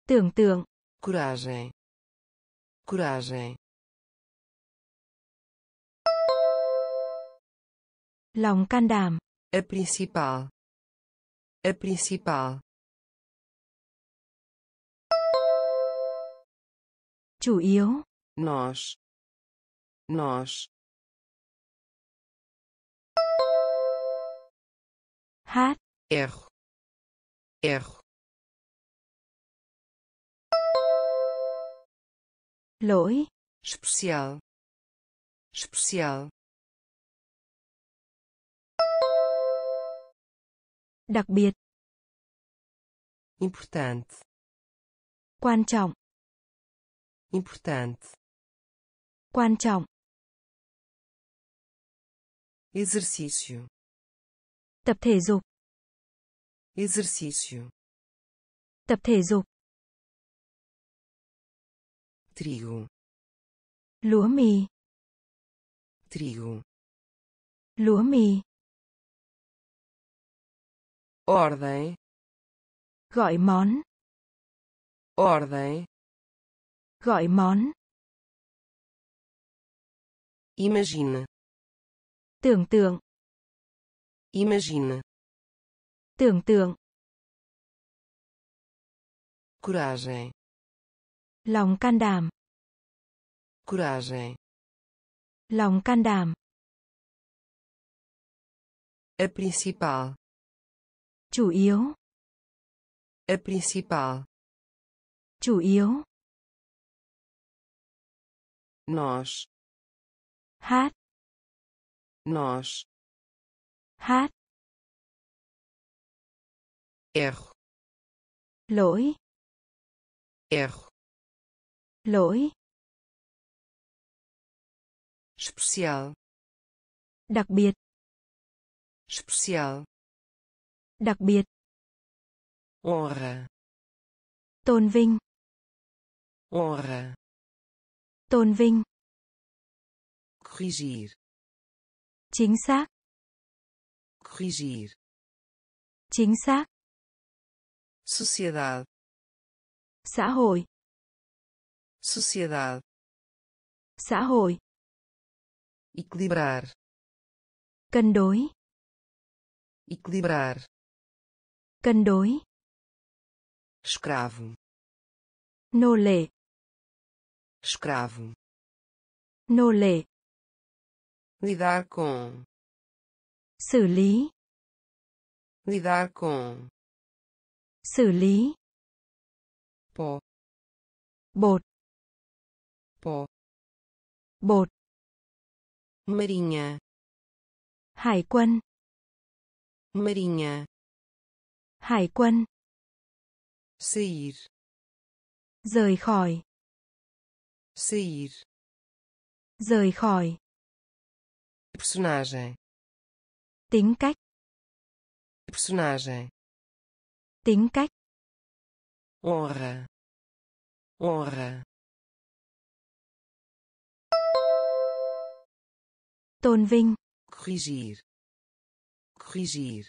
B: tưởng tượng,
A: coragem, coragem,
B: lòng can đảm,
A: a principal, a principal,
B: chủ yếu,
A: nós, nós,
B: hát,
A: erro, erro,
B: lỗi,
A: especial, especial,
B: đặc biệt,
A: importante,
B: quan trọng,
A: importante,
B: quan trọng,
A: exercício,
B: tập thể dục,
A: exercício,
B: tập thể dục,
A: trigo,
B: lúa mì,
A: trigo,
B: lúa mì,
A: ordem,
B: gọi món,
A: ordem,
B: gọi món,
A: imagina,
B: tưởng tượng,
A: imagina,
B: tưởng tượng,
A: coragem,
B: lòng can đảm,
A: coragem,
B: lòng can đảm,
A: a principal,
B: chủ yếu,
A: a principal,
B: chủ yếu,
A: nós,
B: hát,
A: nós,
B: hát,
A: erro,
B: lỗi,
A: erro,
B: lỗi,
A: especial,
B: đặc biệt,
A: especial,
B: đặc biệt,
A: honra,
B: tôn vinh,
A: honra,
B: tôn vinh,
A: corrigir,
B: chính xác,
A: corrigir,
B: chính xác,
A: sociedade,
B: xã hội,
A: sociedade,
B: xã hội,
A: equilibrar,
B: cân đối,
A: equilibrar,
B: cân đối,
A: escravo,
B: nô lệ,
A: escravo,
B: nô lệ,
A: lidar com,
B: xử lý,
A: lidar com,
B: xử lý,
A: pó,
B: bột,
A: pó,
B: bột,
A: marinha,
B: hải quân,
A: marinha,
B: hải quân,
A: sair,
B: rời khỏi,
A: sair,
B: rời khỏi,
A: personagem,
B: tính cách,
A: personagem,
B: tính cách,
A: honra, honra,
B: tôn vinh,
A: corrigir, corrigir,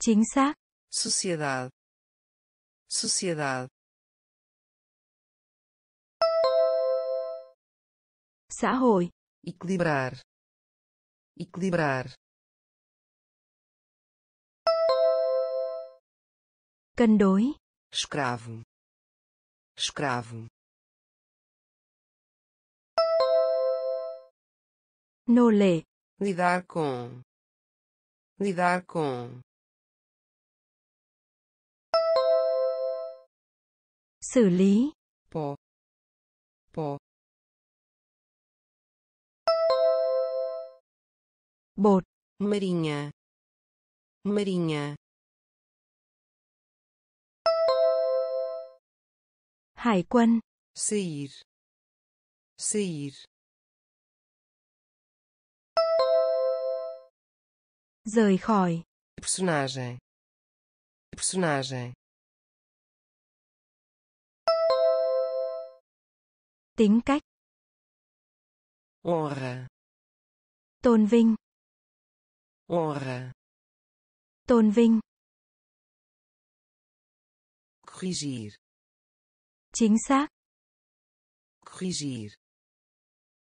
B: chính xác,
A: sociedade, sociedade,
B: xã hội,
A: equilibrar, equilibrar,
B: cân đối,
A: escravo, escravo,
B: nô lệ,
A: lidar com, lidar com,
B: xử lý,
A: pó, pó,
B: bột,
A: marinha, marinha,
B: hải quân,
A: sair, sair,
B: rời khỏi,
A: personagem, personagem,
B: tính cách,
A: honra,
B: tôn vinh,
A: honra,
B: tôn vinh,
A: corrigir,
B: chính xác,
A: corrigir,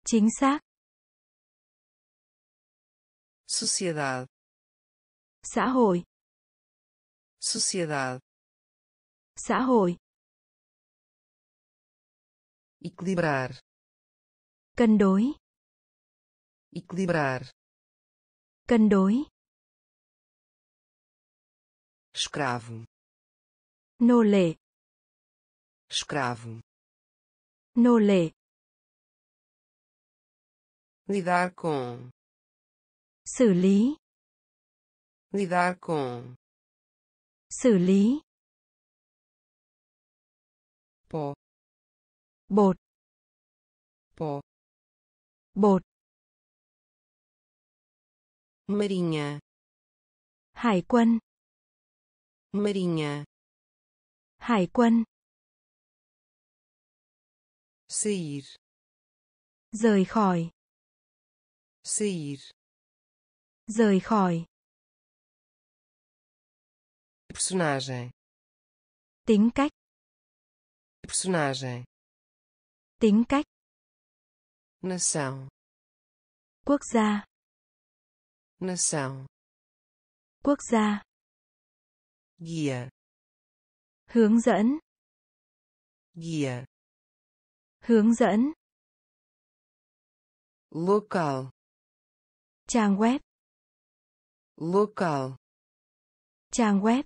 B: chính xác,
A: sociedade,
B: xã hội,
A: sociedade,
B: xã hội,
A: equilibrar,
B: cân đối,
A: equilibrar,
B: cân đối,
A: escravo,
B: nô lệ,
A: escravo,
B: nô lệ,
A: lidar com,
B: xử lý,
A: lidar com,
B: xử lý,
A: pó,
B: bột,
A: pó,
B: bột,
A: marinha,
B: hải quân,
A: marinha,
B: hải quân,
A: sair,
B: rời khỏi,
A: sair,
B: rời khỏi,
A: personagem,
B: tính cách,
A: personagem,
B: tính cách,
A: nação,
B: quốc gia,
A: nação,
B: quốc gia,
A: guia,
B: hướng dẫn,
A: guia,
B: hướng dẫn,
A: local,
B: trang web,
A: local,
B: trang web,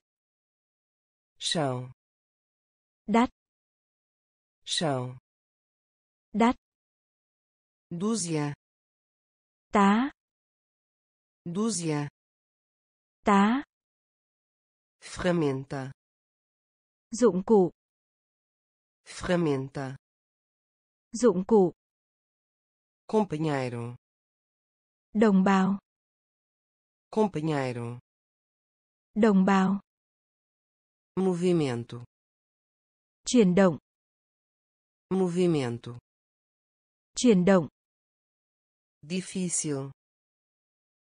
A: chão,
B: đắt,
A: chão,
B: đắt,
A: dúzia,
B: tá,
A: dúzia,
B: tá,
A: ferramenta,
B: dụng cụ,
A: ferramenta,
B: dụng cụ,
A: companheiro,
B: đồng bào,
A: companheiro,
B: đồng bào,
A: movimento,
B: chuyển động,
A: movimento,
B: chuyển động,
A: difícil,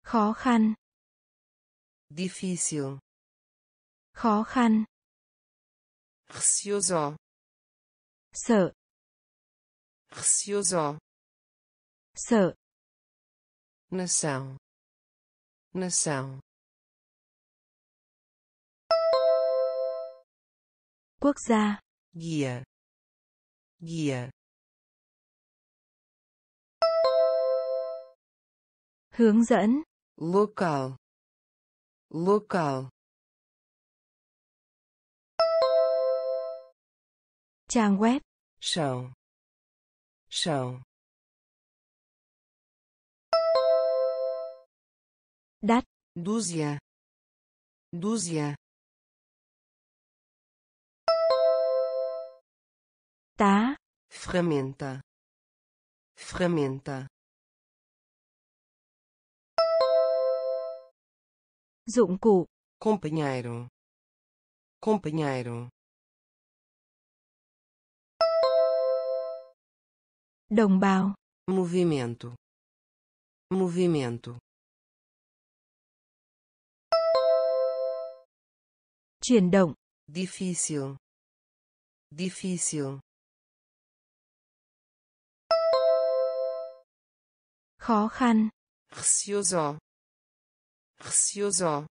B: khó khăn,
A: difícil,
B: khó khăn,
A: receoso,
B: sợ,
A: receoso,
B: sợ,
A: nação, nação,
B: quốc gia,
A: guia, guia,
B: hướng dẫn,
A: local, local,
B: trang web,
A: chão, chão,
B: đắt,
A: dúzia, dúzia,
B: tá,
A: ferramenta, ferramenta,
B: dụng cụ,
A: companheiro, companheiro,
B: đồng bào,
A: movimento, movimento,
B: chuyển động,
A: difícil, difícil,
B: khó khăn,
A: receoso, receoso,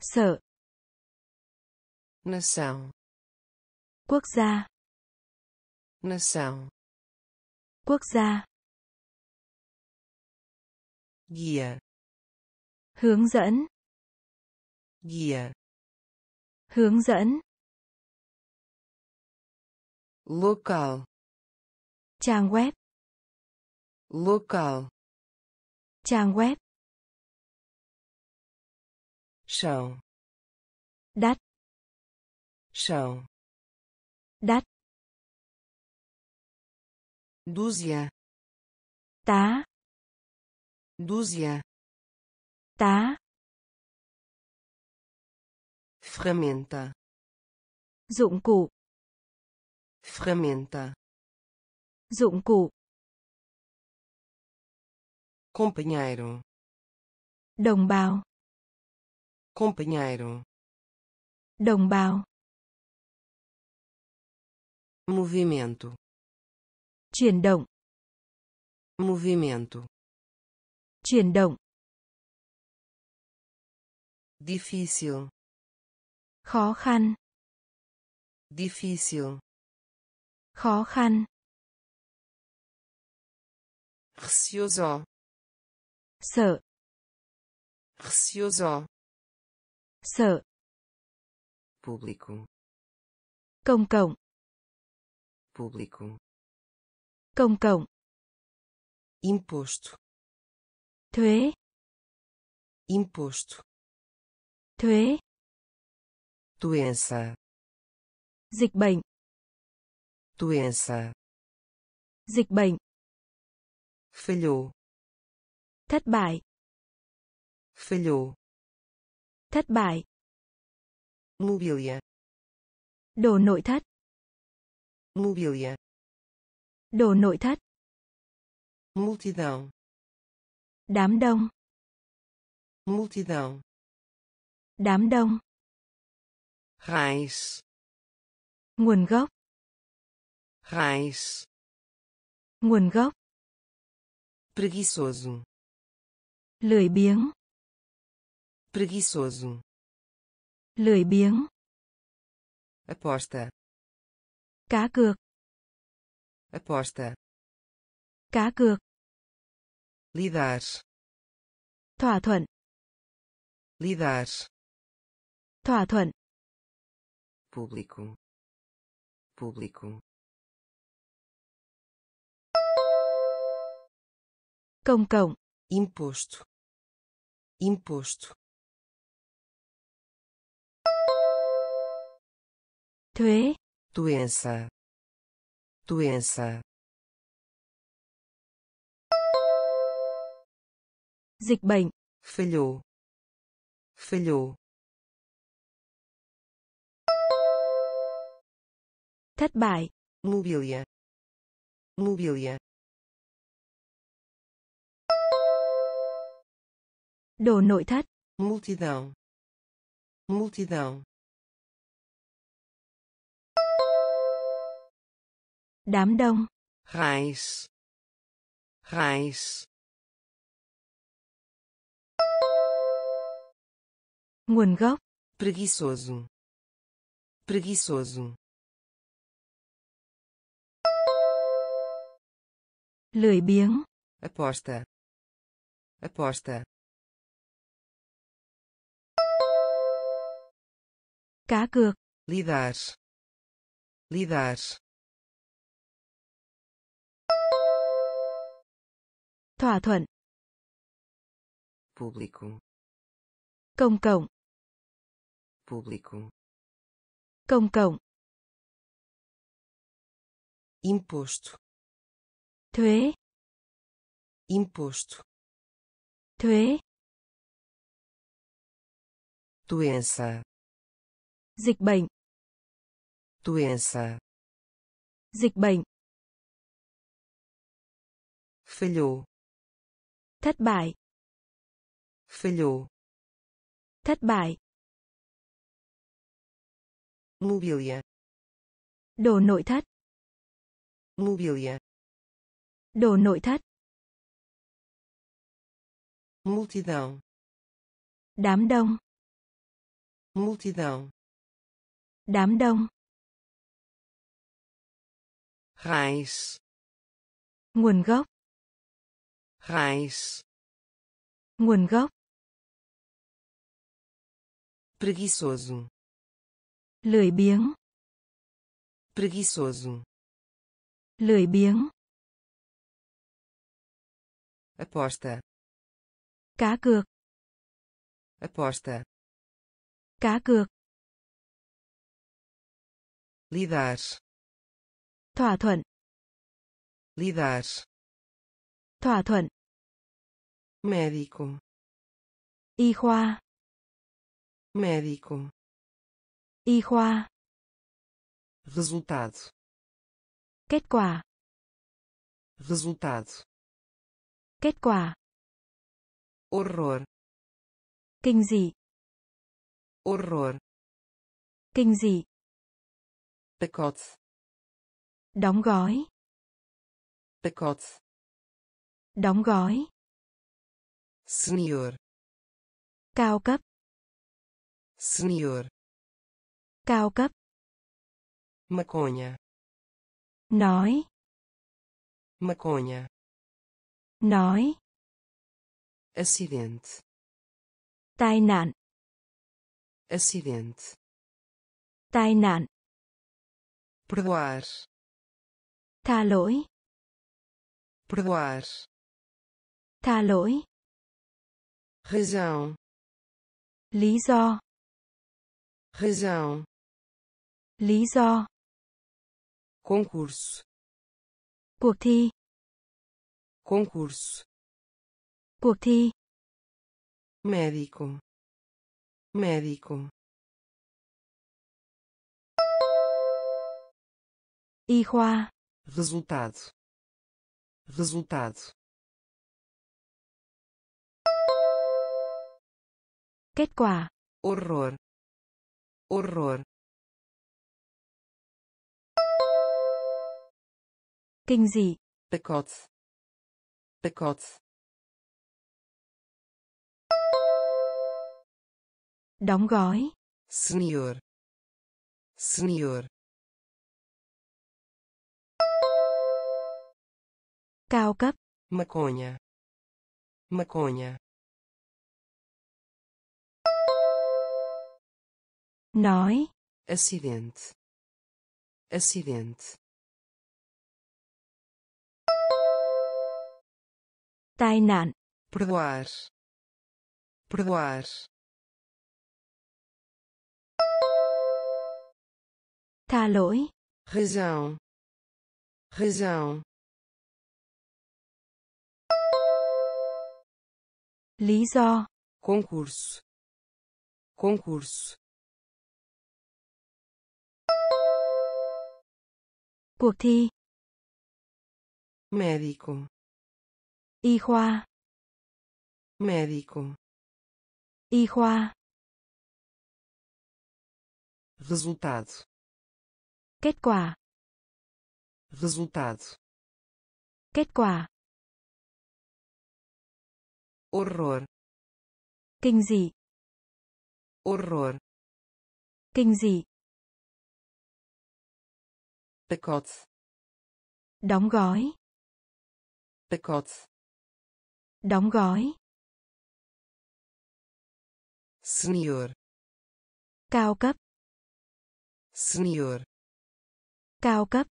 B: sợ,
A: nação,
B: quốc gia,
A: nação,
B: quốc gia,
A: guia,
B: hướng dẫn,
A: guia,
B: Hướng dẫn.
A: local,
B: Trang web.
A: Local,
B: Trang web.
A: chão,
B: Đắt.
A: chão,
B: Đắt.
A: dúzia,
B: Tá.
A: dúzia,
B: Tá.
A: ferramenta,
B: Dụng cụ.
A: ferramenta,
B: Dụng cụ.
A: Companheiro,
B: Đồng bào.
A: companheiro,
B: Đồng bào.
A: movimento,
B: Chuyển động.
A: movimento,
B: Chuyển động.
A: difícil,
B: Khó khăn.
A: difícil,
B: Khó khăn.
A: receoso,
B: Sợ.
A: receoso,
B: Sợ.
A: público,
B: Công cộng.
A: público,
B: Công cộng.
A: imposto,
B: Thuế.
A: imposto,
B: Thuế.
A: doença,
B: Dịch bệnh.
A: doença,
B: Dịch bệnh.
A: falhou,
B: Thất bại.
A: falhou,
B: Thất bại.
A: mobília,
B: Đồ nội thất.
A: mobília,
B: Đồ nội thất.
A: multidão,
B: Đám đông.
A: multidão,
B: Đám đông.
A: raiz,
B: Nguồn gốc.
A: raiz,
B: Nguồn gốc.
A: preguiçoso,
B: Lười biếng.
A: preguiçoso,
B: Lười biếng.
A: aposta,
B: Cá cược.
A: aposta,
B: Cá cược.
A: lidar,
B: Thỏa thuận.
A: lidar,
B: Thỏa thuận.
A: público, público,
B: Công cộng.
A: imposto, imposto,
B: Thuế.
A: doença, doença,
B: Dịch bệnh.
A: falhou, falhou,
B: Thất bại.
A: mobília, mobília,
B: Đồ nội thất.
A: multidão, multidão,
B: Đám đông.
A: raiz, raiz,
B: Nguồn gốc.
A: preguiçoso, preguiçoso,
B: Lười biếng.
A: aposta, aposta,
B: Cá cược.
A: lidar, lidar,
B: Thỏa thuận.
A: público,
B: Công cộng.
A: público,
B: Công cộng.
A: imposto,
B: Thuế.
A: imposto,
B: Thuế.
A: doença,
B: Dịch bệnh.
A: doença,
B: Dịch bệnh.
A: falhou,
B: Thất bại.
A: falhou,
B: Thất bại.
A: mobília,
B: Đồ nội thất.
A: mobília,
B: Đồ nội thất.
A: multidão,
B: Đám đông.
A: multidão,
B: Đám đông.
A: raiz,
B: Nguồn gốc.
A: raiz,
B: Nguồn gốc.
A: preguiçoso,
B: Lười biếng.
A: preguiçoso,
B: Lười biếng.
A: aposta,
B: Cá cược.
A: aposta,
B: Cá cược.
A: Lidar,
B: Thỏa thuận.
A: lidar,
B: Thỏa thuận.
A: médico,
B: Y khoa.
A: médico,
B: Y khoa.
A: resultado,
B: Kết quả.
A: resultado,
B: Kết quả.
A: horror,
B: Kinh dị.
A: horror,
B: Kinh dị.
A: Pacote,
B: Đóng gói.
A: pacote,
B: Đóng gói.
A: senhor,
B: Cao cấp.
A: senhor,
B: Cao cấp.
A: maconha,
B: Nói.
A: maconha,
B: Nói.
A: acidente,
B: Tai nạn.
A: acidente,
B: Tai nạn.
A: Perdoar,
B: Tha lỗi.
A: perdoar,
B: Tha lỗi.
A: razão,
B: Lý do.
A: razão,
B: Lý do.
A: concurso,
B: Cuộc thi.
A: concurso,
B: Cuộc thi.
A: médico, médico,
B: Khoa.
A: resultado, resultado,
B: Kết quả.
A: horror, horror,
B: Kinh dị.
A: pacote, pacote,
B: Đóng gói.
A: senhor, senhor,
B: Cao cấp.
A: maconha, maconha,
B: Nói.
A: acidente, acidente,
B: Tai nạn.
A: perdoar, perdoar,
B: Tha lỗi.
A: razão, razão,
B: Lý do.
A: concurso, concurso,
B: Cuộc thi.
A: médico,
B: Y khoa.
A: médico,
B: Y khoa.
A: resultado,
B: Kết quả.
A: resultado,
B: Kết quả.
A: Horror,
B: Kinh dị.
A: horror,
B: Kinh dị.
A: pacote,
B: Đóng gói.
A: pacote,
B: Đóng gói.
A: senhor,
B: Cao cấp.
A: senhor,
B: Cao cấp.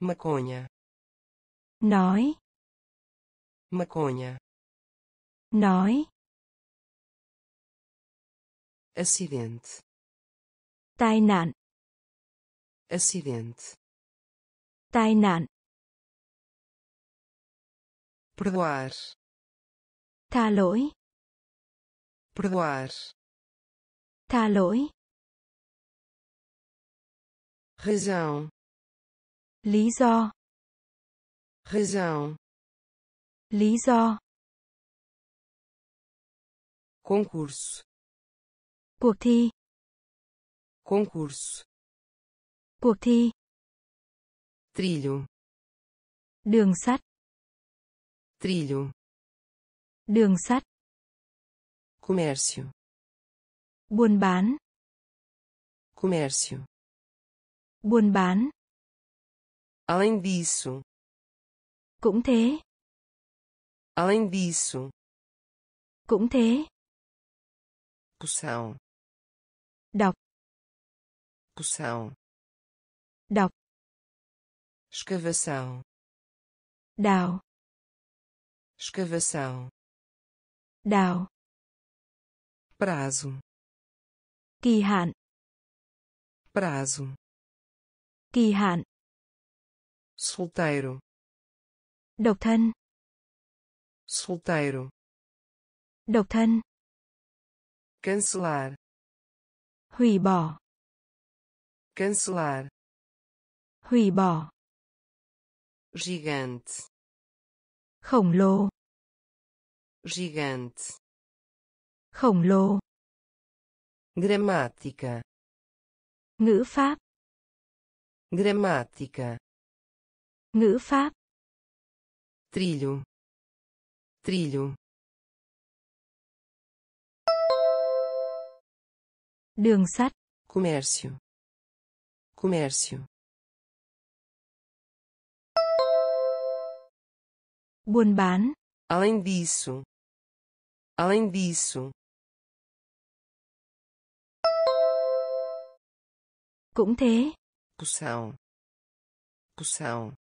A: maconha,
B: Nói.
A: Maconha,
B: Nói.
A: acidente,
B: Tai nạn.
A: acidente,
B: Tai nạn.
A: perdoar,
B: Tha lỗi.
A: perdoar,
B: Tha lỗi.
A: razão,
B: Lý do.
A: razão,
B: Lý do.
A: concurso,
B: Cuộc thi.
A: concurso,
B: Cuộc thi.
A: trilho,
B: Đường sắt.
A: trilho,
B: Đường sắt.
A: comércio,
B: Buôn bán.
A: comércio.
B: Buôn bán.
A: Além disso,
B: Cũng thế.
A: Além disso,
B: Cũng thế.
A: poção,
B: đọc.
A: Poção.
B: Đọc.
A: Escavação.
B: Đào.
A: Escavação.
B: Đào.
A: Prazo.
B: Kỳ hạn.
A: Prazo.
B: Kỳ hạn.
A: Solteiro.
B: Độc thân
A: solteiro
B: độc thân.
A: cancelar
B: hủy bỏ.
A: cancelar
B: hủy bỏ.
A: gigante
B: khổng lồ.
A: gigante
B: khổng lồ.
A: gramática
B: ngữ pháp.
A: gramática
B: ngữ pháp.
A: trilho trilho.
B: Đường sắt.
A: Comércio. Comércio.
B: Buôn bán.
A: Além disso. Além disso.
B: Cũng thế.
A: Poção poção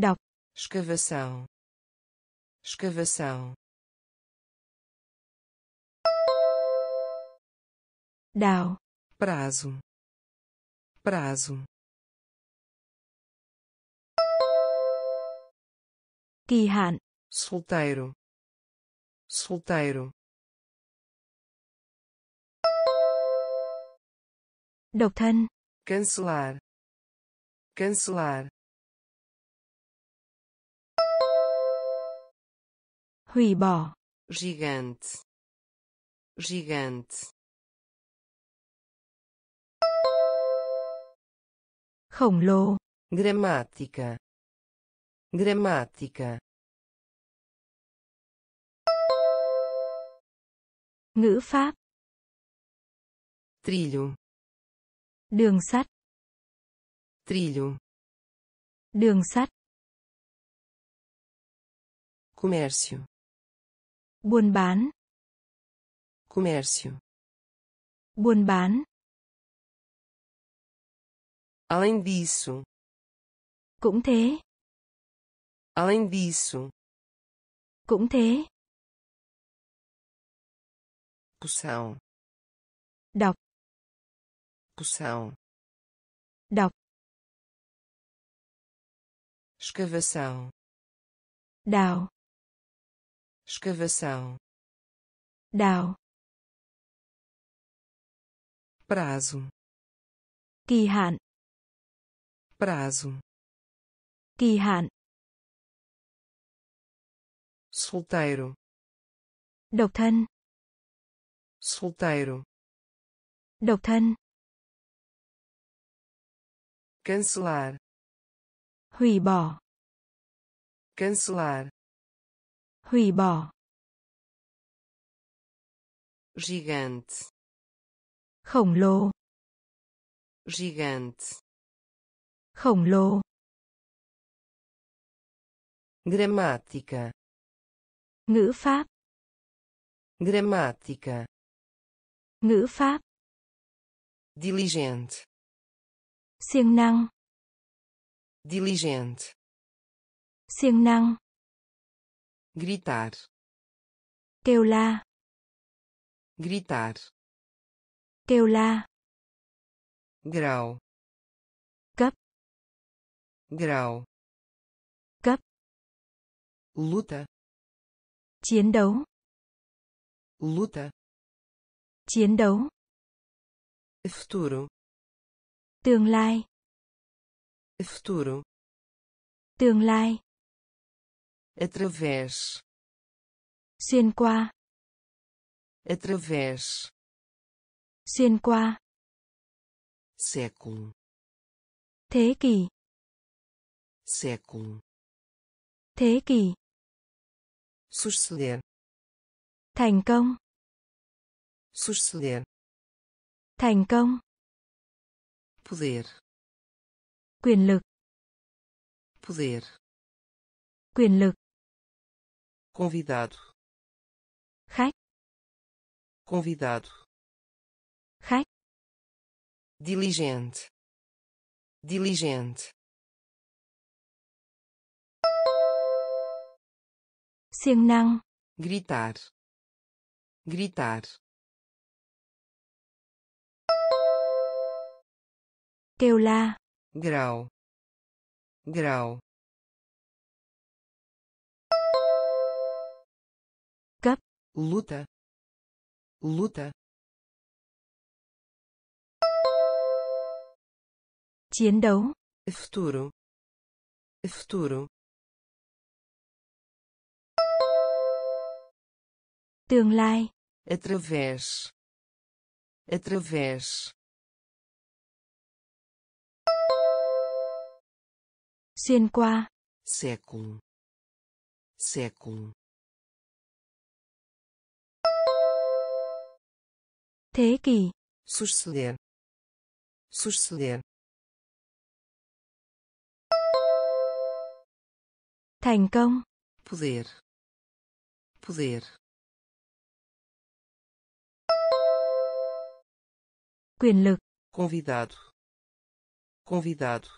B: đọc.
A: Escavação. Escavação.
B: Đào.
A: Prazo. Prazo.
B: Kỳ hạn.
A: Solteiro. Solteiro.
B: Độc thân.
A: Cancelar. Cancelar
B: hủy bỏ.
A: Gigante. Gigante.
B: Khổng lồ.
A: Gramática gramática
B: ngữ pháp.
A: Trilho.
B: Đường sắt.
A: Trilho.
B: Đường sắt.
A: Comércio
B: buôn bán.
A: Comércio.
B: Buôn bán.
A: Além disso.
B: Cũng thế.
A: Além disso.
B: Cũng thế.
A: Poção.
B: Đọc.
A: Poção.
B: Đọc.
A: Escavação.
B: Đào
A: escavação.
B: Đào
A: prazo.
B: Kỳ hạn
A: prazo.
B: Kỳ hạn
A: solteiro.
B: Độc thân
A: solteiro.
B: Độc thân
A: cancelar.
B: Hủy bỏ.
A: Cancelar
B: hủy bỏ.
A: Gigante.
B: Khổng lồ.
A: Gigante.
B: Khổng lồ.
A: Gramática
B: ngữ pháp.
A: Gramática
B: ngữ pháp.
A: Diligente.
B: Siêng năng.
A: Diligente.
B: Siêng năng
A: gritar.
B: Kêu la.
A: Gritar.
B: Kêu la.
A: Grau.
B: Cấp.
A: Grau.
B: Cấp.
A: Luta.
B: Chiến đấu.
A: Luta.
B: Chiến đấu.
A: Futuro.
B: Tương lai.
A: Futuro.
B: Tương lai
A: através.
B: Xuyên qua.
A: Através.
B: Xuyên qua.
A: Século.
B: Thế kỷ.
A: Século.
B: Thế kỷ.
A: Suceder.
B: Thành công.
A: Suceder.
B: Thành công.
A: Poder.
B: Quyền lực.
A: Poder.
B: Quyền lực
A: convidado.
B: Khách
A: convidado,
B: khách
A: diligente, diligente,
B: siêng năng.
A: Gritar, gritar,
B: kêu la.
A: Grau, grau, luta, luta,
B: chiến đấu.
A: Futuro, futuro,
B: tương lai.
A: Através, através,
B: xuyên qua.
A: Século, século,
B: thế kỷ
A: suceder, suceder,
B: thành công.
A: Poder, poder,
B: quyền lực.
A: Convidado, convidado,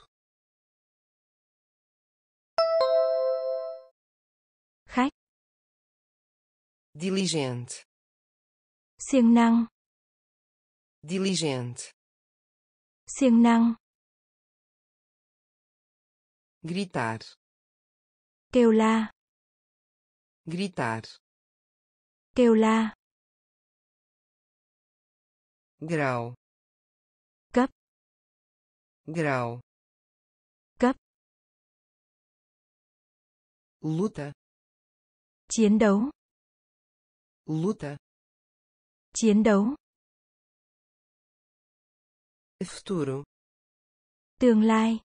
B: khách.
A: Diligente,
B: siêng năng
A: diligente,
B: siêng năng.
A: Gritar,
B: kêu la.
A: Gritar,
B: kêu la.
A: Grau,
B: cấp.
A: Grau,
B: cấp.
A: Luta,
B: chiến đấu.
A: Luta,
B: chiến đấu
A: futuro,
B: tương lai.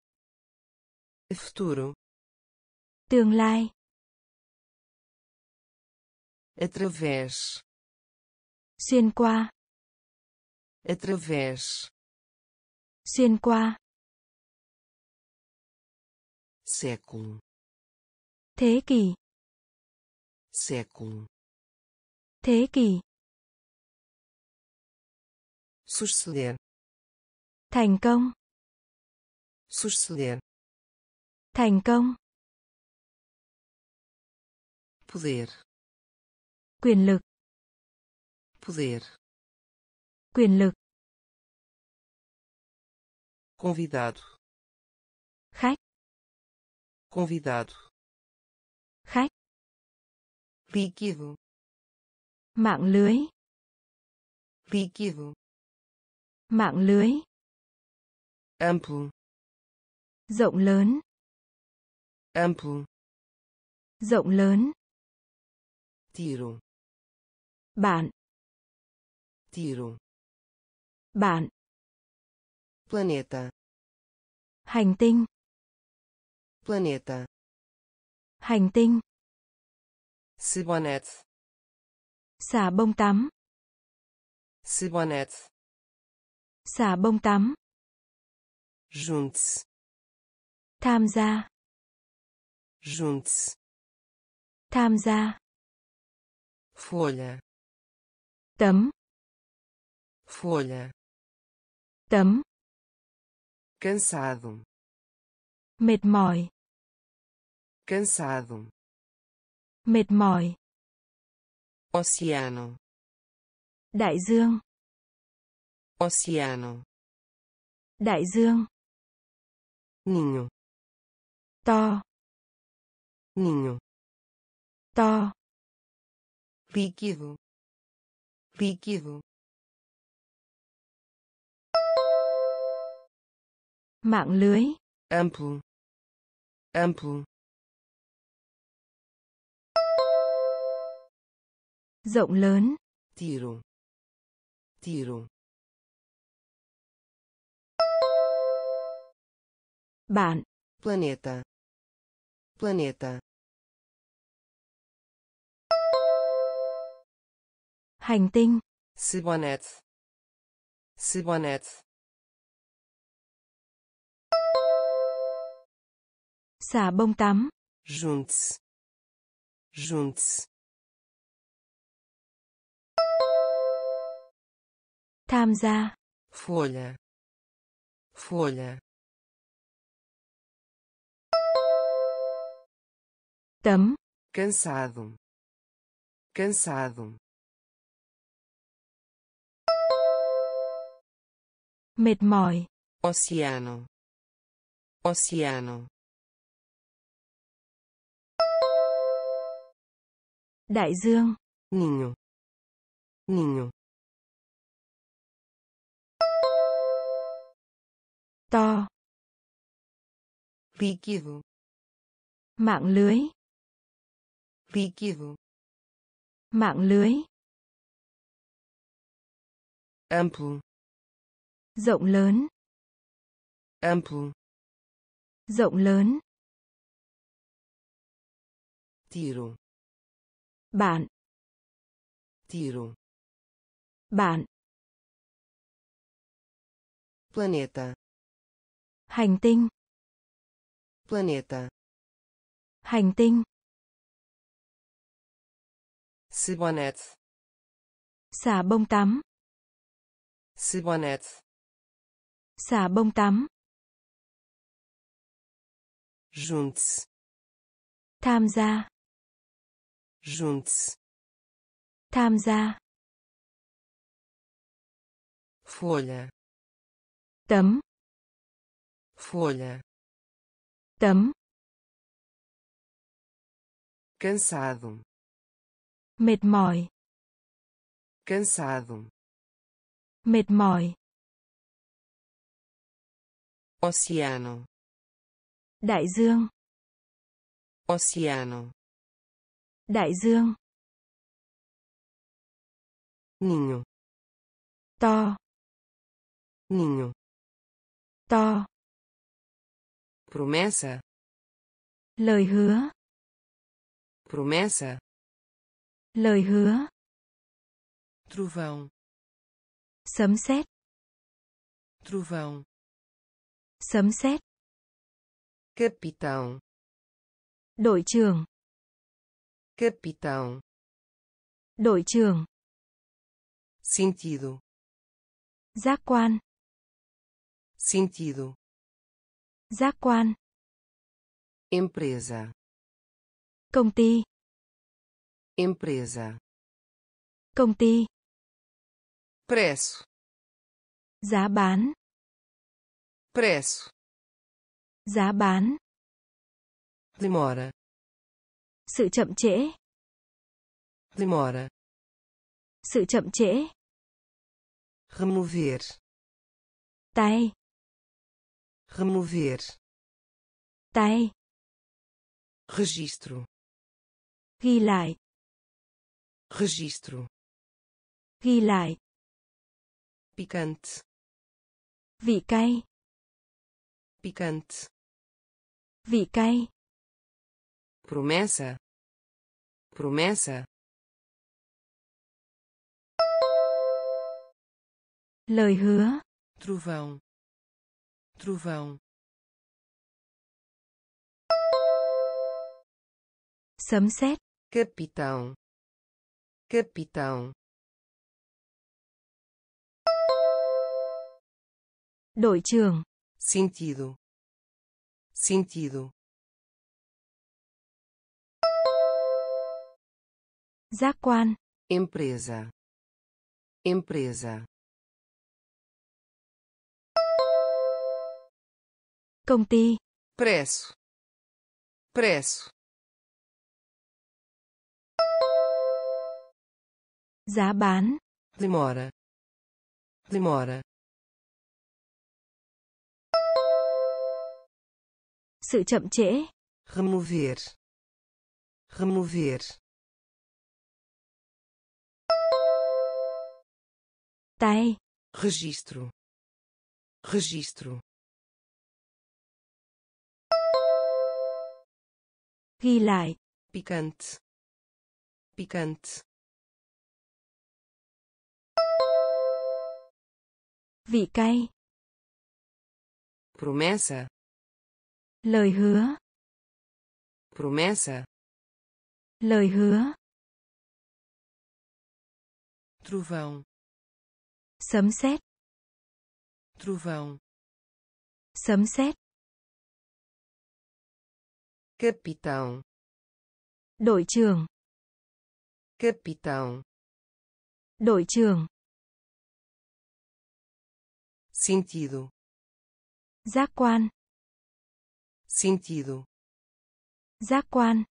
A: Futuro,
B: tương lai.
A: Através,
B: xuyên qua.
A: Através,
B: xuyên qua.
A: Século,
B: thế kỷ.
A: Século,
B: thế kỷ.
A: Suceder,
B: thành công.
A: Suceder,
B: thành công.
A: Poder,
B: quyền lực.
A: Poder,
B: quyền lực.
A: Convidado,
B: khách.
A: Convidado,
B: khách.
A: Líquido,
B: mạng lưới.
A: Líquido,
B: mạng lưới
A: amplo,
B: rộng lớn.
A: Amplo,
B: rộng lớn.
A: Tiro,
B: bạn.
A: Tiro,
B: bạn.
A: Planeta,
B: hành tinh.
A: Planeta,
B: hành tinh.
A: Sabonete,
B: xả bông tắm.
A: Sabonete,
B: xả bông tắm
A: junte-se,
B: tham gia.
A: Junte-se,
B: tham gia.
A: Folha,
B: tấm.
A: Folha,
B: tấm.
A: Cansado,
B: mệt mỏi.
A: Cansado,
B: mệt mỏi.
A: Oceano,
B: đại dương.
A: Oceano,
B: đại dương
A: ninho,
B: to.
A: Ninho,
B: to.
A: Líquido, líquido,
B: mạng lưới.
A: Amplo, amplo,
B: rộng lớn.
A: Tiro, tiro,
B: bạn.
A: Planeta, planeta,
B: hành tinh.
A: Sabonete, sabonete,
B: xả bông tắm.
A: Junte-se, junte-se,
B: Tham gia.
A: folha, folha,
B: Tấm.
A: cansado, cansado,
B: Mệt mỏi.
A: oceano, oceano,
B: Đại dương.
A: ninho, ninho,
B: To.
A: líquido,
B: Mạng lưới.
A: Líquido,
B: Mạng lưới.
A: amplo,
B: Rộng lớn.
A: amplo,
B: Rộng lớn.
A: tiro,
B: Bạn.
A: tiro,
B: Bạn.
A: planeta,
B: Hành tinh.
A: planeta,
B: Hành tinh.
A: Sabonete,
B: Xà bông tắm.
A: sabonete,
B: Xà bông tắm.
A: junte-se,
B: Tham gia.
A: junte-se,
B: Tham gia.
A: folha,
B: Tấm.
A: folha,
B: Tấm.
A: cansado,
B: Mệt mỏi.
A: cansado,
B: Mệt mỏi.
A: oceano,
B: Đại dương.
A: oceano,
B: Đại dương.
A: ninho,
B: To.
A: ninho,
B: To.
A: promessa,
B: Lời hứa.
A: promessa,
B: Lời hứa.
A: trovão,
B: Sấm sét.
A: trovão,
B: Sấm sét.
A: capitão,
B: Đội trưởng.
A: capitão,
B: Đội trưởng.
A: sentido,
B: Giác quan.
A: sentido,
B: Giác quan.
A: empresa,
B: Công ty.
A: Empresa,
B: Công ty.
A: preço,
B: Giá bán.
A: preço,
B: Giá bán.
A: demora,
B: Sự chậm trễ.
A: demora,
B: Sự chậm trễ.
A: remover,
B: Tay.
A: remover,
B: Tay.
A: registro,
B: Ghi lại.
A: Registro,
B: Ghi lại.
A: picante,
B: Vị cay.
A: picante,
B: Vị cay.
A: promessa, promessa,
B: Lời hứa.
A: trovão, trovão,
B: Sấm sét.
A: capitão, capitão,
B: Đội trưởng.
A: sentido, sentido,
B: Giác quan.
A: empresa, empresa,
B: Công ty.
A: preço, preço,
B: Giá bán.
A: demora, demora,
B: Sự chậm trễ.
A: remover, remover,
B: Tay.
A: registro, registro,
B: Ghi lại.
A: picante, picante,
B: Vị cay.
A: promessa,
B: Lời hứa.
A: promessa,
B: Lời hứa.
A: trovão,
B: Sấm sét.
A: trovão,
B: Sấm sét.
A: capitão,
B: Đội trưởng.
A: capitão,
B: Đội trưởng.
A: Sentido,
B: Giác quan.
A: sentido,
B: Giác quan.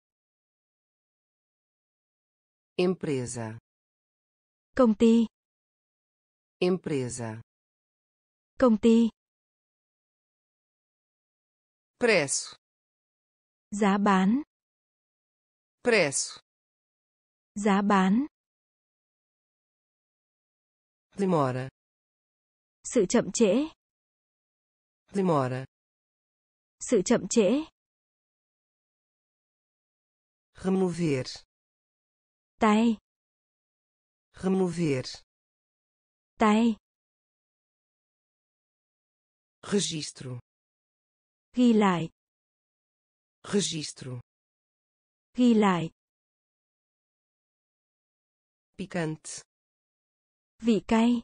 A: empresa,
B: Công ty.
A: empresa,
B: Công ty.
A: preço,
B: Giá bán.
A: preço,
B: Giá bán.
A: demora,
B: Sự chậm trễ.
A: demora,
B: Sự chậm trễ.
A: remover,
B: Tay.
A: remover,
B: Tay.
A: registro,
B: Ghi lại.
A: registro,
B: Ghi lại.
A: picante,
B: Vị cay.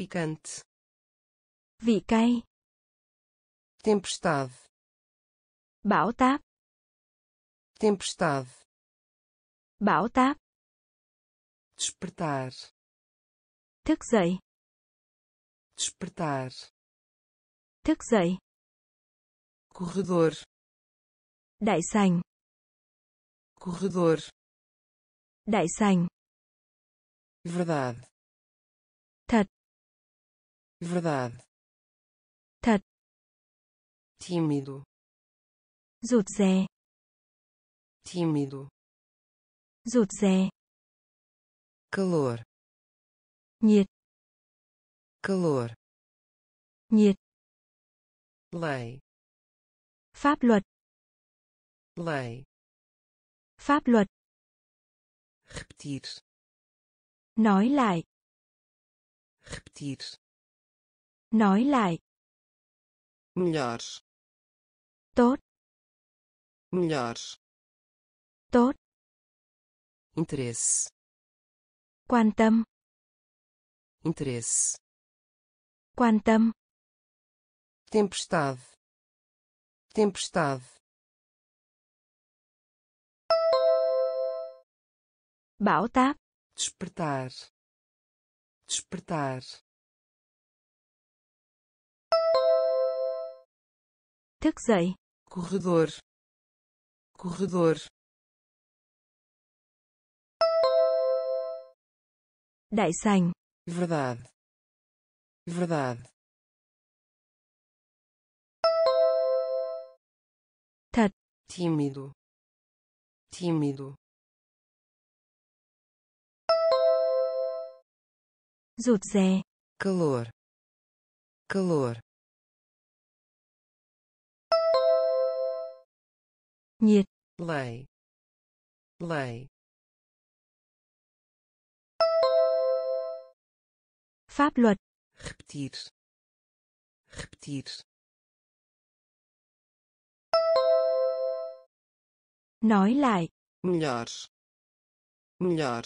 A: Picante,
B: Vị cay.
A: tempestade,
B: Bão táp.
A: tempestade,
B: Bão táp.
A: despertar,
B: Thức dậy.
A: despertar,
B: Thức dậy.
A: corredor,
B: Đại sành.
A: corredor,
B: Đại sành.
A: verdade. Verdade,
B: Thật.
A: tímido,
B: Rụt rè.
A: tímido,
B: Rụt rè.
A: calor,
B: Nhiệt.
A: calor,
B: Nhiệt.
A: lei,
B: Pháp luật.
A: lei,
B: Pháp luật.
A: repetir,
B: Nói lại.
A: repetir,
B: Nói lại.
A: melhor,
B: Tốt.
A: melhor,
B: Tốt.
A: interesse,
B: Quan tâm.
A: interesse,
B: Quan tâm.
A: tempestade, tempestade,
B: Bão táp.
A: despertar, despertar,
B: Thức dậy.
A: corredor, corredor,
B: Đại sành.
A: verdade, verdade,
B: Thật.
A: tímido, tímido,
B: Rụt rè.
A: calor, calor,
B: Nhiệt.
A: lei, lei,
B: Pháp luật.
A: repetir, repetir,
B: Nói lại.
A: melhor, melhor,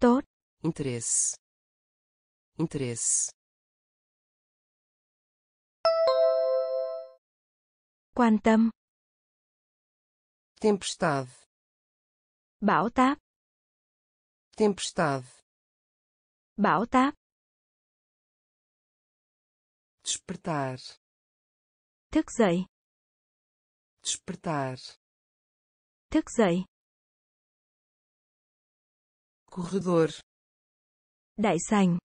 B: Tốt.
A: interesse, interesse,
B: Quan tâm.
A: tempestade,
B: Bão táp.
A: tempestade,
B: Bão táp.
A: despertar,
B: Thức dậy.
A: despertar,
B: Thức dậy.
A: corredor,
B: Đại sành.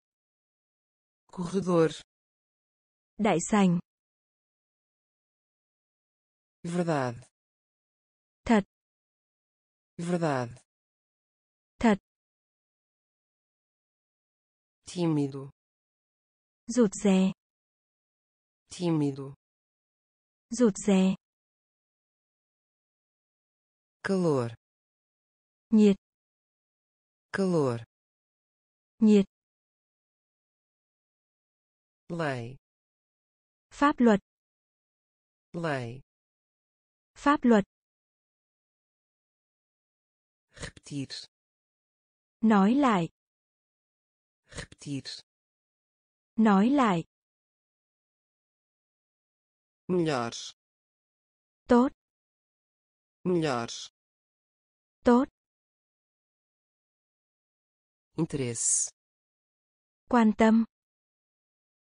A: corredor,
B: Đại sành.
A: Verdade,
B: Thật.
A: verdade,
B: Thật.
A: tímido,
B: Rụt rè.
A: tímido,
B: Rụt rè.
A: calor,
B: Nhiệt.
A: calor,
B: Nhiệt.
A: lei,
B: Pháp luật.
A: lei,
B: Pháp luật.
A: repetir,
B: Nói lại.
A: repetir,
B: Nói lại.
A: melhor,
B: Tốt.
A: melhor,
B: Tốt.
A: interesse,
B: Quan tâm.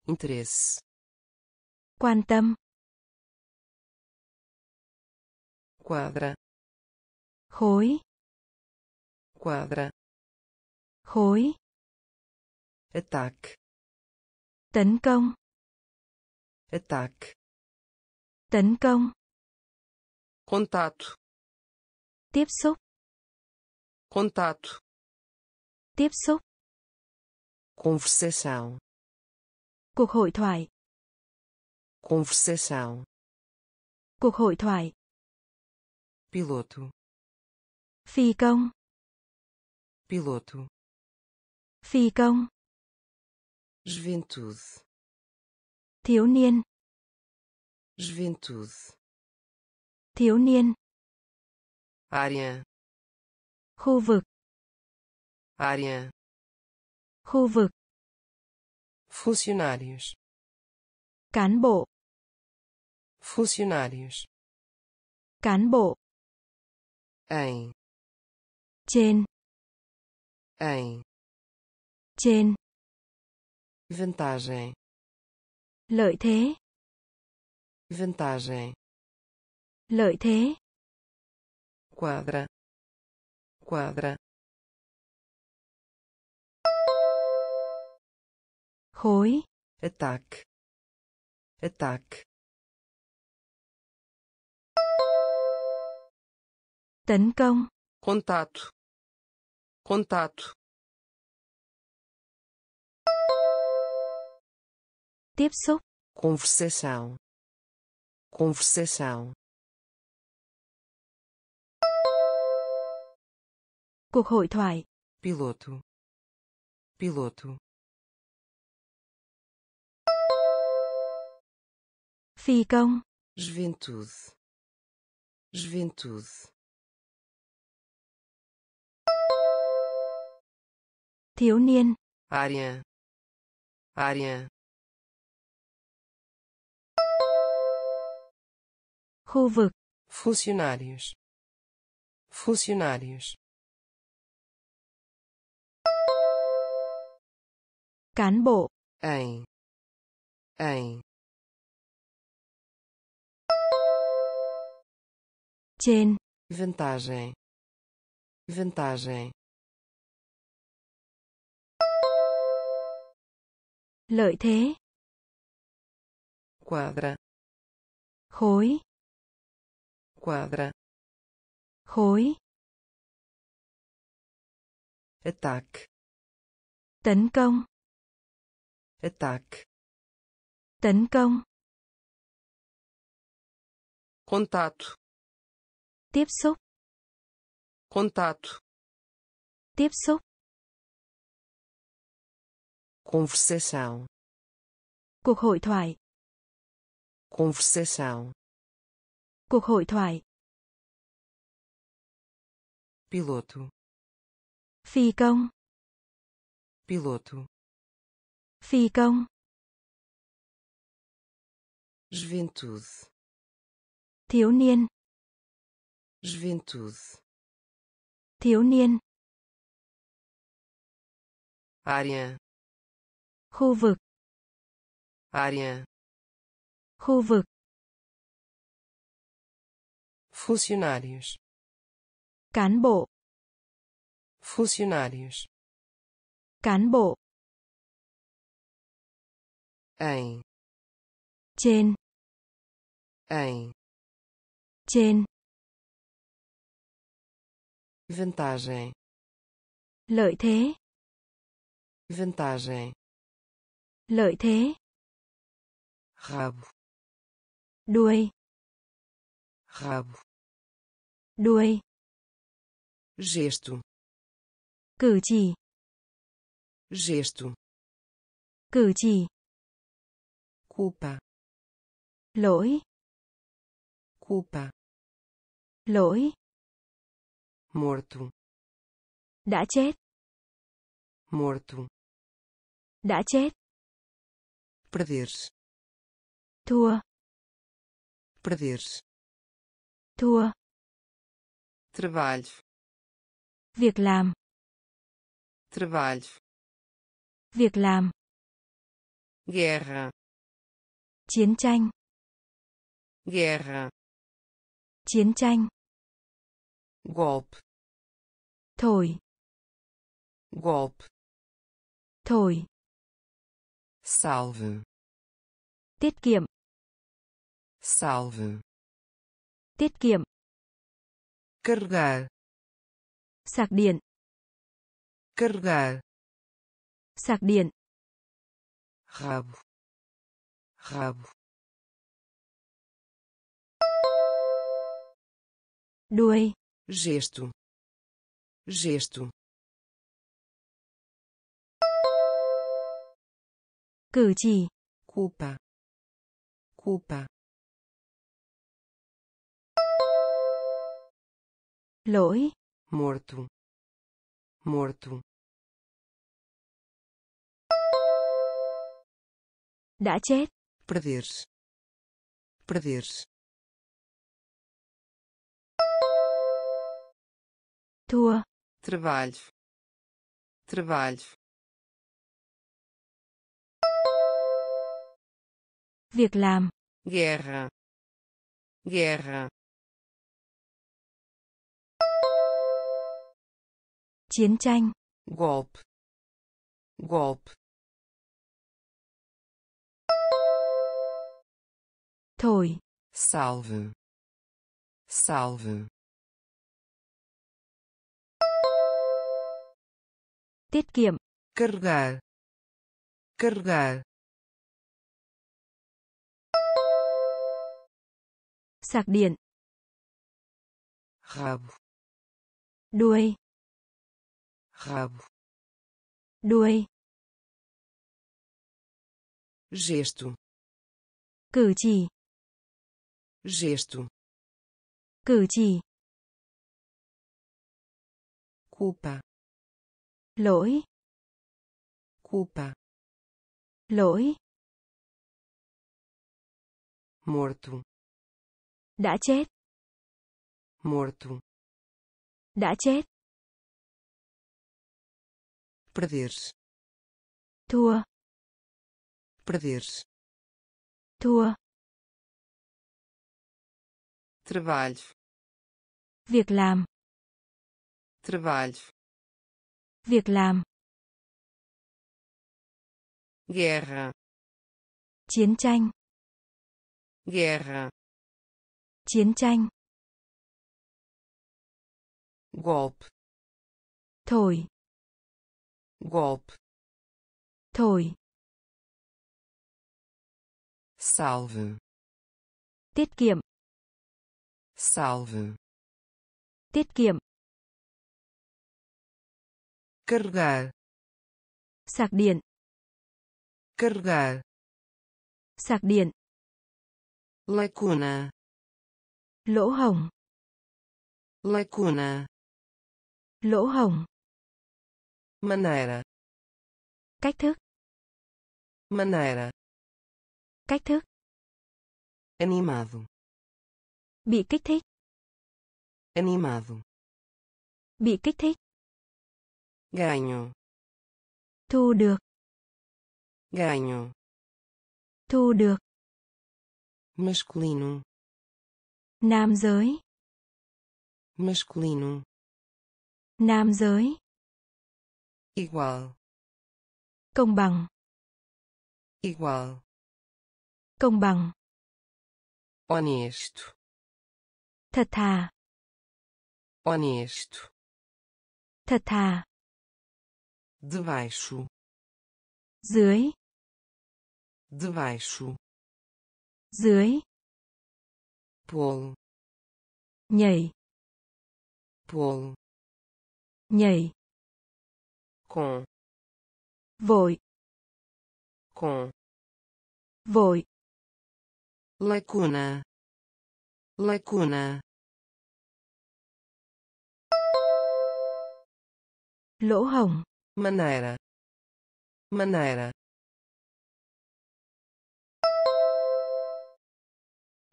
A: interesse,
B: Quan tâm.
A: Quadra,
B: Khối.
A: quadra,
B: Khối.
A: ataque,
B: Tấn công.
A: ataque,
B: Tấn công.
A: contato,
B: Tiếp xúc.
A: contato,
B: Tiếp xúc.
A: conversação,
B: Cuộc hội thoại.
A: conversação,
B: Cuộc hội thoại.
A: Piloto,
B: Phi công.
A: piloto,
B: Phi công.
A: juventude,
B: Thiếu niên.
A: juventude,
B: Thiếu niên.
A: área,
B: Khu vực.
A: área,
B: Khu vực.
A: funcionários,
B: Cán bộ.
A: funcionários,
B: Cán bộ.
A: Em,
B: Trên.
A: em,
B: Trên.
A: vantagem,
B: Lợi thế.
A: vantagem,
B: Lợi thế.
A: quadra, quadra,
B: Khối.
A: ataque, ataque,
B: Tấn công.
A: contato, contato,
B: Tiếp xúc.
A: conversação, conversação,
B: Cuộc hội thoại.
A: piloto, piloto,
B: Phi công.
A: juventude, juventude,
B: Thiếu niên.
A: área, área,
B: Khu vực.
A: funcionários, funcionários,
B: Cán bộ.
A: em, em,
B: Trên.
A: vantagem, vantagem,
B: Lợi thế.
A: quadra,
B: Khối.
A: quadra,
B: Khối.
A: ataque,
B: Tấn công.
A: ataque,
B: Tấn công.
A: contato,
B: Tiếp xúc.
A: contato,
B: Tiếp xúc.
A: Conversação,
B: Cuộc hội thoại.
A: conversação,
B: Cuộc hội thoại.
A: piloto,
B: Phi công.
A: piloto,
B: Phi công.
A: juventude,
B: Thiếu niên.
A: juventude,
B: Thiếu niên.
A: área,
B: Khu vực.
A: área,
B: Khu vực.
A: funcionários,
B: Cán bộ.
A: funcionários,
B: Cán bộ.
A: em,
B: Trên.
A: em,
B: Trên.
A: vantagem,
B: Lợi thế.
A: vantagem,
B: Lợi thế.
A: rabo,
B: Đuôi.
A: rabo,
B: Đuôi.
A: gesto,
B: Cử chỉ.
A: gesto,
B: Cử chỉ.
A: culpa,
B: Lỗi.
A: culpa,
B: Lỗi.
A: morto,
B: Đã chết.
A: morto,
B: Đã chết.
A: Perder-se,
B: Thua.
A: perder-se,
B: Thua.
A: trabalho,
B: Việc làm.
A: trabalho,
B: Việc làm.
A: guerra,
B: Chiến tranh.
A: guerra,
B: Chiến tranh.
A: golpe,
B: Thổi.
A: golpe,
B: Thổi.
A: Salve,
B: Tiết kiệm.
A: salve,
B: Tiết kiệm.
A: carregar,
B: Sạc điện.
A: carregar,
B: Sạc điện.
A: rabo, rabo,
B: Đuôi.
A: gesto, gesto,
B: Cử chỉ.
A: culpa, culpa,
B: Lỗi.
A: morto, morto,
B: Đã chết.
A: perder-se, perder-se,
B: Thua.
A: trabalho, trabalho,
B: Việc làm.
A: guerra, guerra,
B: Chiến tranh.
A: golpe, golpe,
B: Thổi.
A: salve, salve,
B: Tiết kiệm.
A: carregar, carregar,
B: Sạc điện.
A: rabo,
B: Đuôi.
A: rabo,
B: Đuôi.
A: gesto,
B: Cử chỉ.
A: gesto,
B: Cử chỉ.
A: culpa,
B: Lỗi.
A: culpa,
B: Lỗi.
A: morto,
B: Đã chết.
A: morto,
B: Đã chết.
A: perder-se,
B: Thua.
A: perder-se,
B: Thua.
A: trabalho,
B: Việc làm.
A: trabalho,
B: Việc làm.
A: guerra,
B: Chiến tranh.
A: guerra,
B: Chiến tranh.
A: golpe,
B: Thổi.
A: golpe,
B: Thổi.
A: salve,
B: Tiết kiệm.
A: salve,
B: Tiết kiệm.
A: carregar,
B: Sạc điện.
A: carregar,
B: Sạc điện.
A: lacuna,
B: Lỗ hổng.
A: lacuna,
B: Lỗ hổng.
A: maneira,
B: Cách thức.
A: maneira,
B: Cách thức.
A: animado,
B: Bị kích thích.
A: animado,
B: Bị kích thích.
A: ganho,
B: Thu được.
A: ganho,
B: Thu được.
A: masculino,
B: Nam giới.
A: masculino,
B: Nam giới.
A: igual,
B: Công bằng.
A: igual,
B: Công bằng.
A: honesto,
B: Thật thà.
A: honesto,
B: Thật thà.
A: debaixo,
B: Dưới.
A: debaixo,
B: Dưới.
A: Polo,
B: Nhảy.
A: polo,
B: Nhảy.
A: com,
B: Vội.
A: com,
B: Vội.
A: lacuna, lacuna,
B: Lỗ hổng.
A: maneira, maneira,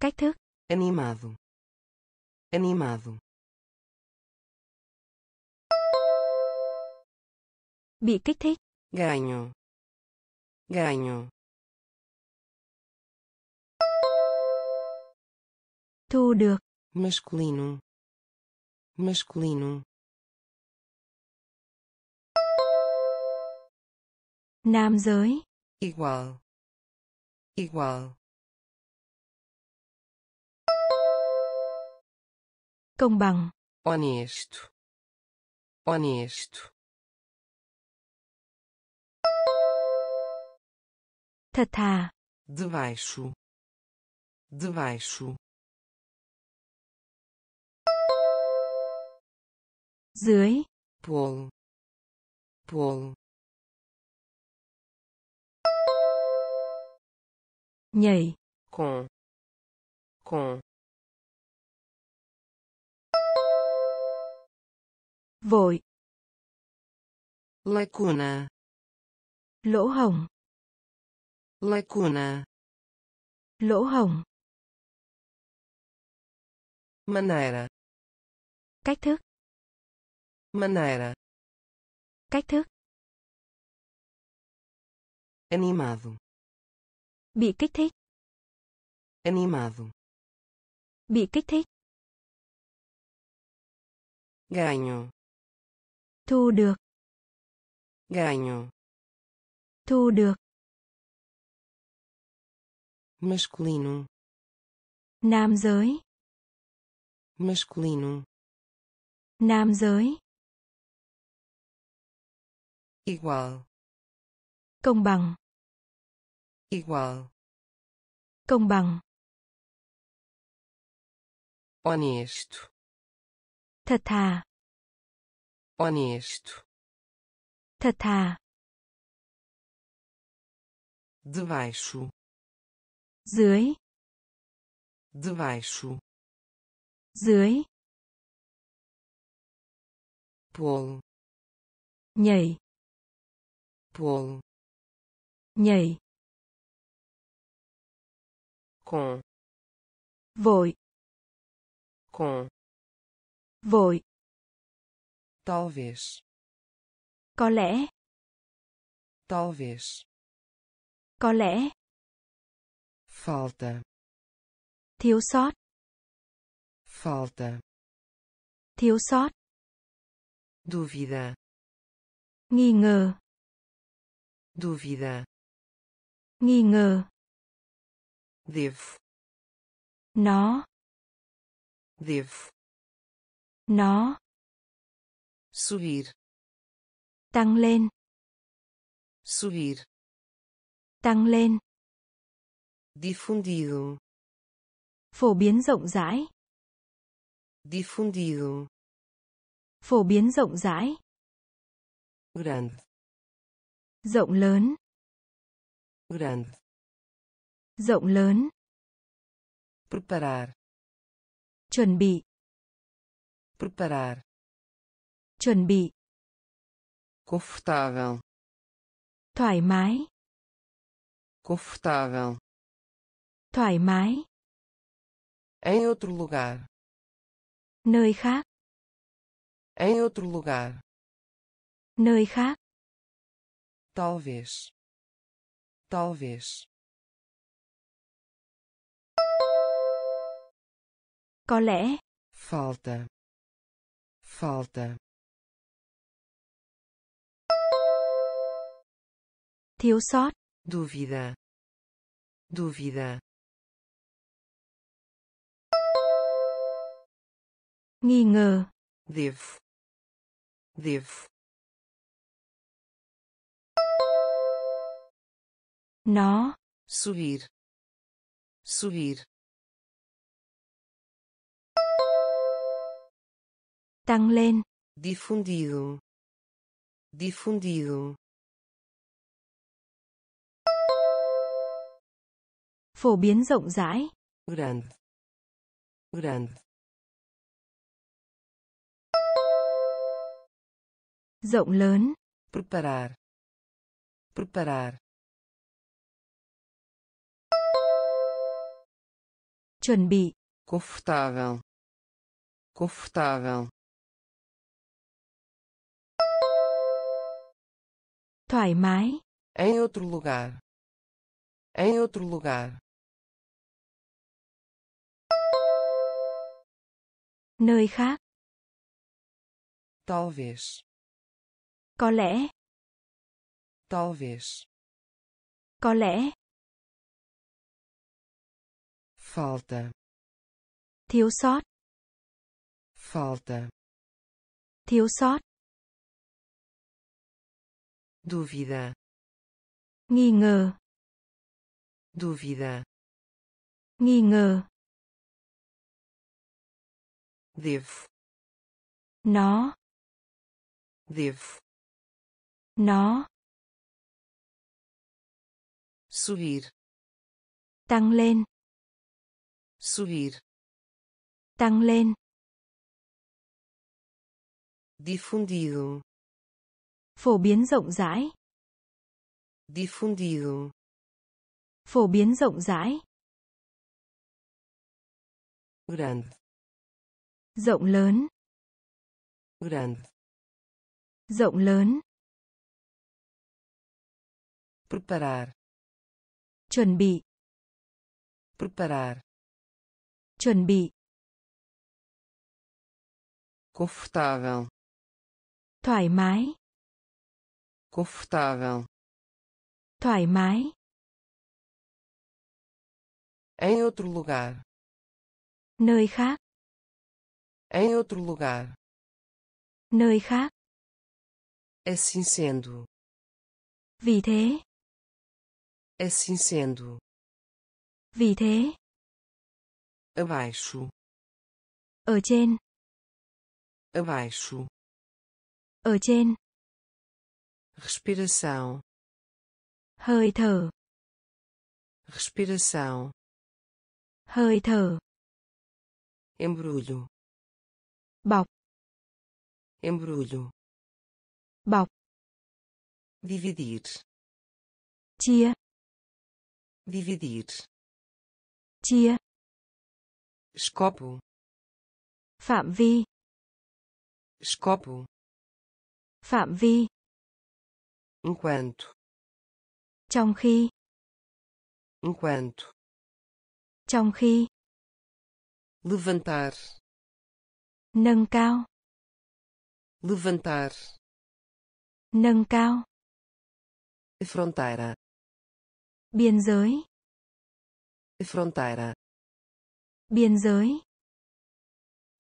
B: Cách thức.
A: Animado, animado,
B: Bị kích thích.
A: ganho, ganho,
B: Thu được.
A: masculino, masculino,
B: Nam giới.
A: igual, igual,
B: Công bằng.
A: honesto, honesto,
B: Thật thà.
A: debaixo, debaixo,
B: Dưới.
A: polo, polo,
B: Nhảy.
A: com, com,
B: Vội.
A: lacuna,
B: Lỗ hổng.
A: lacuna,
B: Lỗ hổng.
A: maneira,
B: Cách thức.
A: maneira,
B: Cách thức.
A: animado,
B: Bị kích thích.
A: animado,
B: Bị kích thích.
A: ganho,
B: Thu được.
A: ganho,
B: Thu được.
A: masculino,
B: Nam giới.
A: masculino,
B: Nam giới.
A: igual,
B: Công bằng.
A: igual,
B: Công bằng.
A: honesto,
B: Thật thà.
A: Honesto,
B: Thật thà.
A: debaixo,
B: Dưới.
A: debaixo,
B: Dưới.
A: polo,
B: Nhảy.
A: polo,
B: Nhảy.
A: com,
B: Vội.
A: com,
B: Vội.
A: Talvez,
B: Có lẽ.
A: talvez,
B: Có lẽ.
A: falta,
B: Thiếu sót.
A: falta,
B: Thiếu sót.
A: dúvida,
B: Nghi ngờ.
A: dúvida,
B: Nghi ngờ.
A: devo,
B: Nó.
A: devo,
B: Nó.
A: Subir,
B: Tăng lên.
A: subir,
B: Tăng lên.
A: difundido,
B: Phổ biến rộng rãi.
A: difundido,
B: Phổ biến rộng rãi.
A: grande,
B: Rộng lớn.
A: grande,
B: Rộng lớn.
A: preparar,
B: Chuẩn bị.
A: preparar,
B: Chuẩn bị.
A: confortável,
B: Thoải mái.
A: confortável,
B: Thoải mái.
A: em outro lugar,
B: Nơi khác.
A: em outro lugar,
B: Nơi khác.
A: talvez, talvez,
B: Có lẽ.
A: falta, falta,
B: Thiếu sót.
A: dúvida, dúvida,
B: Nghi ngờ.
A: devo, devo,
B: Nó.
A: subir, subir,
B: Tăng lên.
A: difundido, difundido,
B: Phổ biến rộng rãi.
A: grande, grande,
B: Rộng lớn.
A: preparar, preparar,
B: Chuẩn bị.
A: confortável, confortável,
B: Thoải mái.
A: em outro lugar, em outro lugar,
B: Nơi khác.
A: talvez,
B: Có lẽ.
A: talvez,
B: Có lẽ.
A: falta,
B: Thiếu sót.
A: falta,
B: Thiếu sót.
A: dúvida,
B: Nghi ngờ.
A: dúvida,
B: Nghi ngờ.
A: Devo,
B: Nó.
A: devo,
B: Nó.
A: subir,
B: Tăng lên.
A: subir,
B: Tăng lên.
A: difundido,
B: Phổ biến rộng rãi.
A: difundido,
B: Phổ biến rộng rãi.
A: grande,
B: Rộng lớn.
A: grande,
B: Rộng lớn.
A: preparar,
B: Chuẩn bị.
A: preparar,
B: Chuẩn bị.
A: confortável,
B: Thoải mái.
A: confortável,
B: Thoải mái.
A: em outro lugar,
B: Nơi khác.
A: Em outro lugar,
B: Nơi khác.
A: assim sendo,
B: Vì thế.
A: assim sendo,
B: Vì thế.
A: abaixo,
B: Ở trên.
A: abaixo,
B: Ở trên.
A: respiração,
B: Hơi thở.
A: respiração,
B: Hơi thở.
A: embrulho,
B: Bọc.
A: embrulho,
B: Bọc.
A: dividir,
B: Chia.
A: dividir,
B: Chia.
A: escopo,
B: Phạm vi.
A: escopo,
B: Phạm vi.
A: enquanto,
B: Trong khi.
A: enquanto,
B: Trong khi.
A: levantar,
B: Nâng cao.
A: levantar,
B: Nâng cao.
A: fronteira,
B: Biên giới.
A: fronteira,
B: Biên giới.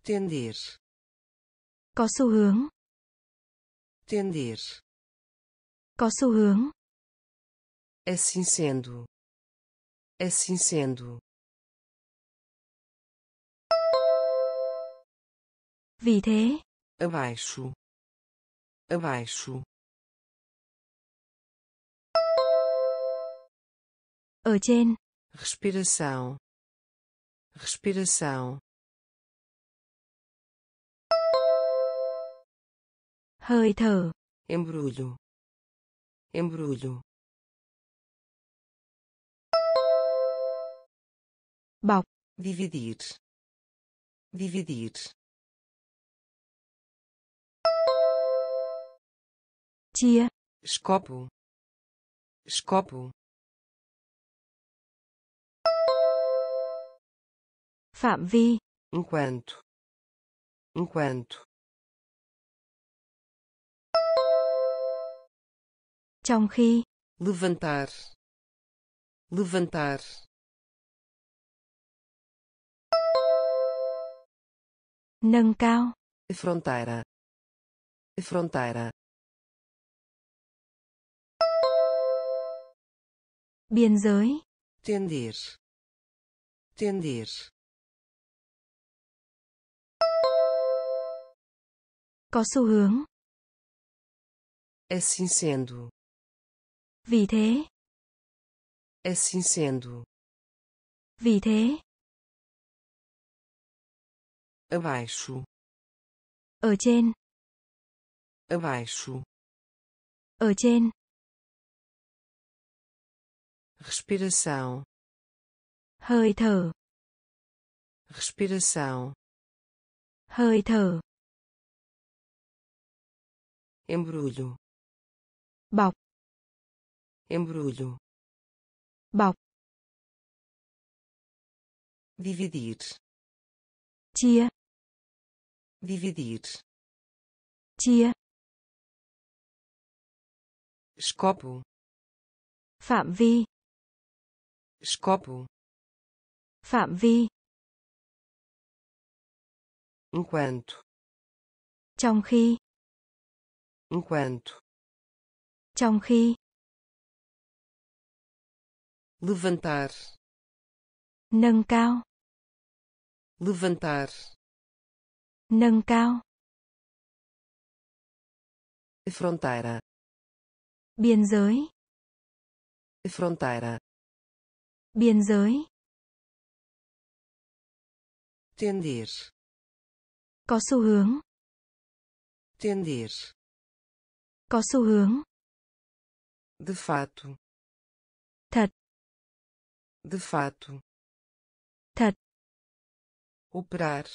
A: tender,
B: Có xu hướng.
A: tender,
B: Có xu hướng.
A: assim sendo, assim sendo,
B: Vì thế.
A: abaixo, abaixo,
B: Ở trên.
A: respiração, respiração,
B: Hơi thở.
A: embrulho, embrulho,
B: Bọc.
A: dividir, dividir,
B: Chia.
A: escopo, escopo,
B: Phạm vi.
A: enquanto, enquanto,
B: Trong khi.
A: levantar, levantar,
B: Nâng cao.
A: fronteira, fronteira,
B: Biên giới.
A: tender, tender,
B: Có xu hướng.
A: assim sendo,
B: Vì thế.
A: assim sendo,
B: Vì thế.
A: abaixo,
B: Ở trên.
A: abaixo,
B: ở trên,
A: respiração,
B: hơi thở,
A: respiração,
B: hơi thở,
A: embrulho,
B: bọc,
A: embrulho,
B: bọc,
A: dividir,
B: chia,
A: dividir,
B: chia,
A: escopo,
B: phạm vi,
A: escopo,
B: phạm vi,
A: enquanto,
B: trong khi,
A: enquanto,
B: trong khi,
A: levantar,
B: nâng cao,
A: levantar,
B: nâng cao,
A: fronteira,
B: biên giới,
A: fronteira,
B: biên giới,
A: tender,
B: có xu hướng,
A: tender,
B: có xu hướng,
A: de fato,
B: thật,
A: de fato,
B: thật,
A: operar,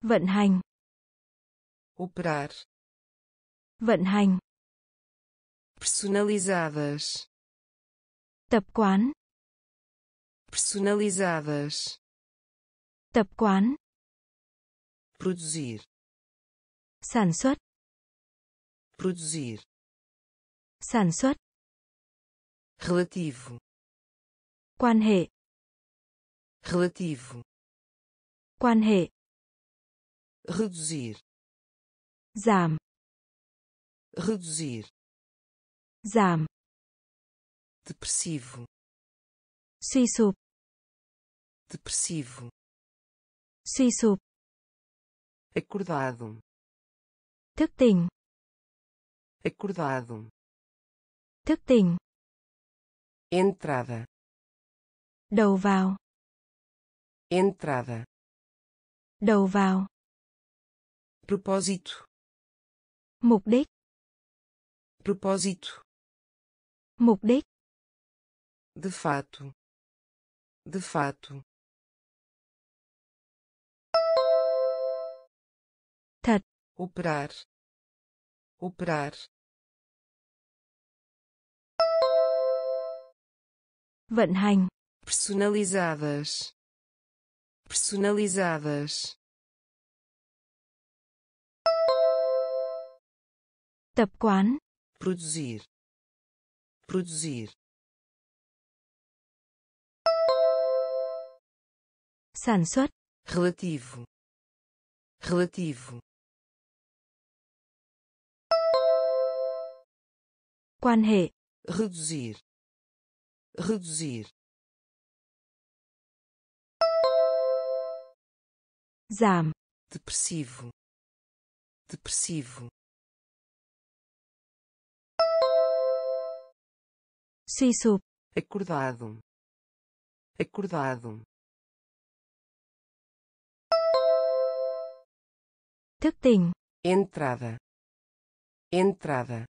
B: vận hành,
A: operar,
B: vận hành,
A: personalizadas,
B: tập quán,
A: personalizadas,
B: tập quán,
A: produzir,
B: sản xuất,
A: produzir,
B: sản xuất,
A: relativo,
B: quan hệ,
A: relativo,
B: quan hệ,
A: reduzir,
B: giảm,
A: reduzir,
B: giảm,
A: depressivo,
B: suy sụp,
A: depressivo,
B: suy sụp,
A: acordado,
B: thức tỉnh,
A: acordado,
B: thức tỉnh,
A: entrada,
B: đầu vào,
A: entrada,
B: đầu vào,
A: propósito,
B: mục đích,
A: propósito,
B: mục đích,
A: de fato, de fato, operar, operar,
B: vận hành,
A: personalizadas, personalizadas,
B: tập quán,
A: produzir, produzir,
B: sản xuất,
A: relativo, relativo,
B: quan hệ,
A: reduzir, reduzir,
B: giảm,
A: depressivo, depressivo,
B: suy sụp,
A: acordado, acordado,
B: thức tỉnh,
A: entrada, entrada,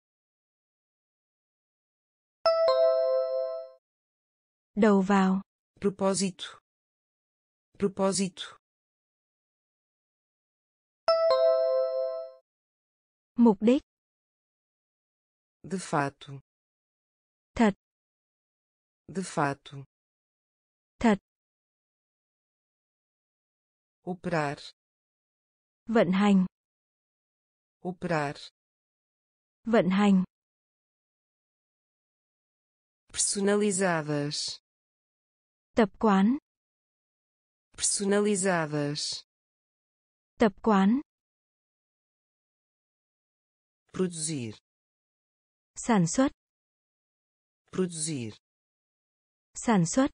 B: đầu vào,
A: propósito, propósito,
B: mục đích,
A: de fato,
B: thật,
A: de fato,
B: thật,
A: operar,
B: vận hành,
A: operar,
B: vận hành,
A: personalizadas,
B: tập quán,
A: personalizadas,
B: tập quán,
A: produzir,
B: sản xuất,
A: produzir,
B: sản xuất,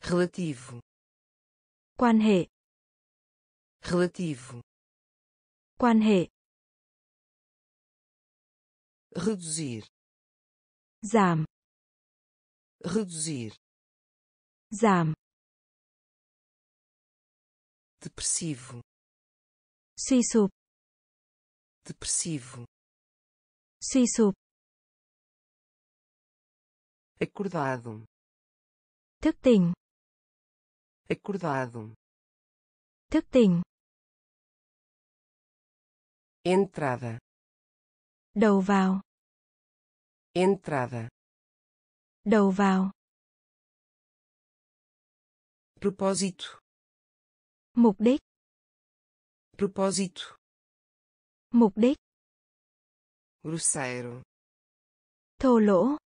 A: relativo,
B: quan hệ,
A: relativo,
B: quan hệ,
A: reduzir,
B: giảm,
A: reduzir,
B: giảm,
A: depressivo,
B: suy sụp,
A: depressivo,
B: suy sụp,
A: acordado,
B: thức tỉnh,
A: acordado,
B: thức tỉnh,
A: entrada,
B: đầu vào,
A: entrada,
B: đầu vào,
A: propósito,
B: mục đích,
A: propósito,
B: mục đích,
A: grosseiro,
B: thô lỗ,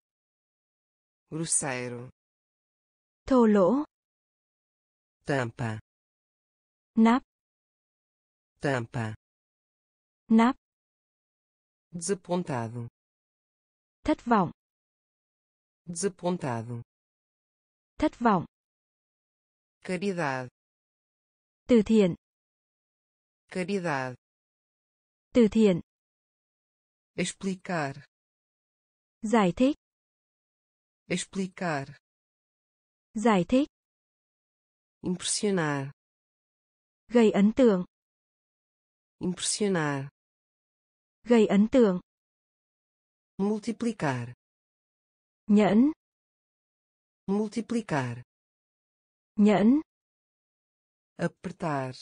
A: grosseiro,
B: thô lỗ,
A: tampa,
B: nắp,
A: tampa,
B: nắp,
A: desapontado,
B: thất vọng,
A: desapontado,
B: thất vọng,
A: caridade,
B: từ thiện,
A: caridade,
B: từ thiện,
A: explicar,
B: giải thích,
A: explicar,
B: giải thích,
A: impressionar,
B: gây ấn tượng,
A: impressionar,
B: gây ấn tượng,
A: multiplicar,
B: nhẫn,
A: multiplicar,
B: nhẫn,
A: apertar,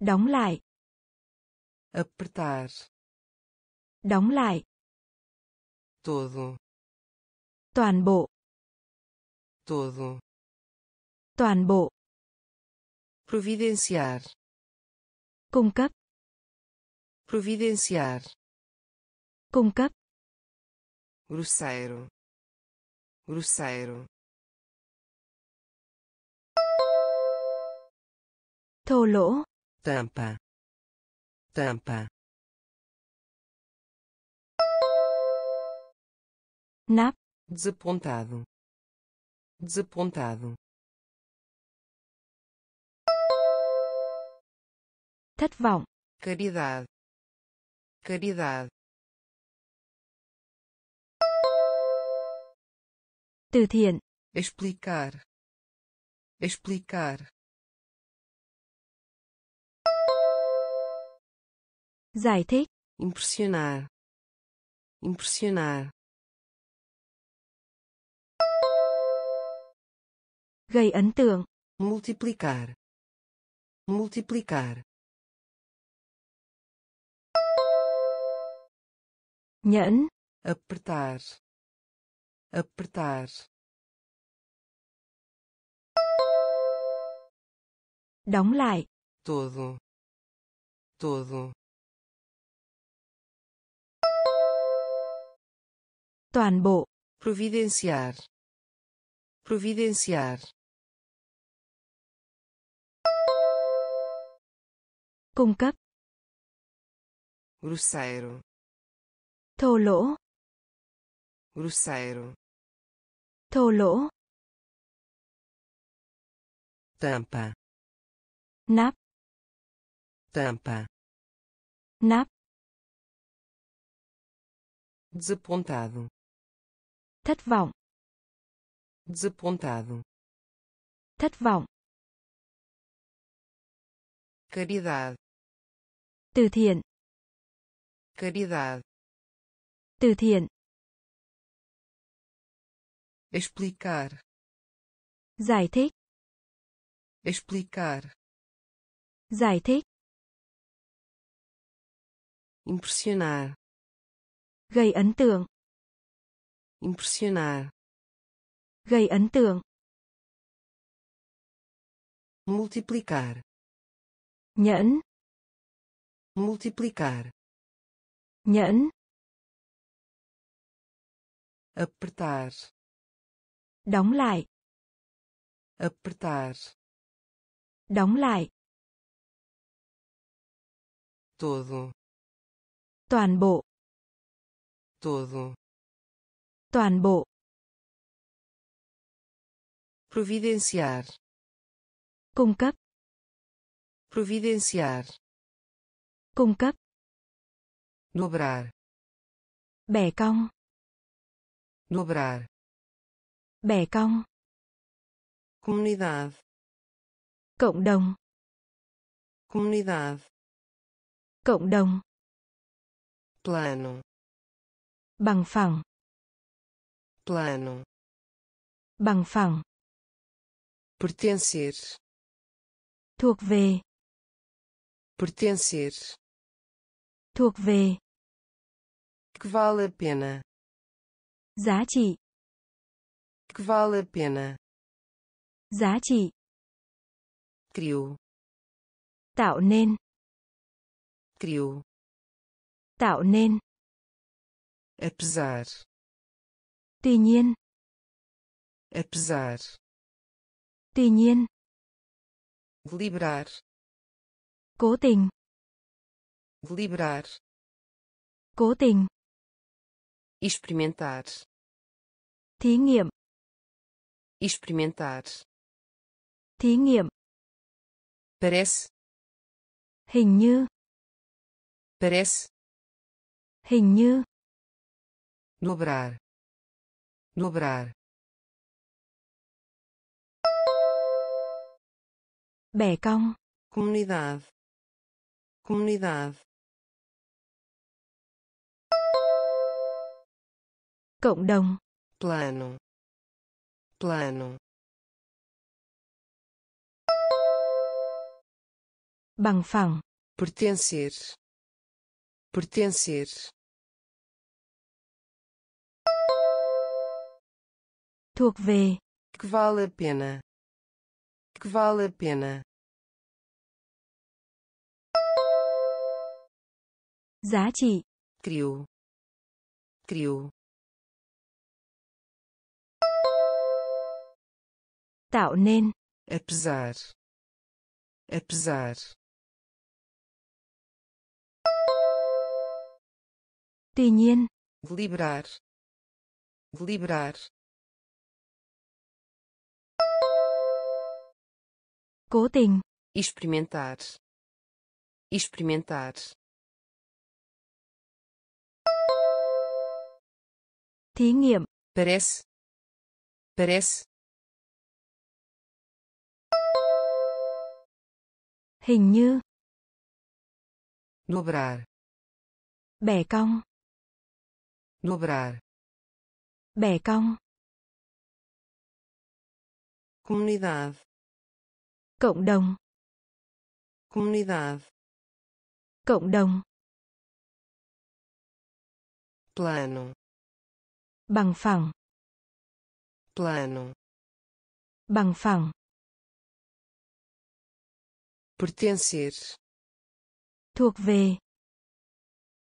B: đóng lại,
A: apertar,
B: đóng lại,
A: todo,
B: toàn bộ,
A: todo,
B: toàn bộ,
A: providenciar,
B: cung cấp,
A: providenciar,
B: cung cấp,
A: grosseiro, grosseiro,
B: thô lỗ,
A: tampa, tampa,
B: nắp,
A: desapontado, desapontado,
B: thất vọng,
A: caridade, caridade,
B: từ thiện,
A: explicar, explicar,
B: giải thích,
A: impressionar, impressionar,
B: gây ấn tượng,
A: multiplicar, multiplicar,
B: nhẫn,
A: apertar, apertar,
B: đóng lại,
A: todo, todo,
B: toàn bộ,
A: providenciar, providenciar,
B: cung cấp,
A: grosseiro,
B: thô lỗ,
A: grosseiro,
B: thô lỗ,
A: tampa,
B: nắp,
A: tampa,
B: nắp,
A: desapontado,
B: thất vọng,
A: desapontado,
B: thất vọng,
A: caridade,
B: từ thiện,
A: caridade,
B: từ thiện,
A: explicar,
B: giải thích,
A: explicar,
B: giải thích,
A: impressionar,
B: gây ấn tượng,
A: impressionar,
B: gây ấn tượng,
A: multiplicar,
B: nhẫn,
A: multiplicar,
B: nhẫn,
A: apertar,
B: đóng lại,
A: apertar,
B: đóng lại,
A: todo,
B: toàn bộ,
A: todo,
B: toàn bộ,
A: providenciar,
B: cung cấp,
A: providenciar,
B: cung cấp,
A: dobrar,
B: bẻ cong,
A: dobrar,
B: bẻ cong,
A: comunidade,
B: cộng đồng,
A: comunidade,
B: cộng đồng,
A: plano,
B: Bằng phẳng.
A: plano,
B: Bằng phẳng.
A: pertencer,
B: Thuộc về.
A: pertencer,
B: Thuộc về.
A: que vale a pena,
B: Giá trị.
A: Que vale a pena,
B: Giá trị.
A: criou,
B: Tạo nên.
A: criou,
B: Tạo nên.
A: apesar,
B: Tuy nhiên.
A: apesar,
B: Tuy nhiên.
A: deliberar,
B: Cố tình.
A: deliberar,
B: Cố tình.
A: experimentar,
B: Thí nghiệm.
A: Experimentar,
B: Thí nghiệm.
A: parece,
B: Hình như.
A: parece,
B: Hình như.
A: dobrar, dobrar,
B: Bẻ cong.
A: comunidade, comunidade,
B: Cộng đồng.
A: plano, plano,
B: Bằng phẳng.
A: pertencer, pertencer,
B: Thuộc về.
A: que vale a pena, que vale a pena,
B: Giá trị.
A: criou, criou,
B: Tạo nên.
A: apesar, apesar,
B: Tuy nhiên.
A: deliberar, deliberar,
B: Cố tình.
A: experimentar, experimentar,
B: Thí nghiệm.
A: parece, parece,
B: Hình như.
A: dobrar,
B: Bẻ cong.
A: dobrar,
B: Bẻ cong.
A: comunidade,
B: Cộng đồng.
A: comunidade,
B: Cộng đồng.
A: plano,
B: Bằng phẳng.
A: plano,
B: Bằng phẳng.
A: Pertencer,
B: Thuộc về.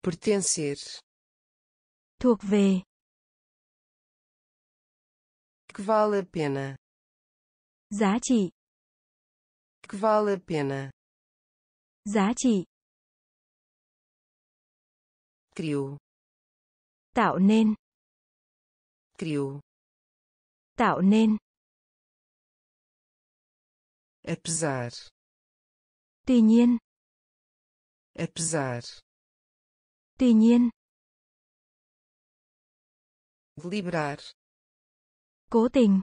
A: pertencer,
B: Thuộc về.
A: que vale a pena,
B: Giá trị.
A: que vale a pena,
B: Giá trị.
A: criou,
B: Tạo nên.
A: criou,
B: Tạo nên.
A: apesar,
B: Tuy nhiên.
A: apesar,
B: Tuy nhiên.
A: deliberar,
B: Cố tình.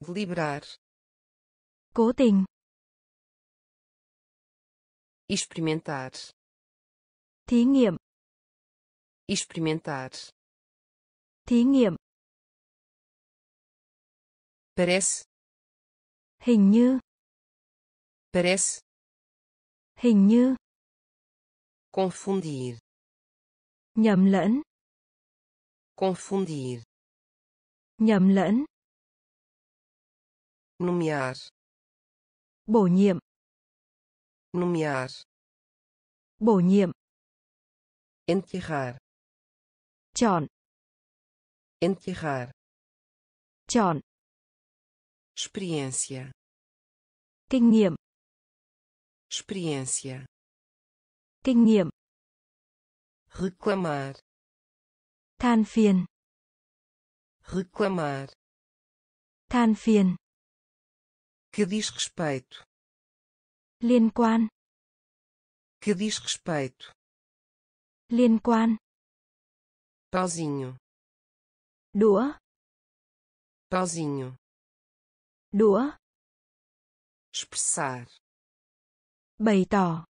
A: deliberar,
B: Cố tình.
A: experimentar,
B: Thí nghiệm.
A: experimentar,
B: Thí nghiệm.
A: parece,
B: Hình như.
A: Parece,
B: Hình như.
A: confundir,
B: Nhầm lẫn.
A: confundir,
B: Nhầm lẫn.
A: nomear,
B: Bổ nhiệm.
A: nomear,
B: Bổ nhiệm.
A: enterrar,
B: Chọn.
A: enterrar,
B: Chọn.
A: experiência,
B: Kinh nghiệm.
A: Experiência,
B: Kinh nghiệm.
A: reclamar,
B: Than phiền.
A: reclamar,
B: Than phiền.
A: que diz respeito,
B: Liên quan.
A: que diz respeito,
B: Liên quan.
A: pauzinho,
B: Đũa.
A: pauzinho,
B: Đũa.
A: expressar,
B: Bày tỏ.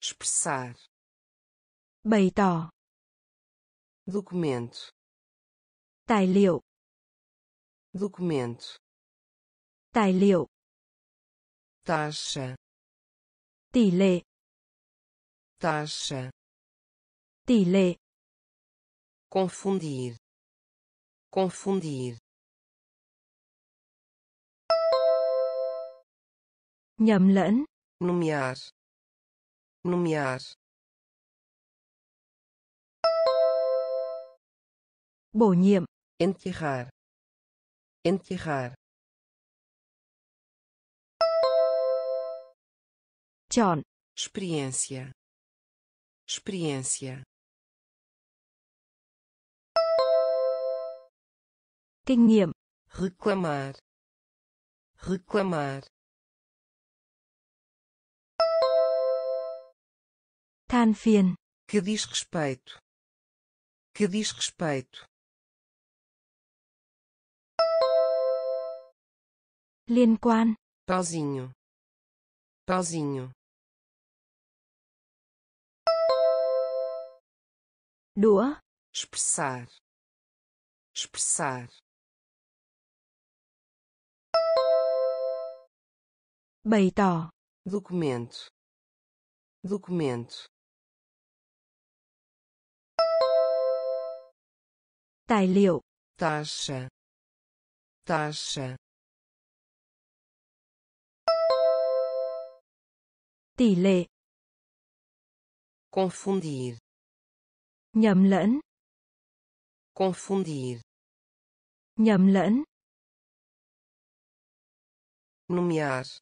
A: expressar,
B: Bày tỏ.
A: documento
B: Tài liệu.
A: documento
B: Tài liệu.
A: taxa
B: Tỷ lệ.
A: taxa
B: Tỷ lệ.
A: confundir confundir
B: Nhầm lẫn.
A: Nomear nomear
B: Bổ nhiệm.
A: enterrar enterrar
B: Chọn.
A: experiência experiência
B: Kinh nghiệm.
A: reclamar reclamar
B: Than phiền.
A: que diz respeito que diz respeito
B: Liên quan.
A: pauzinho pauzinho
B: Đũa.
A: expressar expressar
B: Bày tỏ.
A: documento documento
B: Tài liệu.
A: taxa taxa
B: Tỷ lệ.
A: confundir
B: Nhầm lẫn.
A: confundir
B: Nhầm lẫn.
A: nomear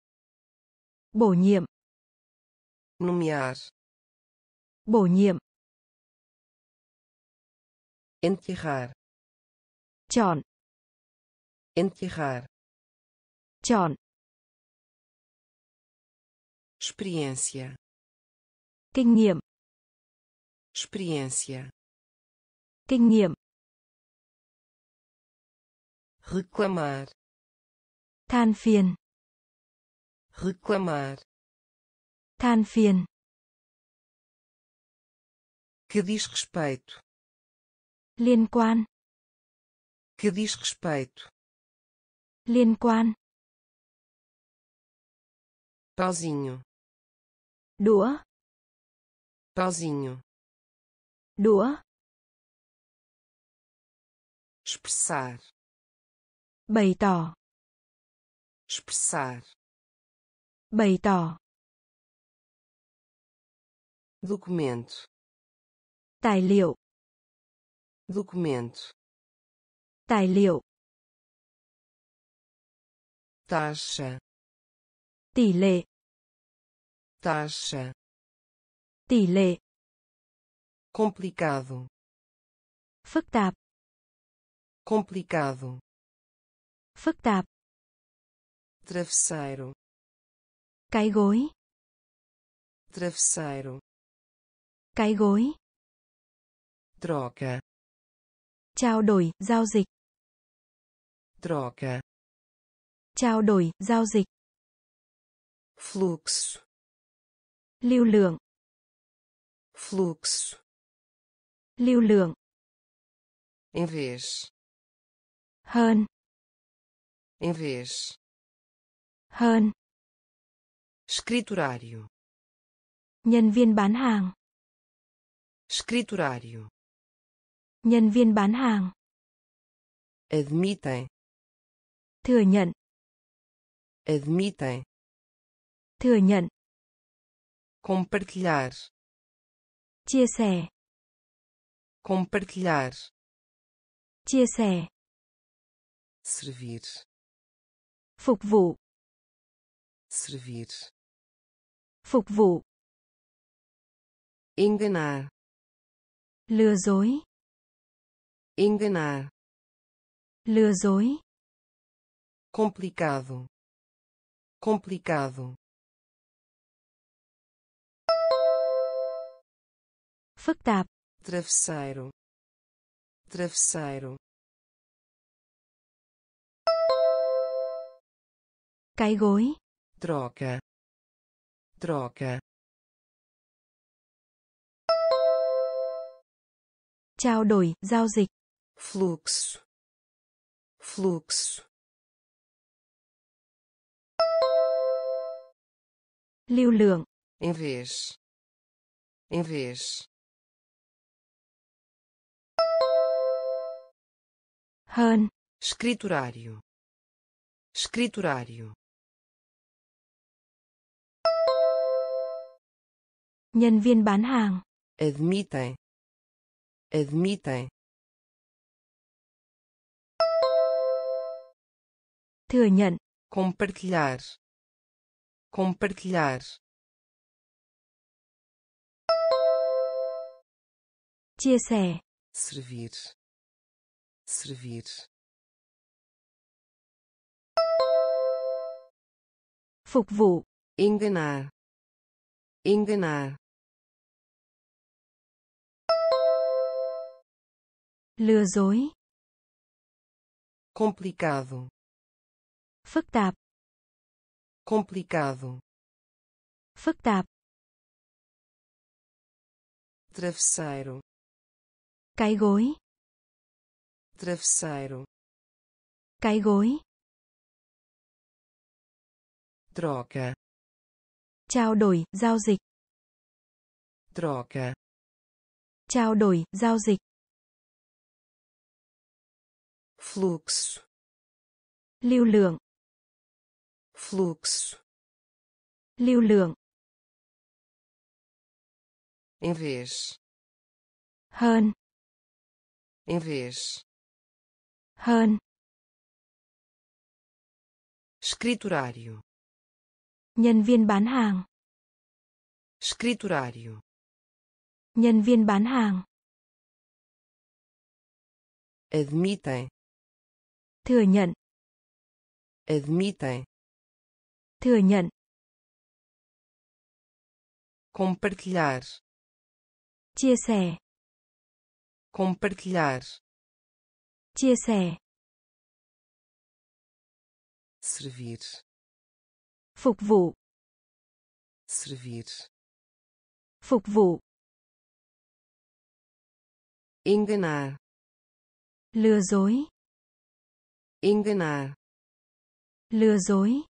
B: Bổ nhiệm.
A: nomear
B: Bổ nhiệm.
A: Enterrar
B: Chọn.
A: enterrar
B: Chọn.
A: experiência
B: Kinh nghiệm.
A: experiência
B: Kinh nghiệm.
A: reclamar
B: Than phiền.
A: reclamar
B: Than phiền.
A: que diz respeito
B: Liên quan.
A: que diz respeito
B: Liên quan.
A: pauzinho
B: Đũa.
A: pauzinho
B: Đũa.
A: expressar
B: Bày tỏ.
A: expressar
B: Bày tỏ.
A: documento
B: Tài liệu.
A: Documento
B: Tài liệu.
A: taxa
B: Tỷ lệ.
A: taxa
B: Tỷ lệ.
A: complicado
B: Phức tạp.
A: complicado
B: Phức tạp.
A: travesseiro
B: Cái gối.
A: travesseiro
B: Cái gối.
A: troca
B: Trao đổi, giao dịch.
A: troca
B: Trao đổi, giao dịch.
A: fluxo
B: Lưu lượng.
A: fluxo
B: Lưu lượng.
A: em vez
B: Hơn.
A: em vez
B: Hơn.
A: escriturário
B: Nhân viên bán hàng.
A: escriturário
B: Nhân viên bán hàng.
A: admitem
B: Thừa nhận.
A: admitem
B: Thừa nhận.
A: compartilhar
B: Chia sẻ.
A: compartilhar
B: Chia sẻ.
A: servir
B: Phục vụ.
A: servir
B: Phục vụ.
A: enganar
B: Lừa dối.
A: Enganar
B: Lừa dối.
A: complicado. Complicado.
B: Phức tạp.
A: travesseiro. Travesseiro.
B: Cái gối.
A: troca. Troca.
B: Trao đổi, giao dịch,
A: fluxo, fluxo,
B: lưu lượng,
A: em vez, em vez,
B: hơn,
A: escriturário, escriturário,
B: nhân viên bán hàng,
A: admitem, admitem,
B: thừa nhận,
A: compartilhar, compartilhar,
B: chia sẻ,
A: servir, servir,
B: phục vụ,
A: enganar, enganar,
B: lừa dối,
A: complicado,
B: phức tạp,
A: complicado,
B: phức tạp,
A: travesseiro,
B: cái gối,
A: travesseiro,
B: cái gối,
A: troca,
B: trao đổi, giao dịch,
A: troca,
B: trao đổi, giao dịch,
A: fluxo,
B: lưu lượng,
A: fluxo,
B: lưu lượng,
A: em vez,
B: hơn,
A: em vez,
B: hơn,
A: escriturário,
B: nhân viên bán hàng,
A: escriturário,
B: nhân viên bán hàng,
A: admitem,
B: thừa nhận,
A: admitem,
B: thừa nhận,
A: compartilhar,
B: chia sẻ,
A: compartilhar,
B: chia sẻ,
A: servir,
B: phục vụ,
A: servir,
B: phục vụ,
A: enganar,
B: lừa dối,
A: enganar,
B: lừa dối,